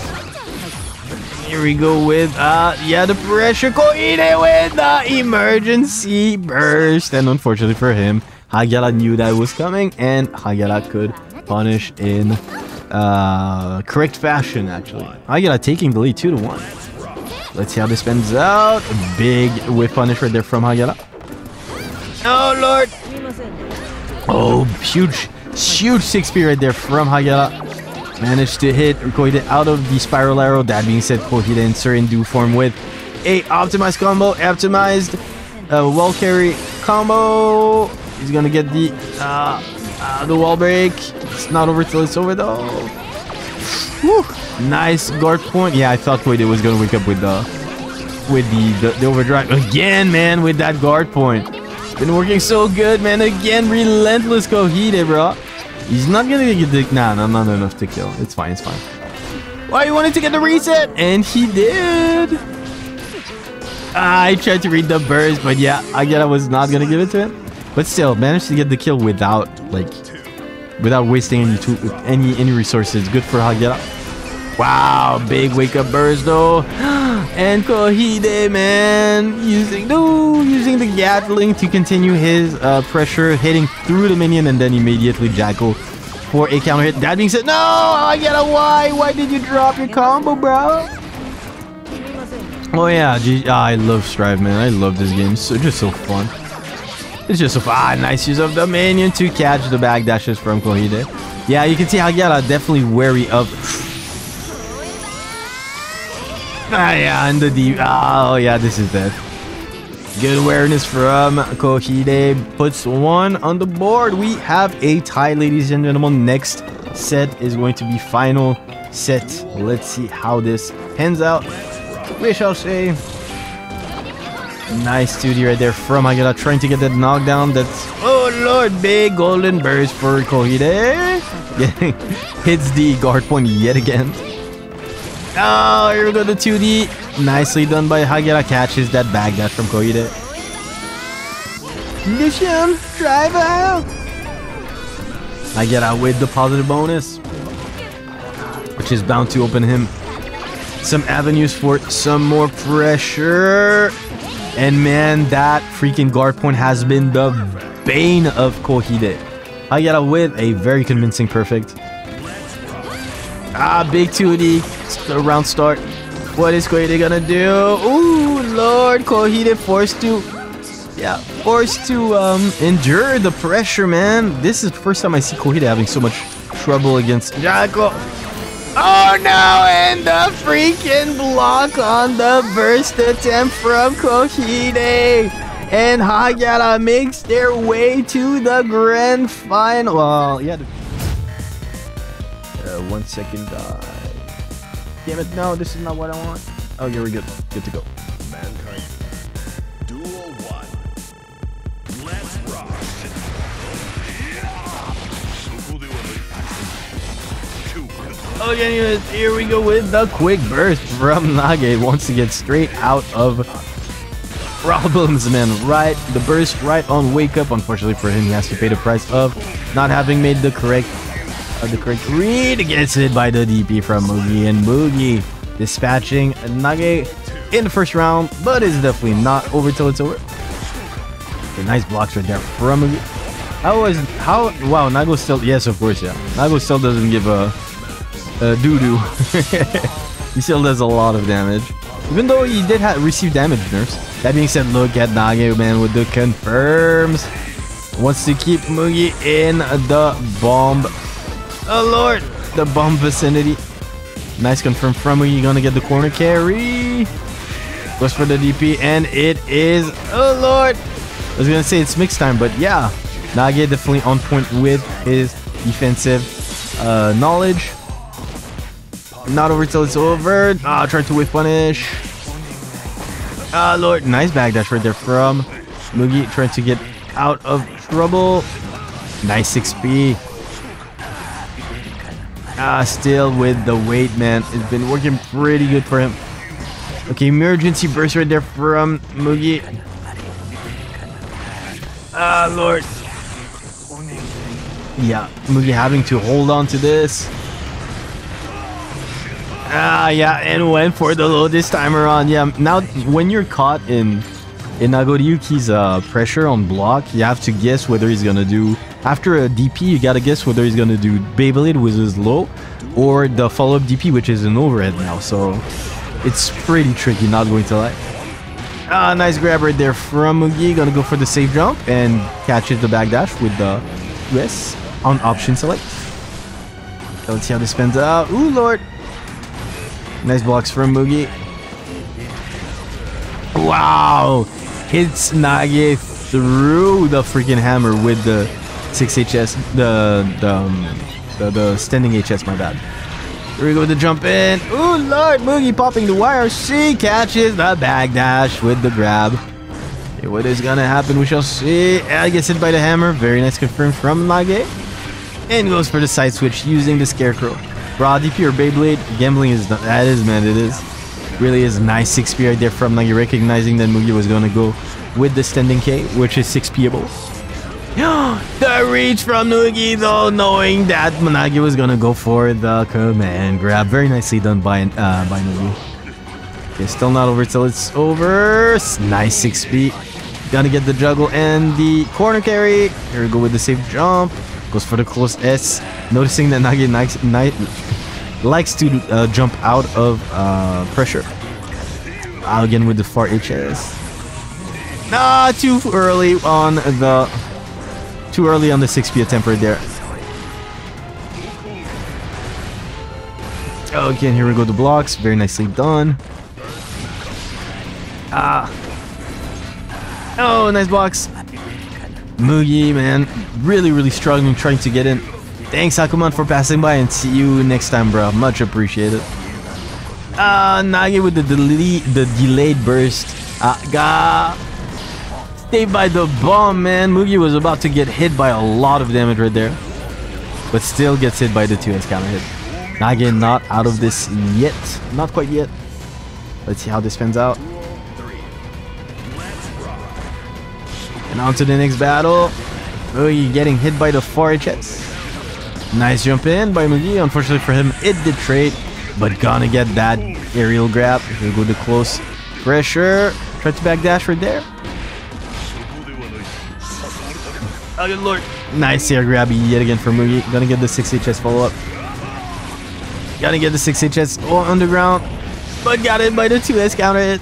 Here we go with, uh, yeah, the pressure Kohide with the emergency burst. And unfortunately for him, Hagyara knew that was coming, and Hagyara could punish in uh, correct fashion, actually. Hagyara taking the lead 2 to 1. Let's see how this spins out. Big whip punish right there from Hagyara. Oh, Lord! Oh, huge, huge 6P right there from Hagyara. Managed to hit Kohide out of the spiral arrow. That being said, Kohide in due form with a optimized combo, optimized uh, wall carry combo. He's gonna get the uh, uh, the wall break. It's not over till it's over though. Whew. Nice guard point. Yeah, I thought Kohide was gonna wake up with the with the, the, the overdrive again, man. With that guard point, been working so good, man. Again, relentless Kohide, bro. He's not gonna get the... Nah, no, not enough to kill. It's fine, it's fine. Why you wanted to get the reset? And he did! I tried to read the burst, but yeah, again, I was not gonna give it to him. But still, managed to get the kill without, like... Without wasting any two, any any resources. Good for Hagyara. Wow, big wake up burst though. and Kohide, man, using no, using the Gatling to continue his uh, pressure, hitting through the minion, and then immediately Jackal for a counter hit. That being said, no, I get a why. Why did you drop your combo, bro? Oh yeah, ah, I love Strive, man. I love this game. It's so, just so fun. It's just so fun. Ah, nice use of the minion to catch the backdashes from Kohide. Yeah, you can see how Hagyara definitely wary of Ah, yeah, and the deep. Oh, yeah, this is dead. Good awareness from Kohide. Puts one on the board. We have a tie, ladies and gentlemen. Next set is going to be final set. Let's see how this pans out. We shall see. Nice 2D right there from Hagyara trying to get that knockdown. That's, oh lord, big golden burst for. Getting hits the guard point yet again. Oh, here we go, the 2D. Nicely done by Hagyara. Catches that backdash from Kohide. Mission, drive out. Hagyara with the positive bonus. Which is bound to open him some avenues for some more pressure. And man, that freaking guard point has been the bane of Kohide. Hagyara with a very convincing perfect. Ah, big 2D the round start. What is Kohide gonna do? Ooh, Lord, Kohide forced to, yeah, forced to um, endure the pressure, man. This is the first time I see Kohide having so much trouble against Jacko. Oh no, and the freaking block on the burst attempt from Kohide. And Hagyara makes their way to the grand final. Well, yeah. Uh, one second. Uh, Damn it, no, this is not what I want. Oh, yeah, we're good. Good to go. Mankind. Duel 1. Let's rock. Oh, okay, anyways, here we go with the quick burst from Nage. Wants to get straight out of problems, man. Right, the burst right on wake up. Unfortunately for him, he has to pay the price of not having made the correct the correct read gets hit by the DP from Mugi and Boogie dispatching Nage in the first round, but it's definitely not over till it's over. Okay, nice blocks right there from Mugi. How was how wow Nago still yes of course yeah Nago still doesn't give a, a doo doo. he still does a lot of damage, even though he did have receive damage nerfs. That being said, look at Nage man with the confirms. Wants to keep Mugi in the bomb Oh lord! The bomb vicinity. Nice confirm from you gonna get the corner carry. Goes for the DP, and it is. Oh lord! I was gonna say it's mixed time, but yeah, Nage definitely on point with his defensive uh, knowledge. Not over till it's over. Ah, trying to whiff punish. Ah, lord, nice backdash right there from Mugi, trying to get out of trouble. Nice 6p. Ah, still with the weight, man. It's been working pretty good for him. Okay, emergency burst right there from Mugi. Ah, Lord. Yeah, Mugi having to hold on to this. Ah, yeah, and went for the low this time around. Yeah, now when you're caught in in Nagoriyuki's uh, pressure on block, you have to guess whether he's gonna do after a DP. You gotta guess whether he's gonna do Beyblade with his low or the follow-up DP, which is an overhead now. So it's pretty tricky. Not going to lie. Ah, nice grab right there from Mugi. Gonna go for the safe jump and catches the back dash with the US on option select. Let's see how this spins out. Ooh, lord. Nice blocks from Mugi. Wow. Hits Nage through the freaking hammer with the 6HS, the, the, um, the, the standing HS, my bad. Here we go with the jump in. Ooh, Lord, Mugi popping the wire. She catches the back dash with the grab. Okay, what is gonna happen? We shall see. I gets hit by the hammer. Very nice confirm from Nage. And goes for the side switch using the Scarecrow. Raw DP or Beyblade, gambling is not, that is man, it is. Really is nice 6p right there from Nagi, recognizing that Mugi was gonna go with the standing K, which is 6pable. the reach from Mugi though, knowing that Managi was gonna go for the command grab. Very nicely done by uh, by Mugi. Okay, still not over till it's over. Nice 6p. Gonna get the juggle and the corner carry. Here we go with the safe jump. Goes for the close S. Noticing that Nagi likes, likes to uh, jump out of uh, pressure. Again with the far HS. Nah, too early on the... Too early on the 6p attempt right there. Okay, here we go the blocks. Very nicely done. Ah. Oh, nice blocks. Mugi, man, really, really struggling trying to get in. Thanks, Akuman, for passing by, and see you next time, bro. Much appreciated. Uh, Nagi with the, delete, the delayed burst. Ah, Stay by the bomb, man. Mugi was about to get hit by a lot of damage right there. But still gets hit by the 2S counter hit. Nagi not out of this yet. Not quite yet. Let's see how this pans out. And on to the next battle. You getting hit by the 4HS. Nice jump in by Mugi. Unfortunately for him, it did trade. But gonna get that aerial grab. We go to close pressure. Try to backdash right there. Oh, good lord. Nice air grab yet again for Mugi. Gonna get the 6HS follow up. Gotta get the 6HS oh, underground. But got it by the 2S counter hit.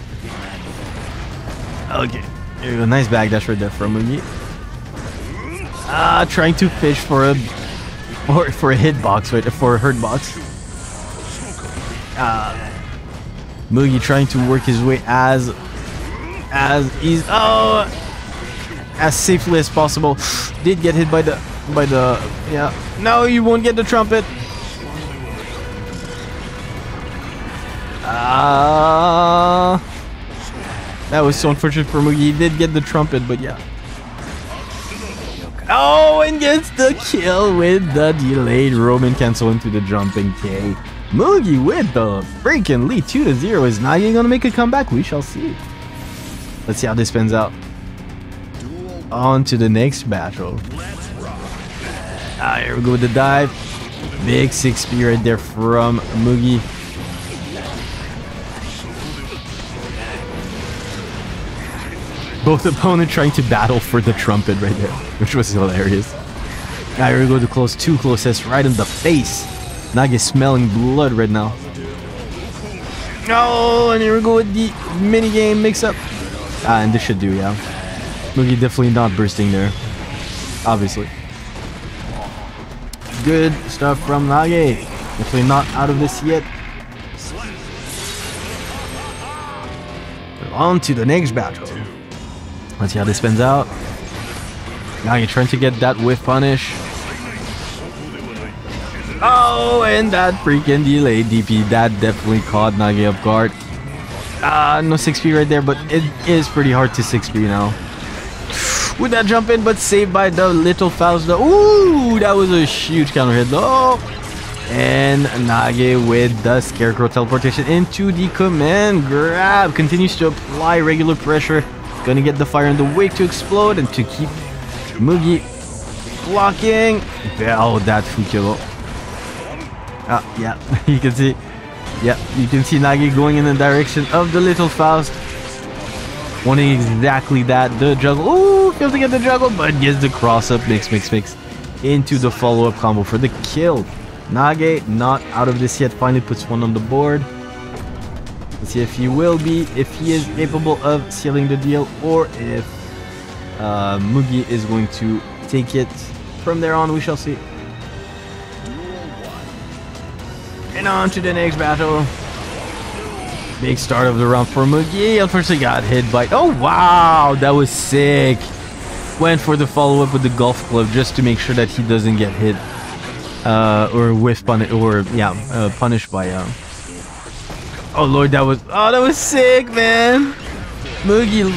Okay. Here we go. Nice backdash right there from Mugi. Ah, trying to fish for a or for a hitbox, right? For a hurt box. Ah, Mugi trying to work his way as as he's oh as safely as possible. Did get hit by the by the yeah. No, you won't get the trumpet. Ah. Uh, that was so unfortunate for Mugi. He did get the trumpet, but yeah. Oh, and gets the kill with the delayed Roman cancel into the jumping K. Mugi with the freaking lead 2 to 0. Is Nagi gonna make a comeback? We shall see. Let's see how this pans out. On to the next battle. Ah, here we go with the dive. Big 6p right there from Mugi. Both opponent trying to battle for the trumpet right there, which was hilarious. Now here we go to close two closest right in the face. Nagi smelling blood right now. Oh, and here we go with the mini game mix up. Ah, and this should do, yeah. Mugi definitely not bursting there. Obviously. Good stuff from Nagi. Definitely not out of this yet. On to the next battle. Let's see how this spins out. Now you're trying to get that whiff punish. Oh, and that freaking delayed DP. That definitely caught Nage off guard. Ah, uh, no 6P right there, but it is pretty hard to 6P now. With that jump in, but saved by the little Faust. Ooh, that was a huge counter hit though. And Nage with the Scarecrow teleportation into the command grab. Continues to apply regular pressure. Gonna get the fire in the wake to explode and to keep Mugi blocking. Oh, that Fukilo. Ah, yeah, you can see. Yeah, you can see Nage going in the direction of the little Faust. Wanting exactly that. The juggle. Ooh, fails to get the juggle, but gets the cross up. Mix, mix, mix. Into the follow-up combo for the kill. Nage not out of this yet. Finally puts one on the board. Let's see if he will be, if he is capable of sealing the deal, or if uh, Mugi is going to take it. From there on, we shall see. And on to the next battle. Big start of the round for Mugi. Unfortunately got hit by... Oh, wow. That was sick. Went for the follow-up with the golf club just to make sure that he doesn't get hit. Uh, or with punish... Or, yeah, uh, punished by... Uh... Oh, Lord, that was... Oh, that was sick, man. Mugi,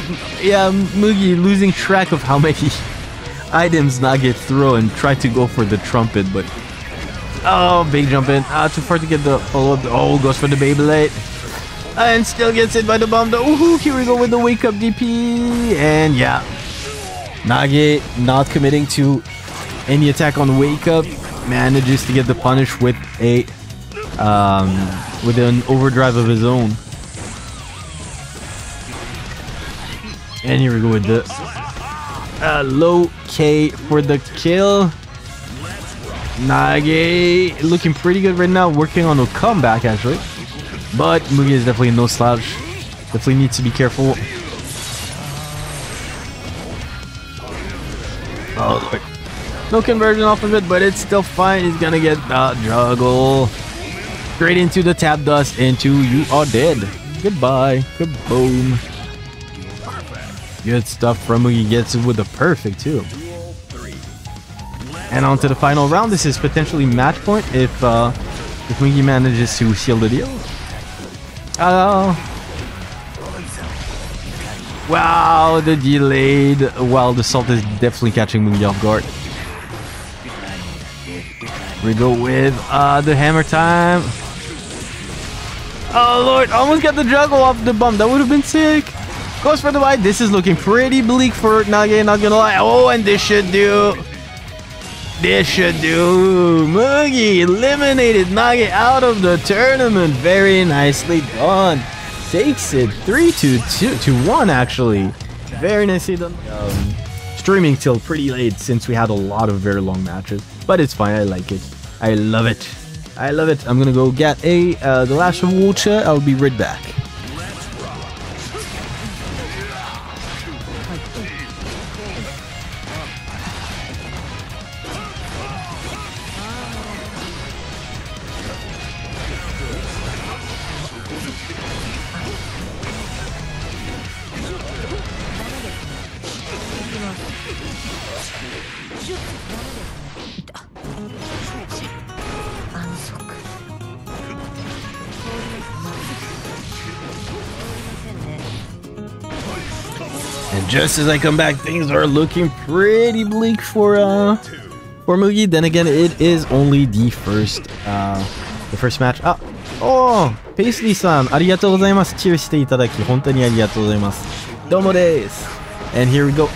Yeah, Mugi losing track of how many items Nage throw and try to go for the trumpet, but... Oh, big jump in. Ah, too far to get the follow-up. Oh, goes for the Beyblade and still gets hit by the bomb. Ooh, here we go with the wake up DP. And yeah, Nage not committing to any attack on wake up. Manages to get the punish with a um, with an overdrive of his own. And here we go with the uh, low K for the kill. Nage looking pretty good right now, working on a comeback actually. But Mugi is definitely no slouch. Definitely needs to be careful. Oh, No conversion off of it, but it's still fine. He's gonna get that juggle. Straight into the tap dust, into you are dead. Goodbye. Kaboom. Good stuff from Mugi gets it with a perfect too. And on to the final round. This is potentially match point if uh, if Mugi manages to seal the deal. Oh. Wow, the delayed. Wow, the salt is definitely catching Mugi off guard. We go with uh, the hammer time. Oh lord, almost got the juggle off the bump. That would have been sick. Goes for the bite. This is looking pretty bleak for Nage, not gonna lie. Oh, and this should do. This should do. Mugi eliminated Nage out of the tournament. Very nicely done. Takes it 3 to 2 to 1 actually. Very nicely done. Um, streaming till pretty late since we had a lot of very long matches. But it's fine. I like it. I love it. I love it. I'm gonna go get a uh, last of water. I'll be right back. just as I come back, things are looking pretty bleak for uh for Mugi. Then again, it is only the first uh the first match. Ah, oh, Pasty san arigatou gozaimasu. Cheers to itadaki, hontani arigatou gozaimasu. Domo And here we go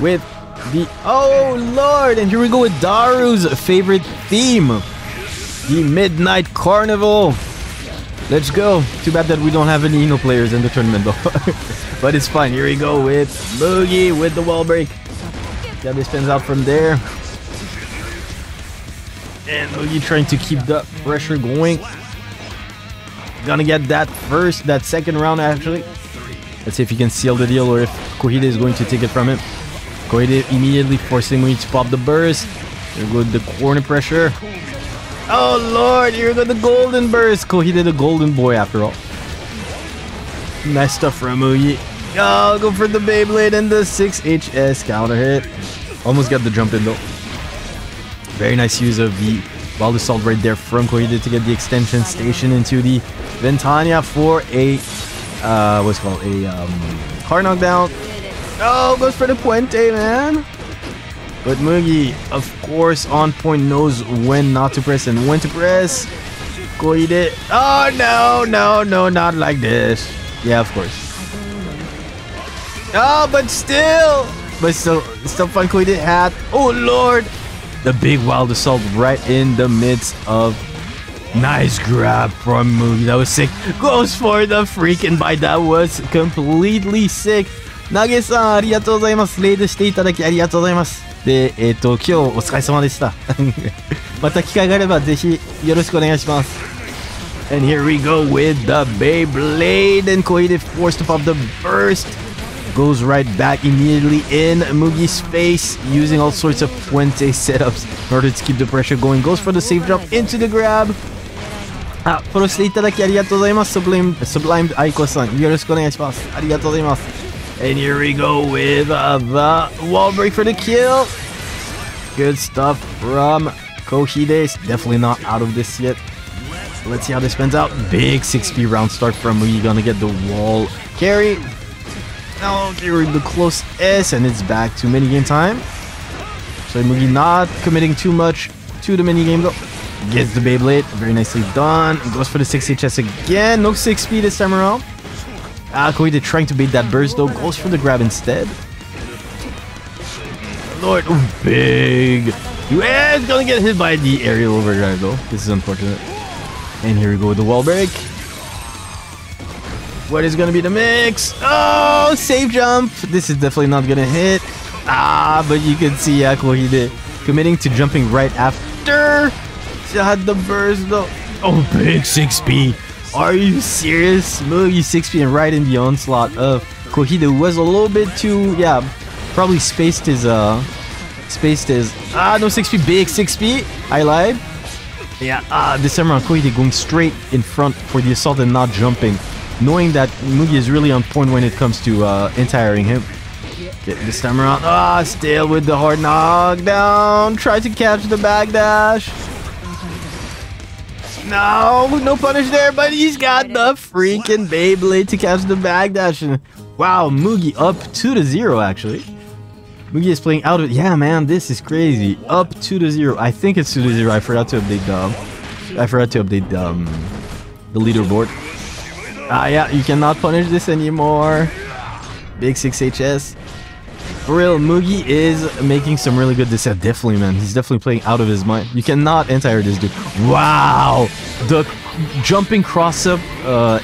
with the oh lord, and here we go with Daru's favorite theme, the Midnight Carnival. Let's go. Too bad that we don't have any I-No players in the tournament though. but it's fine. Here we go with Mugi with the wall break. Gabby spins out from there. And Mugi trying to keep the pressure going. Gonna get that first, that second round actually. Let's see if he can seal the deal or if Kohide is going to take it from him. Kohide immediately forcing me to pop the burst. Here the corner pressure. Oh lord, here go the golden burst. Kohide the golden boy after all. Nice stuff from Mugi. Oh, go for the Beyblade and the 6HS counter hit. Almost got the jump in though. Very nice use of the Wild Assault right there from Kohide to get the extension station into the Ventania for a, uh, what's it called, a um, car knockdown. Oh, goes for the Puente, man. But Mugi, of course, on point knows when not to press and when to press. Kohide. Oh, no, no, no, not like this. Yeah, of course. Oh, but still. But still, still we didn't have. Oh, Lord. The big wild assault right in the midst of. Nice grab from Moon. That was sick. Goes for the freaking bite. That was completely sick. 投げさん、ありがとうございます。レイドしていただきありがとうございます。で、えっ、ー、と、今日お疲れ様でした。また機会があればぜひよろしくお願いします。And eh, here we go with the Beyblade and Kohide forced to pop the burst Goes right back immediately in Mugi's face using all sorts of Puente setups in order to keep the pressure going. Goes for the safe drop into the grab. あ、フォローしていただきありがとうございます。Sublime, Sublime 愛子さん、よろしくお願いします。ありがとうございます。And here we go with uh, the wall break for the kill. Good stuff from Kohide. Definitely not out of this yet. Let's see how this pans out. Big 6p round start from Mugi. Gonna get the wall carry. Now carry the close S, and it's back to minigame time. So Mugi not committing too much to the minigame though. Gets the Beyblade. Very nicely done. Goes for the 6HS again. No 6p this time around. Ah, Kohide trying to bait that burst though. Goes for the grab instead. Lord, big. Yeah, gonna get hit by the aerial overdrive though. This is unfortunate. And here we go with the wall break. What is gonna be the mix? Oh, safe jump. This is definitely not gonna hit. Ah, but you can see yeah, Kohide committing to jumping right after. Had the burst though. Oh, big 6p. Are you serious? Mugi 6p and right in the onslaught of Kohide who was a little bit too, yeah, probably spaced his, uh, spaced his, ah, no 6p, big 6p. I lied. Yeah, ah, this time around going straight in front for the assault and not jumping. Knowing that Mugi is really on point when it comes to uh, entiring him. Get this time around. Ah, still with the hard knockdown. Try to catch the backdash. No, no punish there, but he's got the freaking Beyblade to catch the backdash. And wow, Mugi up 2 to 0 actually. Mugi is playing out of yeah man, this is crazy. Up 2 to 0. I think it's 2 to 0. I forgot to update the I forgot to update um the leaderboard. Ah yeah, you cannot punish this anymore. Big 6HS. For real, Mugi is making some really good set. Definitely, man. He's definitely playing out of his mind. You cannot anti this dude. Wow! The jumping cross up, uh,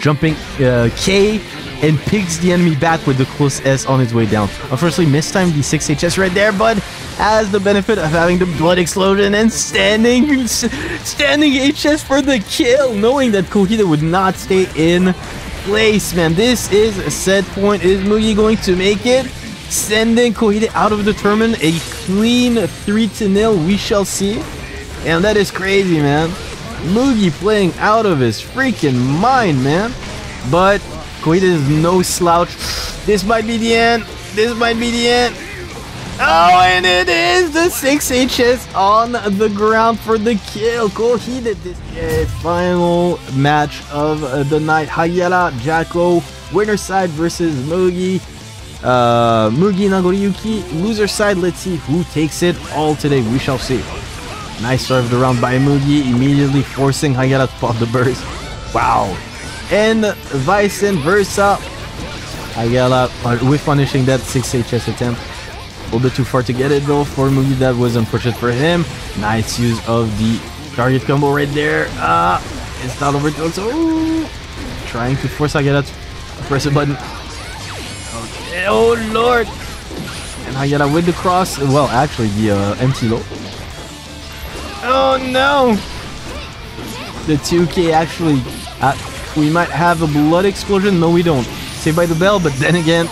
jumping uh, K and picks the enemy back with the close S on his way down. Unfortunately, mistimed the 6HS right there, but has the benefit of having the blood explosion and standing standing HS for the kill, knowing that Kohide would not stay in place, man. This is a set point. Is Mugi going to make it? Sending Kohide out of the tournament. A clean 3 to 0. We shall see. And that is crazy, man. Mugi playing out of his freaking mind, man. But Kohide is no slouch. This might be the end. This might be the end. Oh, and it is the 6HS on the ground for the kill. Kohide, this uh, final match of uh, the night. Hagyara, Jacko, winner side versus Mugi. Uh, Mugi Nagoriyuki, loser side. Let's see who takes it all today. We shall see. Nice start of the round by Mugi, immediately forcing Hagyara to pop the burst. Wow. And vice versa. Hagyara uh, with punishing that 6HS attempt. A little bit too far to get it though for Mugi. That was unfortunate for him. Nice use of the target combo right there. Ah, uh, it's not over so. Trying to force Hagyara to press a button. Okay. Oh lord. And Hagyara with the cross. Well, actually the uh, empty low. Oh no! The 2K actually, uh, we might have a blood explosion. No, we don't. Saved by the bell, but then again,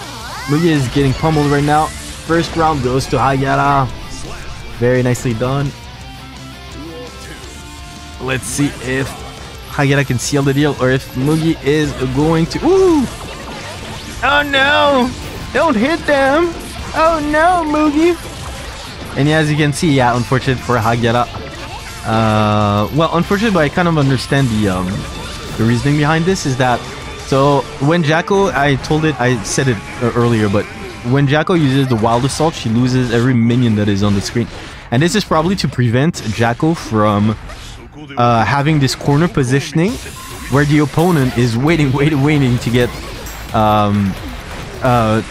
Mugi is getting pummeled right now. First round goes to Hagyara. Very nicely done. Let's see if Hagyara can seal the deal or if Mugi is going to... Ooh! Oh no! Don't hit them! Oh no, Mugi! And yeah, as you can see, yeah, unfortunate for Hagyara. Uh, well, unfortunate, but I kind of understand the um, the reasoning behind this is that so when Jack-O, I told it, I said it uh, earlier, but when Jack-O uses the Wild Assault, she loses every minion that is on the screen. And this is probably to prevent Jack-O from uh, having this corner positioning where the opponent is waiting, waiting, waiting to get... Um, uh,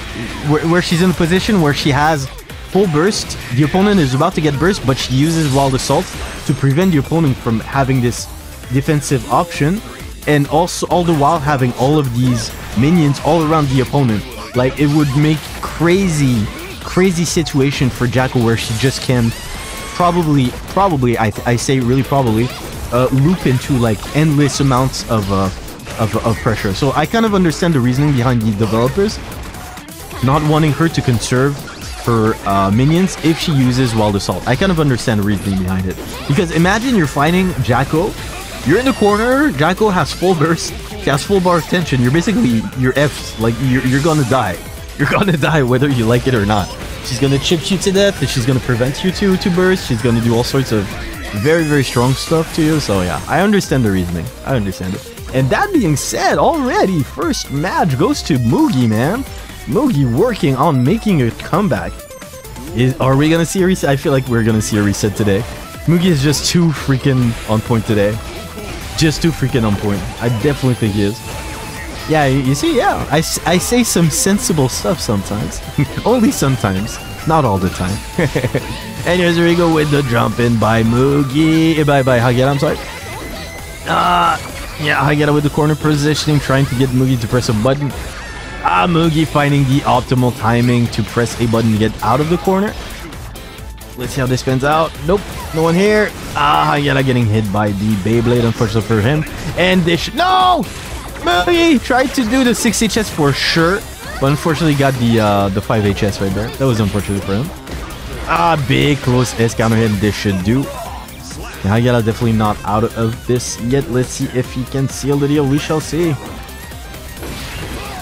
where, where she's in a position where she has full burst, the opponent is about to get burst, but she uses Wild Assault to prevent the opponent from having this defensive option and also all the while having all of these minions all around the opponent. Like it would make crazy, crazy situation for Jack-O where she just can probably, probably, I, I say really probably, uh, loop into like endless amounts of, uh, of, of pressure. So I kind of understand the reasoning behind the developers not wanting her to conserve her uh, minions if she uses Wild Assault. I kind of understand the reasoning behind it. Because imagine you're fighting Jack-O you're in the corner. Jack-O has full burst. She has full bar tension. You're basically your F's. Like you're, you're gonna die. You're gonna die whether you like it or not. She's gonna chip you to death. And she's gonna prevent you to to burst. She's gonna do all sorts of very very strong stuff to you. So yeah, I understand the reasoning. I understand it. And that being said, already first match goes to Mugi, man. Mugi working on making a comeback. Is, are we gonna see a reset? I feel like we're gonna see a reset today. Mugi is just too freaking on point today just too freaking on point. I definitely think he is. Yeah, you see, yeah, I, I say some sensible stuff sometimes. Only sometimes, not all the time. Anyways, here we go with the jump in by Mugi, eh, by, by Hagyara, I'm sorry. Ah, uh, yeah, Hagyara with the corner positioning, trying to get Mugi to press a button. Ah, Mugi finding the optimal timing to press a button to get out of the corner. Let's see how this spins out. Nope, no one here. Ah, Hagyara getting hit by the Beyblade, unfortunately for him. And this... No! Mugi tried to do the 6 HS for sure, but unfortunately got the uh, the 5 HS right there. That was unfortunate for him. Ah, big close S counter hit this should do. Hagyara definitely not out of this yet. Let's see if he can seal the deal. We shall see.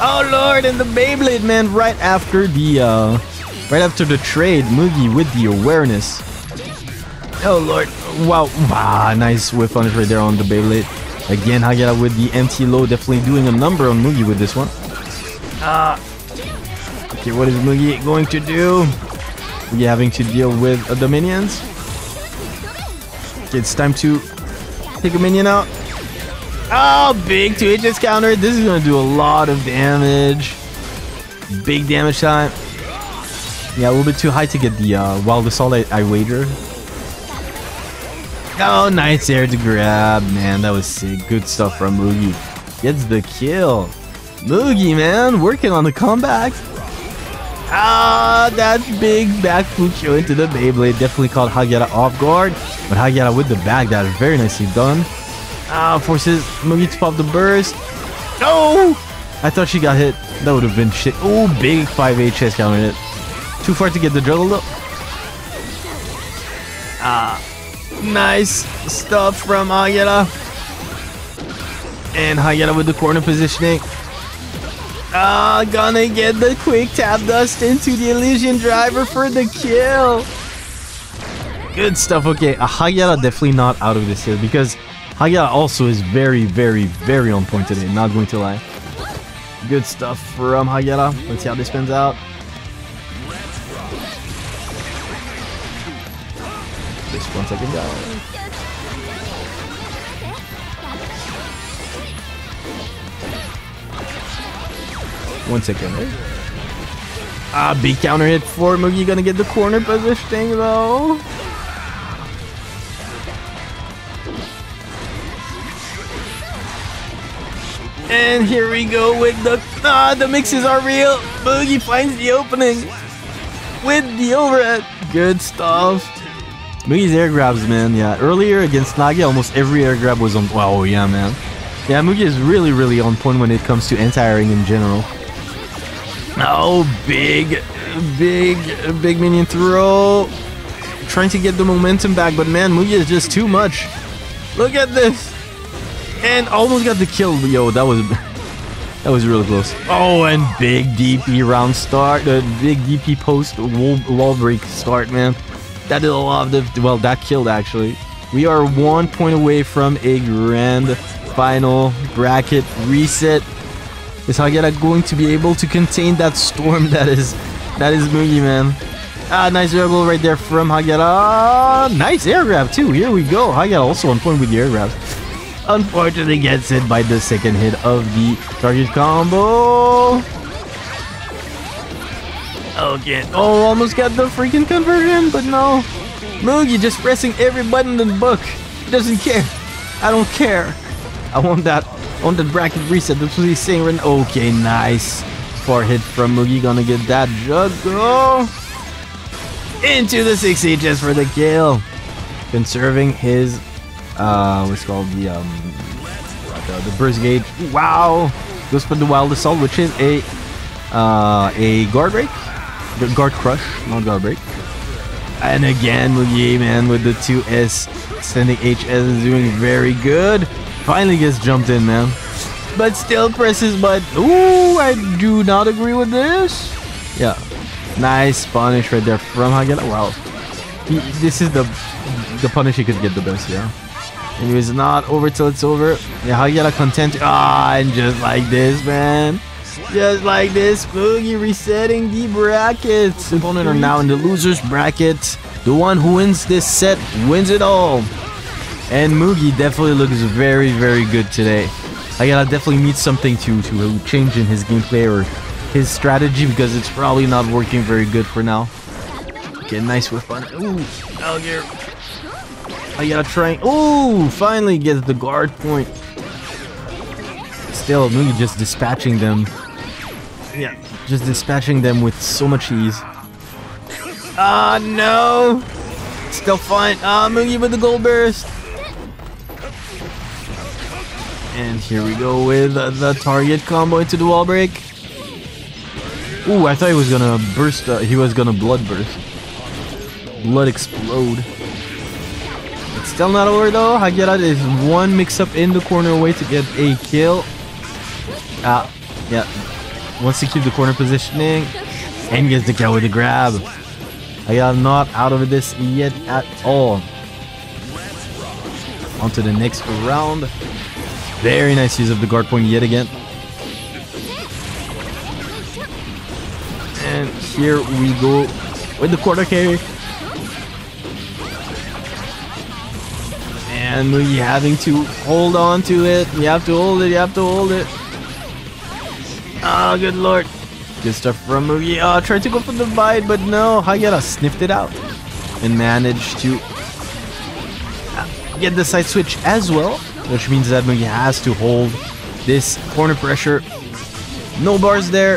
Oh lord, and the Beyblade man right after the uh, Right after the trade, Mugi with the awareness. Oh lord. Wow. Ah, nice whip punish right there on the Beyblade. Again, Hagyara with the empty low. Definitely doing a number on Mugi with this one. Ah. Okay, what is Mugi going to do? Mugi having to deal with uh, the minions. Okay, it's time to take a minion out. Oh, big 2 HS counter. This is going to do a lot of damage. Big damage time. Yeah, a little bit too high to get the uh, Wild Assault, I, I wager. Oh, nice air to grab, man. That was sick. Good stuff from Mugi. Gets the kill. Mugi, man, working on the comeback. Ah, that big back Fukyo into the Beyblade definitely caught Hagyara off guard. But Hagyara with the back, that very nicely done. Ah, forces Mugi to pop the burst. No! I thought she got hit. That would have been shit. Oh, big 5 HS counter hit. Too far to get the juggle though. Ah, nice stuff from Hagyara. And Hagyara with the corner positioning. Ah, gonna get the quick tap dust into the Elysion driver for the kill. Good stuff. Okay, uh, Hagyara definitely not out of this here because Hagyara also is very, very, very on point today. Not going to lie. Good stuff from Hagyara. Let's see how this spins out. Just one second, guys. One second, right? Ah, big counter hit for Mugi Gonna get the corner positioning though. And here we go with the ah, the mixes are real. Mugi finds the opening with the overhead. Good stuff. Mugi's air grabs, man. Yeah, earlier against Nage, almost every air grab was on. Oh, yeah, man. Yeah, Mugi is really, really on point when it comes to anti-airing in general. Oh, big, big, big minion throw. Trying to get the momentum back, but man, Mugi is just too much. Look at this. And almost got the kill. Yo, that was that was really close. Oh, and big DP round start. The big DP post wall, wall break start, man. That did a lot of the well, that killed actually. We are one point away from a grand final bracket reset. Is Hagyara going to be able to contain that storm that is that is Mugi, man? Ah, nice rebel right there from Hagyara. Nice air grab too. Here we go. Hagyara also on point with the air grabs. Unfortunately gets hit by the second hit of the target combo. Okay. Oh, almost got the freaking conversion, but no. Mugi just pressing every button in the book. He Doesn't care. I don't care. I want that on the bracket reset. That's what he's saying right now. Okay, nice. Four hit from Mugi. Gonna get that juggle. Into the 6 just for the kill. Conserving his uh what's called the um the, the burst gauge. Wow. Goes for the wild assault, which is a uh a guard break. Guard crush, not guard break. And again, Mugi man with the 2S sending HS is doing very good. Finally gets jumped in, man. But still presses but ooh, I do not agree with this. Yeah. Nice punish right there from Hagyara. Wow. He, this is the the punish he could get the best, yeah. And it was not over till it's over. Yeah, Hagyara content. Ah, and just like this, man. Just like this, Mugi resetting the brackets. Opponent are now in the loser's bracket. The one who wins this set wins it all. And Mugi definitely looks very, very good today. I gotta definitely need something to to change in his gameplay or his strategy because it's probably not working very good for now. Okay, nice with fun. Ooh, Algier. I gotta try. Ooh, finally gets the guard point. Still, Mugi just dispatching them. Yeah, just dispatching them with so much ease. Ah, no! Still fine. Ah, Mugi with the gold burst. And here we go with uh, the target combo into the wall break. Ooh, I thought he was gonna burst. Uh, he was gonna blood burst. Blood explode. It's still not over though. Hagyara is one mix up in the corner away to get a kill. Ah, yeah. Wants to keep the corner positioning and gets the kill with the grab. Hagyara not out of this yet at all. On to the next round. Very nice use of the guard point yet again. And here we go with the quarter carry. And Mugi having to hold on to it. You have to hold it, you have to hold it. Oh, good lord. Good stuff from Mugi. Oh, uh, tried to go for the bite, but no. Hagyara sniffed it out. And managed to uh, get the side switch as well. Which means that Mugi has to hold this corner pressure. No bars there.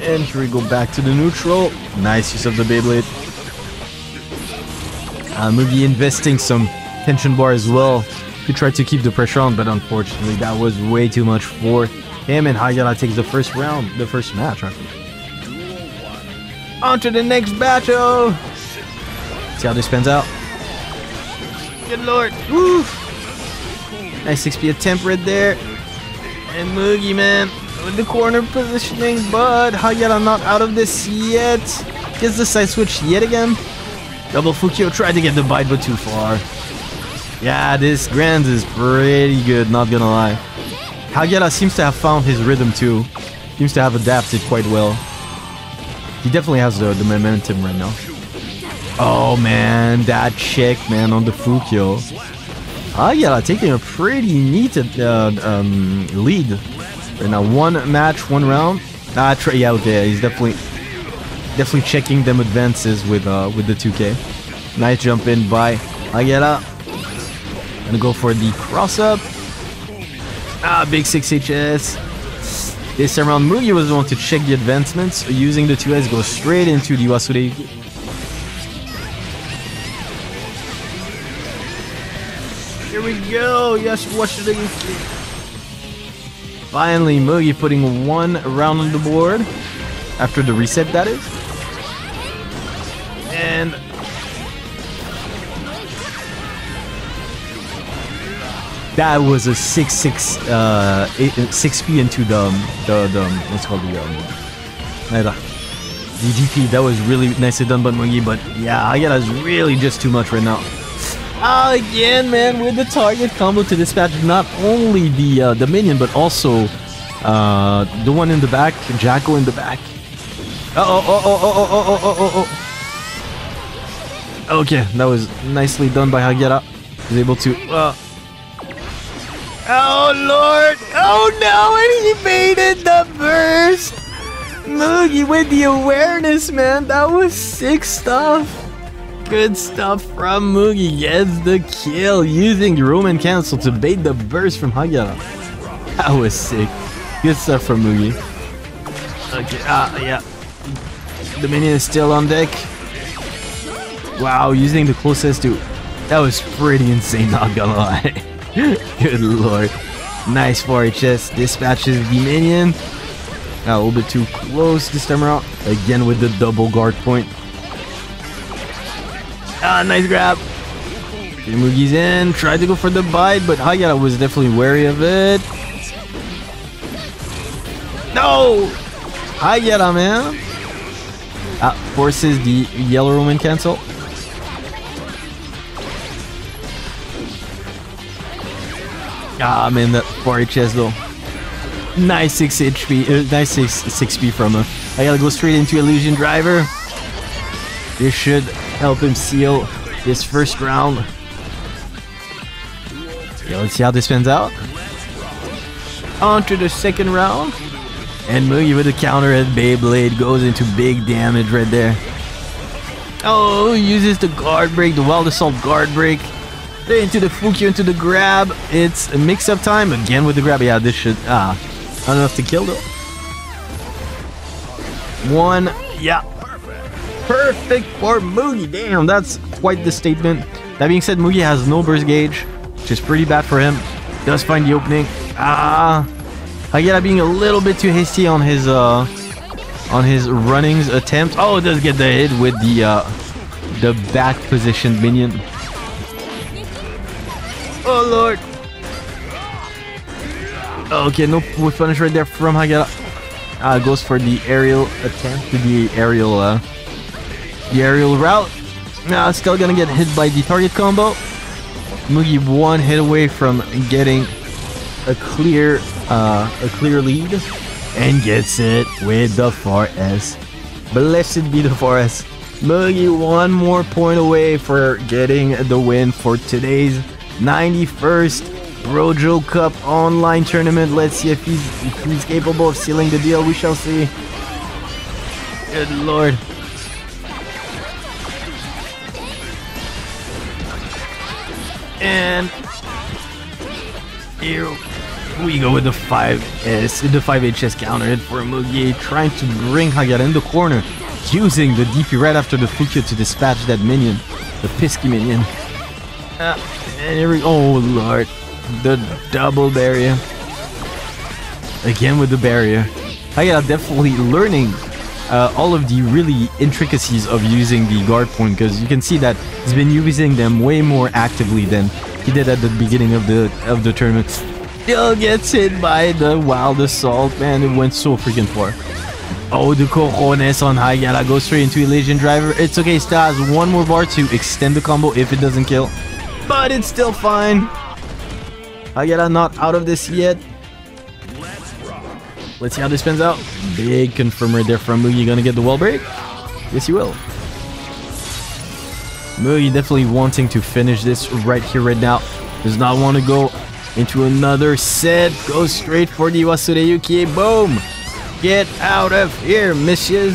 And here we go back to the neutral. Nice use of the Beyblade. Uh, Mugi investing some tension bar as well to try to keep the pressure on, but unfortunately that was way too much for him and Hagyara takes the first round, the first match. Right? On to the next battle. See how this pans out. Good lord. Woo. Nice 6p attempt right there. And Mugi, man, with the corner positioning, but Hagyara not out of this yet. Gets the side switch yet again. Double Fukyo tried to get the bite, but too far. Yeah, this Grand is pretty good, not gonna lie. Hagyara seems to have found his rhythm too. Seems to have adapted quite well. He definitely has the, the momentum right now. Oh man, that check, man, on the Fukyo. Hagyara taking a pretty neat uh, um, lead. Right now, one match, one round. Ah, yeah, okay, he's definitely definitely checking them advances with uh with the 2K. Nice jump in by Hagyara. Gonna go for the cross up. Ah, big 6HS. This time around, Mugi was the one to check the advancements. Using the 2S, go straight into the Wasure. Here we go. Yes, Wasure. Finally, Mugi putting one round on the board. After the reset, that is. And That was a 6 6 uh, 6 P into the, the, the, what's called the, um, the DP. That was really nicely done by Mugi, but yeah, I that's really just too much right now. Uh, again, man, with the target combo to dispatch not only the uh, the minion, but also uh, the one in the back, Jacko in the back. Uh oh, oh, oh, oh, oh, oh, oh, oh, oh. Okay, that was nicely done by Hagyara. He's able to. Uh... Oh lord! Oh no! And he baited the burst. Mugi with the awareness, man. That was sick stuff. Good stuff from Mugi. Gets the kill using Roman Cancel to bait the burst from Hagyara. That was sick. Good stuff from Mugi. Okay, ah, uh, yeah. The minion is still on deck. Wow, using the closest to... That was pretty insane, not gonna lie. Good lord. Nice for HS. Dispatches the minion. a little bit too close this time around. Again with the double guard point. Ah, nice grab. Mugi's in. Tried to go for the bite, but Hagyara was definitely wary of it. No! Hagyara, man. Ah, forces the yellow Roman cancel. Ah, man, that 4 HS though. Nice 6 HP, uh, nice 6, 6p from him. I gotta go straight into Elysion Driver. This should help him seal this first round. Let's see how this pans out. On to the second round. And Mugi with the counter at Beyblade goes into big damage right there. Oh, uses the guard break, the wild assault guard break. Into the Fukyo, into the grab. It's a mix-up time again with the grab. Yeah, this should ah, not enough to kill though. One, yeah, perfect for Mugi. Damn, that's quite the statement. That being said, Mugi has no burst gauge, which is pretty bad for him. Does find the opening. Ah, I Hagyara being a little bit too hasty on his uh on his runnings attempt. Oh, it does get the hit with the uh the back position minion. Okay, no with punish right there from Hagyara. Uh, goes for the aerial attempt to the aerial uh, the aerial route. Now still gonna get hit by the target combo. Mugi one hit away from getting a clear uh, a clear lead and gets it with the 4S. Blessed be the 4S. Mugi one more point away for getting the win for today's 91st Brojo Cup online tournament. Let's see if he's, if he's capable of sealing the deal. We shall see. Good lord. And here we go with the 5S, the 5HS counter hit for Mugi, trying to bring Hagyara in the corner, using the DP right after the Fukyo to dispatch that minion, the Pisky minion. Uh, and here we Oh lord. The double barrier. Again with the barrier. I am definitely learning uh, all of the really intricacies of using the guard point because you can see that he's been using them way more actively than he did at the beginning of the of the tournament. Still gets hit by the wild assault, man. It went so freaking far. Oh, the cojones on Hagyara goes straight into Elysion Driver. It's okay, still has one more bar to extend the combo if it doesn't kill but it's still fine. Hagyara not out of this yet. Let's see how this spins out. Big confirmer there from Mugi. Gonna get the wall break? Yes, you will. Mugi definitely wanting to finish this right here, right now. Does not want to go into another set. Goes straight for the Wasureyuki. Boom! Get out of here, misses.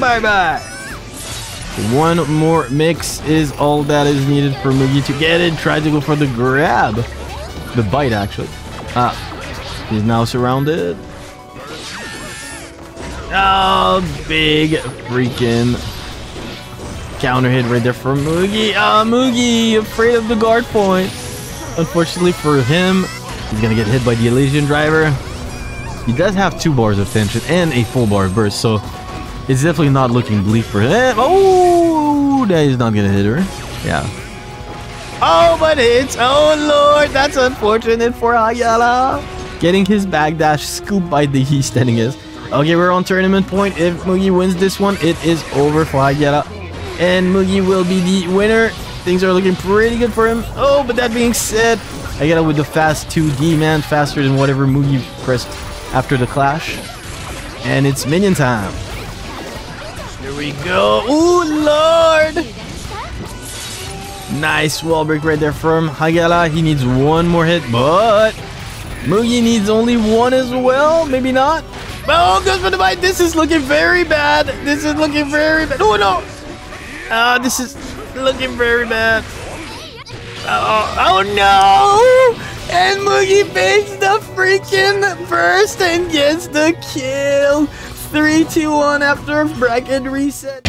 Bye-bye. One more mix is all that is needed for Mugi to get it. Try to go for the grab. The bite, actually. Ah. He's now surrounded. Oh, big freaking counter hit right there for Mugi. Ah, Mugi, afraid of the guard point. Unfortunately for him, he's gonna get hit by the Elysion driver. He does have two bars of tension and a full bar burst, so it's definitely not looking bleak for him. Oh, that is not gonna hit her. Yeah. Oh, but it's Oh, Lord. That's unfortunate for Hagyara. Getting his backdash scooped by the He standing is. Okay, we're on tournament point. If Mugi wins this one, it is over for Hagyara. And Mugi will be the winner. Things are looking pretty good for him. Oh, but that being said, Hagyara with the fast 2D, man. Faster than whatever Mugi pressed after the clash. And it's minion time. We go. Ooh, Lord! Nice wall break right there from Hagyara. He needs one more hit, but Mugi needs only one as well. Maybe not. Oh, goes for the bite. This is looking very bad. This is looking very bad. Oh, no. Uh, this is looking very bad. Oh, oh no! And Mugi fakes the freaking burst and gets the kill. 3, 2, 1 after bracket reset.